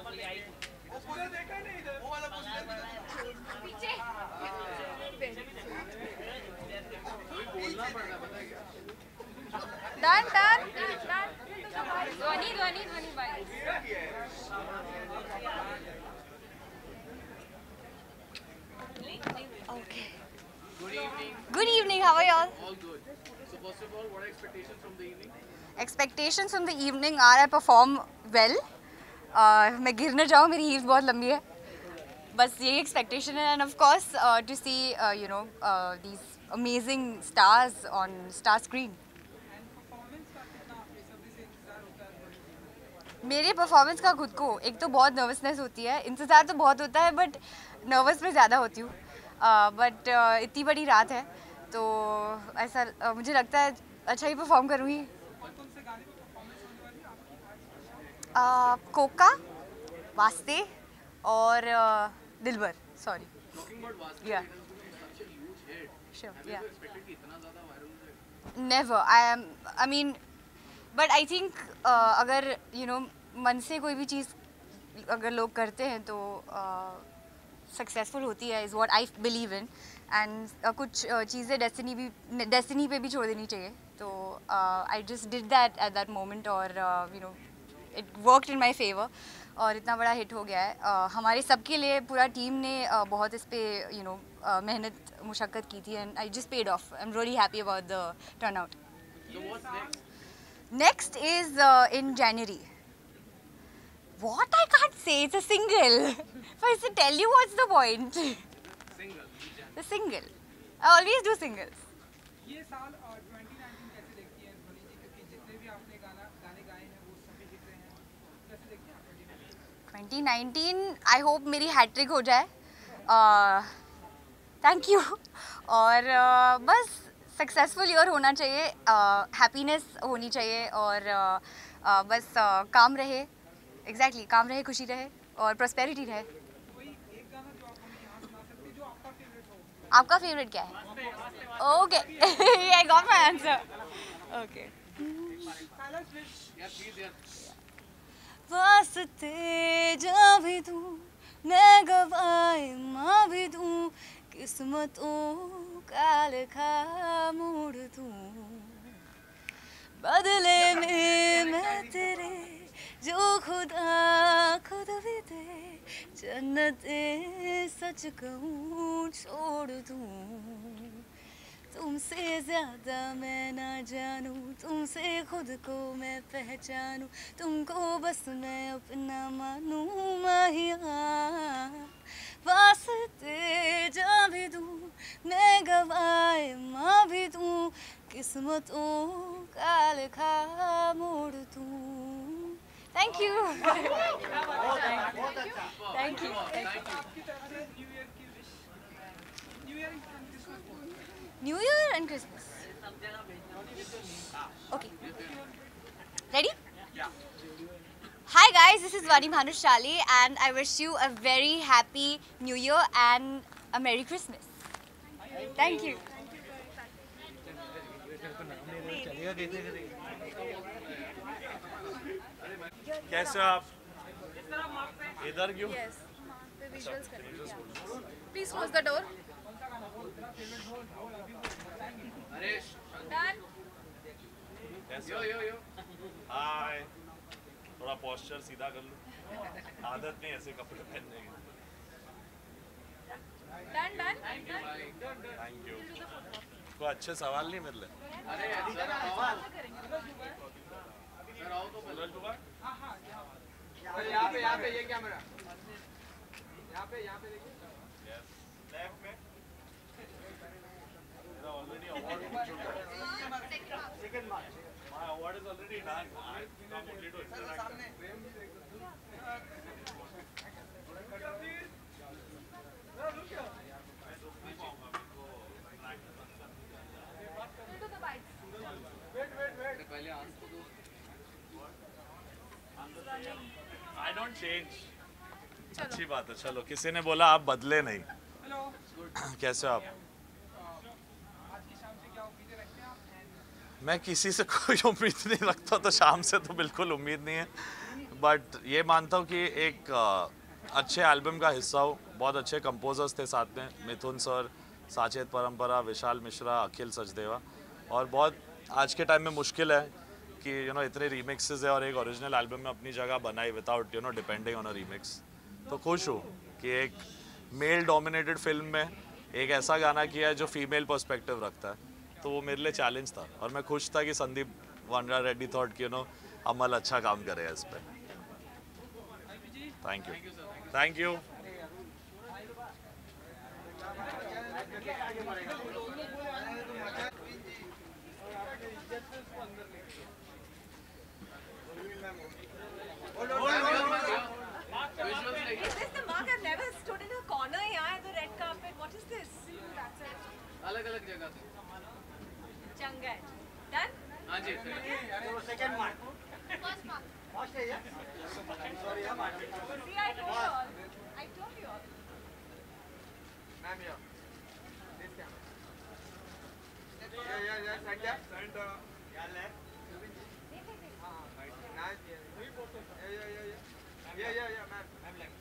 Done, done, done. Dhwani, Dhwani, Dhwani, bye. Okay. Good evening. Good evening. How are y'all? All good. So first of all, what are expectations from the evening? Expectations from the evening are I perform well. Uh, मैं गिर न जाऊँ मेरी हील्स बहुत लंबी है। बस यही एक्सपेक्टेशन है and of course to see you know these amazing stars on star screen मेरे परफॉर्मेंस का खुद को एक तो बहुत नर्वसनेस होती है इंतज़ार तो बहुत होता है बट नर्वस में ज़्यादा होती हूँ। बट uh, uh, इतनी बड़ी रात है तो ऐसा uh, मुझे लगता है अच्छा ही परफॉर्म करूँगी uh, कोका वास्ते और uh, Dilbar sorry Talking about Vasu, Yeah. it has been such a huge hit. Sure, Have you yeah. ever expected कि इतना ज़्यादा viral हो जाएगा? Never I am I mean but I think अगर यू नो मन से कोई भी चीज़ अगर लोग करते हैं तो सक्सेसफुल होती है is what I believe in and कुछ चीज़ें डेस्टिनी भी डेस्टिनी पे भी छोड़ देनी चाहिए. तो I just did that at that moment और you know it work in my favour और इतना बड़ा हिट हो गया है uh, हमारे सबके लिए पूरा टीम ने uh, बहुत इस पर यू नो मेहनत मुशक्कत की थी and I just paid off I am really happy about the turn out next is in January What I can't say, it's a single. [LAUGHS] If I tell you, what's the point? Single. The single. I always do singles. ये साल 2019? 2019 आई होप मेरी हैट्रिक हो जाए। थैंक यू और uh, बस सक्सेसफुल ईयर होना चाहिए हैप्पीनेस uh, होनी चाहिए और uh, बस काम रहे। एग्जैक्टली exactly, काम रहे खुशी रहे और प्रॉस्पेरिटी रहे। आपका फेवरेट क्या है? Okay I got answer okay. Vaaste जा भी दूँ मैं गवाए माँ भी दूँ किस्मतों का लिखा मोड़ दूँ बदले में मैं तेरे, जो खुदा खुद भी दे, जन्नत सच कहूँ छोड़ दूँ। तुमसे ज़्यादा मैं ना जानूं तुमसे खुद को मैं पहचानूं तुमको बस मैं अपना मानूं माहिया। वास्ते जा भी दूँ मैं गवाए माँ भी दूँ किस्मतों का लिखा मोड़ दूँ। थैंक यू थैंक यू आपकी तरफ़ New Year and Christmas. Okay. Ready? Yeah. Hi guys, this is Vani Bhanushali and I wish you a very happy New Year and a Merry Christmas. Thank you. कैसे हो आप इधर क्यों Yes. The visuals करें. yo yo yo hi थोड़ा पोस्चर सीधा कर लूँ। आदत नहीं ऐसे कपड़े पहनने की। Done, done. थैंक यू कोई अच्छे सवाल नहीं मिल रहे अरे सर आओ सर आओ तो सूरज कुमार यहाँ पे यहाँ पे ये कैमरा यहाँ पे यहाँ पे देखिए। लेफ़्ट में? Second March my award is already done I come only to sir सामने पहले आंसर तो दो आई डोंट चेंज अच्छी बात है चलो किसी ने बोला आप बदले नहीं। कैसे हो आप? मैं किसी से [LAUGHS] कोई उम्मीद नहीं रखता तो शाम से तो बिल्कुल उम्मीद नहीं है। बट ये मानता हूँ कि एक अच्छे एल्बम का हिस्सा हो। बहुत अच्छे कंपोजर्स थे साथ में, मिथुन सर, साचेत परंपरा, विशाल मिश्रा, अखिल सचदेवा। और बहुत आज के टाइम में मुश्किल है कि यू नो इतने रीमिक्सेस है और एक ओरिजिनल एल्बम में अपनी जगह बनाई without you know depending on a remix तो खुश हूँ कि एक मेल डोमिनेटेड फ़िल्म में एक ऐसा गाना किया है जो फीमेल पर्सपेक्टिव रखता है। तो वो मेरे लिए चैलेंज था। और मैं खुश था कि Sandeep Vanga Reddy thought you know अमल अच्छा काम करे इस पर थैंक यू थैंक यू अलग अलग जगह थी Changa. Done? हाँ जी second March First mark. First है ये सॉरी हम See, I told you all. I told you all. Ma'am yo this camera yeah yeah yeah या सेंड या हाँ नाइस या या yeah yeah yeah yeah ma'am ma'am left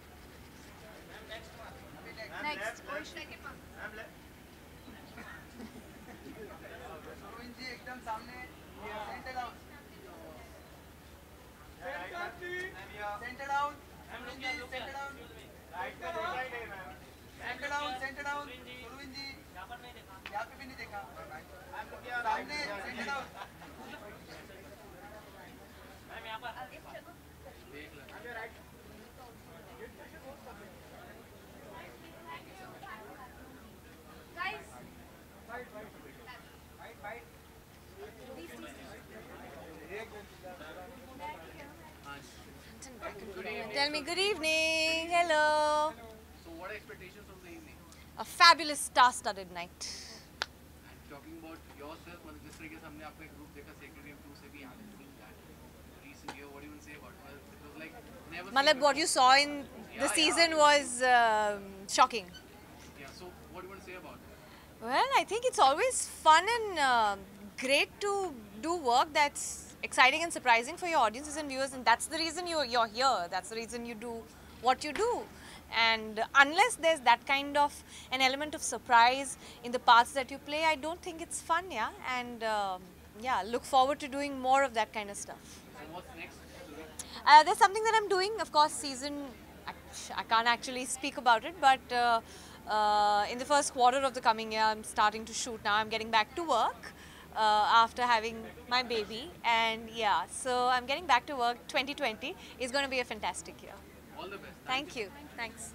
Next. Second one. Ma'am left Govind ji एकदम सामने centre down centre down centre down right में देखा ही नहीं ma'am centre down centre down Govind ji यहाँ पर नहीं देखा यहाँ पे भी नहीं देखा सामने सेंटर डाउन मैम यहाँ पर Tell me good evening. Hello. So what are expectations from the evening? A fabulous star-studded night. And talking about yourself, मतलब जिस तरीके से हमने आपका एक ग्रुप देखा Sacred Game 2 से भी haven't seen that recent year. What do you want to say about it? Well, It was like never. Malab, seen what you saw in the Yeah, season was um shocking. before. Yeah. So what do you want to say about it? Well, I think it's always fun and uh, great to do work that's exciting and surprising for your audiences and viewers, and that's the reason you're, you're here. That's the reason you do what you do. And unless there's that kind of an element of surprise in the parts that you play, I don't think it's fun, yeah. And um yeah, look forward to doing more of that kind of stuff. What's next? Uh, there's something that I'm doing, of course, season, I can't actually speak about it, but uh, uh, in the first quarter of the coming year, I'm starting to shoot now. I'm getting back to work uh, after having my baby. And yeah, so I'm getting back to work. 2020 is going to be a fantastic year. All the best. Thank you. Thanks.